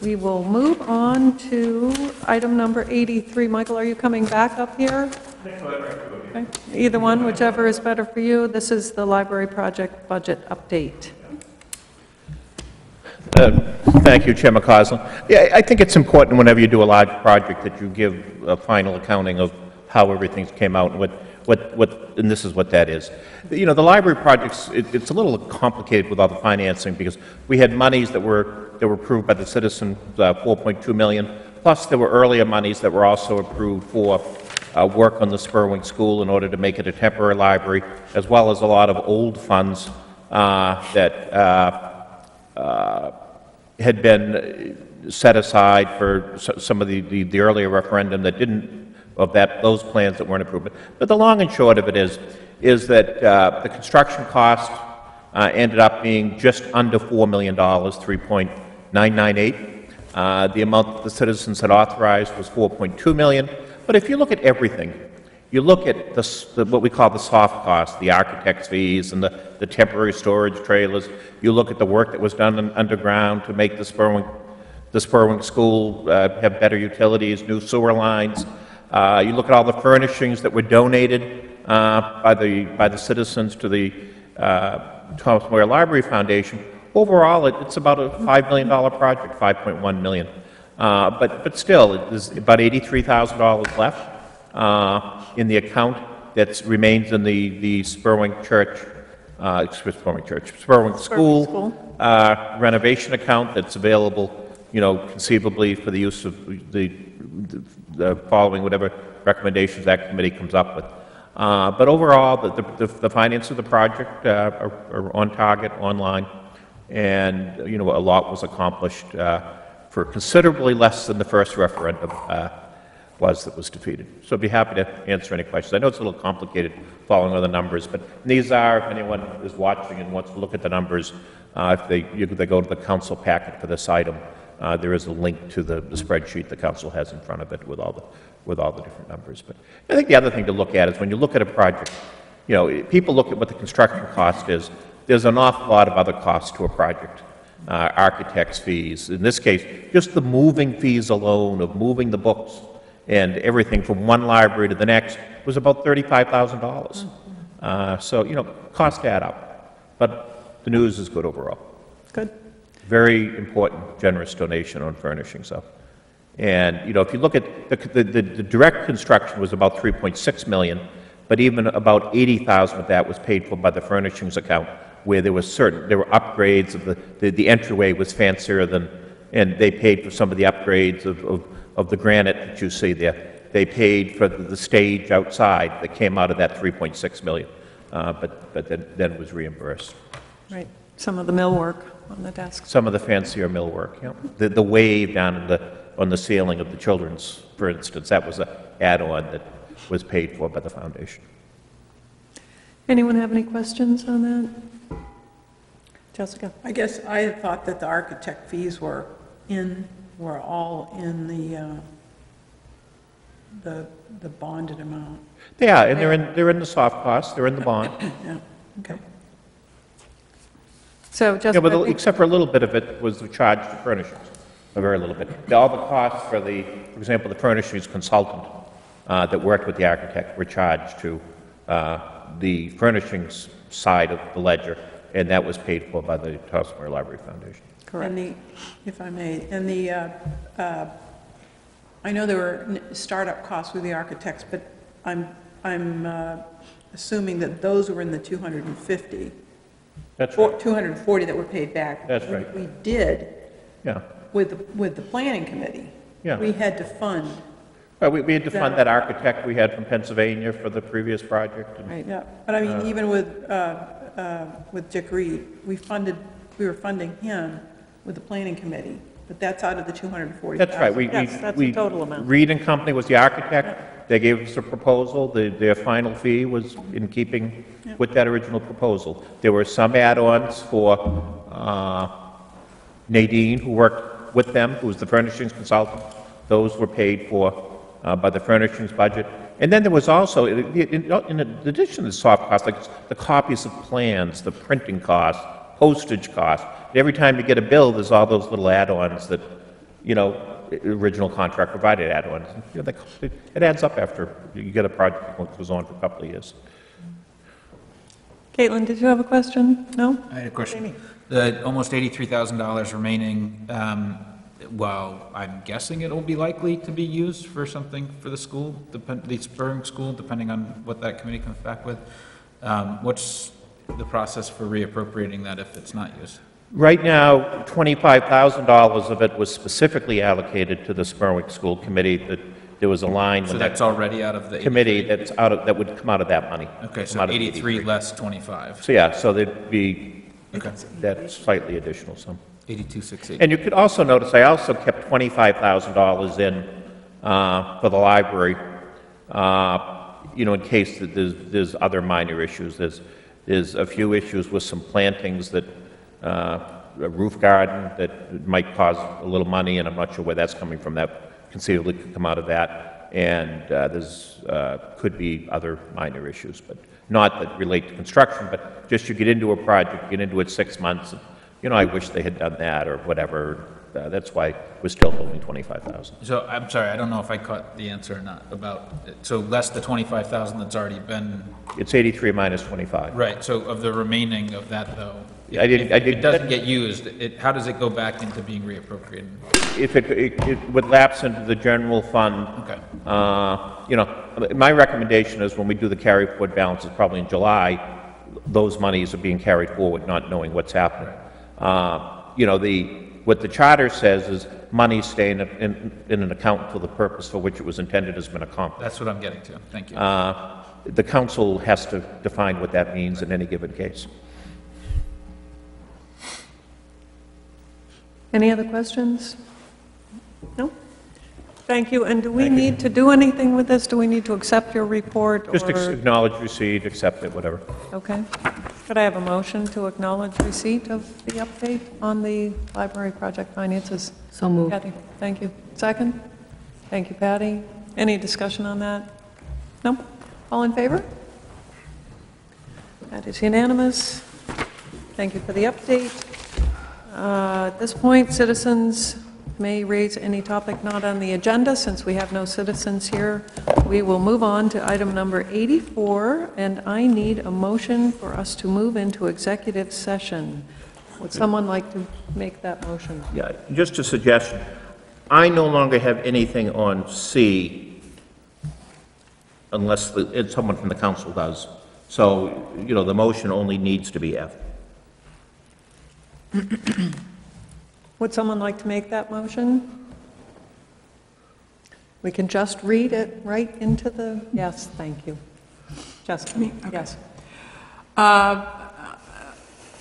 [SPEAKER 1] We will move on to item number 83. Michael, are you coming back up here? Okay. Either one, whichever is better for you. This is the library project budget update.
[SPEAKER 6] Uh, Thank you, Chair MacAuslan. Yeah, I think it's important whenever you do a large project that you give a final accounting of how everything came out and what, what, what, and this is what that is. You know, the library projects, it- it's a little complicated with all the financing because we had monies that were, that were approved by the citizens, uh, 4.2 million, plus there were earlier monies that were also approved for uh, work on the Spurwink School in order to make it a temporary library, as well as a lot of old funds uh, that uh, uh, had been set aside for some of the, the the earlier referendum that didn't, of that, those plans that weren't approved. But- the long and short of it is, is that uh, the construction cost uh, ended up being just under $4 million, 3.998. Uh, The amount that the citizens had authorized was 4.2 million. But if you look at everything, you look at the, the- what we call the soft costs, the architect's fees and the, the temporary storage trailers. You look at the work that was done un- underground to make the Spurwink, the Spurwink School uh, have better utilities, new sewer lines. Uh, you look at all the furnishings that were donated uh, by the, by the citizens to the uh, Thomas Memorial Library Foundation. Overall, it, it's about a $5 million project, 5.1 million. Uh, but, but still, there's about $83,000 left uh, in the account that remains in the, the Spurwink Church, uh, Spurwink Church, Spurwink School uh, renovation account that's available, you know, conceivably for the use of the, the following whatever recommendations that committee comes up with. Uh, But overall, the, the, the finance of the project uh, are are on target, online, and, you know, a lot was accomplished uh, for considerably less than the first referendum uh, was that was defeated. So I'd be happy to answer any questions. I know it's a little complicated following all the numbers, but these are, if anyone is watching and wants to look at the numbers, uh, if they, you- they go to the council packet for this item, uh, there is a link to the the spreadsheet the council has in front of it with all the, with all the different numbers. But I think the other thing to look at is when you look at a project, you know, people look at what the construction cost is, there's an awful lot of other costs to a project. Uh, architect's fees, in this case, just the moving fees alone of moving the books and everything from one library to the next was about $35,000. Uh, So, you know, costs add up, but the news is good overall.
[SPEAKER 1] Good.
[SPEAKER 6] Very important, generous donation on furnishings. And, you know, if you look at, the, the, the the direct construction was about 3.6 million, but even about 80,000 of that was paid for by the furnishings account, where there was certain, there were upgrades of the, the- the entryway was fancier than, and they paid for some of the upgrades of, of, of the granite that you see there. They paid for the the stage outside that came out of that 3.6 million, uh, but, but then, then was reimbursed.
[SPEAKER 1] Right, some of the millwork on the desks.
[SPEAKER 6] Some of the fancier millwork, yeah. The, the wave down in the, on the ceiling of the children's, for instance, that was an add-on that was paid for by the foundation.
[SPEAKER 1] Anyone have any questions on that? Jessica?
[SPEAKER 9] I guess I had thought that the architect fees were in, were all in the, uh, the, the bonded amount.
[SPEAKER 6] Yeah, and they're in, they're in the soft costs, they're in the bond.
[SPEAKER 9] Yeah, okay.
[SPEAKER 1] So
[SPEAKER 6] Yeah, but
[SPEAKER 1] I think-
[SPEAKER 6] except for a little bit of it was the charge to furnishings, a very little bit. All the costs for the, for example, the furnishings consultant uh, that worked with the architect were charged to uh, the furnishings side of the ledger, and that was paid for by the Towson Library Foundation.
[SPEAKER 1] Correct.
[SPEAKER 9] And the, if I may, and the, uh, uh, I know there were n- startup costs with the architects, but I'm, I'm uh, assuming that those were in the 250.
[SPEAKER 6] That's
[SPEAKER 9] Or
[SPEAKER 6] right.
[SPEAKER 9] 240 that were paid back.
[SPEAKER 6] That's right.
[SPEAKER 9] We did
[SPEAKER 6] Yeah.
[SPEAKER 9] with, the- with the planning committee.
[SPEAKER 6] Yeah.
[SPEAKER 9] We had to fund,
[SPEAKER 6] Well, we we had to fund that architect we had from Pennsylvania for the previous project. and-
[SPEAKER 9] yeah, but I
[SPEAKER 6] Uh,
[SPEAKER 9] mean, even with, uh, uh, with Dick Reed, we funded, we were funding him with the planning committee, but that's out of the 240,000.
[SPEAKER 6] That's right. We, we,
[SPEAKER 1] Yes, that's the
[SPEAKER 6] we-
[SPEAKER 1] total amount.
[SPEAKER 6] Reed and Company was the architect. They gave us a proposal. The, their final fee was in keeping with that original proposal. There were some add-ons for, uh, Nadine, who worked with them, who was the furnishings consultant. Those were paid for, uh, by the furnishings budget. And then there was also, in, in in addition to the soft costs, like the copies of plans, the printing costs, postage costs. Every time you get a bill, there's all those little add-ons that, you know, original contract provided add-ons. You know, they- It it adds up after you get a project that goes on for a couple of years.
[SPEAKER 1] Caitlin, did you have a question? No?
[SPEAKER 3] I had a question. The almost $83,000 remaining, um, well, I'm guessing it'll be likely to be used for something for the school, depend- the Spurwink School, depending on what that committee comes back with. Um, What's the process for reappropriating that if it's not used?
[SPEAKER 6] Right now, $25,000 of it was specifically allocated to the Spurwink School Committee, that there was a line.
[SPEAKER 3] So
[SPEAKER 6] that
[SPEAKER 3] that's already out of the
[SPEAKER 6] Committee that's out of, that would come out of that money.
[SPEAKER 3] Okay,
[SPEAKER 6] Come
[SPEAKER 3] so
[SPEAKER 6] out of the
[SPEAKER 3] 83 less 25.
[SPEAKER 6] So, yeah, so there'd be
[SPEAKER 3] Okay.
[SPEAKER 6] that slightly additional sum.
[SPEAKER 3] 8268.
[SPEAKER 6] And you could also notice, I also kept $25,000 in uh, for the library, uh, you know, in case that there's, there's other minor issues. There's, there's a few issues with some plantings that, uh, a roof garden that might cost a little money, and I'm not sure where that's coming from. That conceivably could come out of that. And uh, there's, uh, could be other minor issues, but not that relate to construction, but just you get into a project, you get into it six months, and, you know, I wish they had done that, or whatever. Uh, That's why we're still holding 25,000.
[SPEAKER 3] So I'm sorry, I don't know if I caught the answer or not about, so less the 25,000 that's already been,
[SPEAKER 6] It's 83 minus 25.
[SPEAKER 3] right, so of the remaining of that though?
[SPEAKER 6] I didn't-
[SPEAKER 3] if
[SPEAKER 6] I didn't-
[SPEAKER 3] It doesn't get used, it, how does it go back into being reappropriated?
[SPEAKER 6] If it, it it would lapse into the general fund.
[SPEAKER 3] Okay.
[SPEAKER 6] uh, You know, my recommendation is when we do the carry forward balances, probably in July, those monies are being carried forward, not knowing what's happening. Uh, You know, the, what the charter says is money stay in, a- in in an account for the purpose for which it was intended has been accomplished.
[SPEAKER 3] That's what I'm getting to, thank you.
[SPEAKER 6] Uh, The council has to define what that means in any given case.
[SPEAKER 1] Any other questions? No? Thank you. And do we need to do anything with this? Do we need to accept your report?
[SPEAKER 6] Just ex-
[SPEAKER 1] or-
[SPEAKER 6] acknowledge receipt, accept it, whatever.
[SPEAKER 1] Okay. Could I have a motion to acknowledge receipt of the update on the library project finances?
[SPEAKER 8] So moved.
[SPEAKER 1] Patty, thank you. Second? Thank you, Patty. Any discussion on that? No? All in favor? That is unanimous. Thank you for the update. Uh, At this point, citizens may raise any topic not on the agenda. Since we have no citizens here, we will move on to item number 84, and I need a motion for us to move into executive session. Would someone like to make that motion?
[SPEAKER 6] Yeah, just a suggestion. I no longer have anything on C unless the- someone from the council does. So, you know, the motion only needs to be F.
[SPEAKER 1] Would someone like to make that motion? We can just read it right into the, yes, thank you. Just, yes.
[SPEAKER 9] Uh,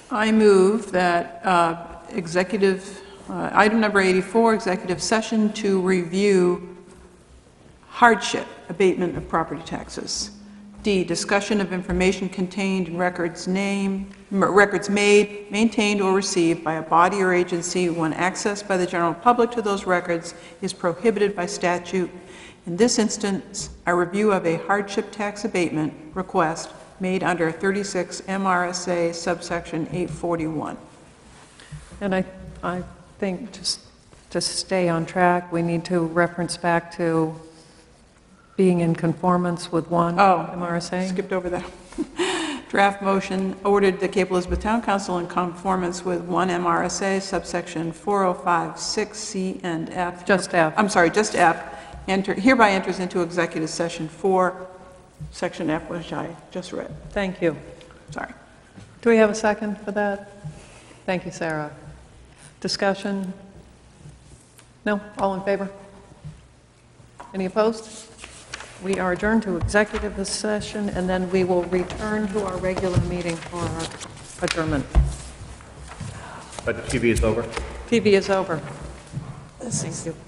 [SPEAKER 9] I move that uh, executive, uh, item number 84, executive session to review hardship abatement of property taxes. D, discussion of information contained in records name, records made, maintained, or received by a body or agency when access by the general public to those records is prohibited by statute. In this instance, a review of a hardship tax abatement request made under 36 MRSA subsection 841.
[SPEAKER 1] And I, I think just to stay on track, we need to reference back to being in conformance with one
[SPEAKER 9] Oh,
[SPEAKER 1] MRSA.
[SPEAKER 9] Skipped over that. Draft motion ordered the Cape Elizabeth Town Council in conformance with 1 MRSA subsection 4056C and F.
[SPEAKER 1] Just F.
[SPEAKER 9] I'm sorry, just F. Enter, hereby enters into executive session 4, section F, which I just read.
[SPEAKER 1] Thank you.
[SPEAKER 9] Sorry.
[SPEAKER 1] Do we have a second for that? Thank you, Sarah. Discussion? No? All in favor? Any opposed? We are adjourned to executive session, and then we will return to our regular meeting for our adjournment.
[SPEAKER 6] But TV is over?
[SPEAKER 1] TV is over. Thank you.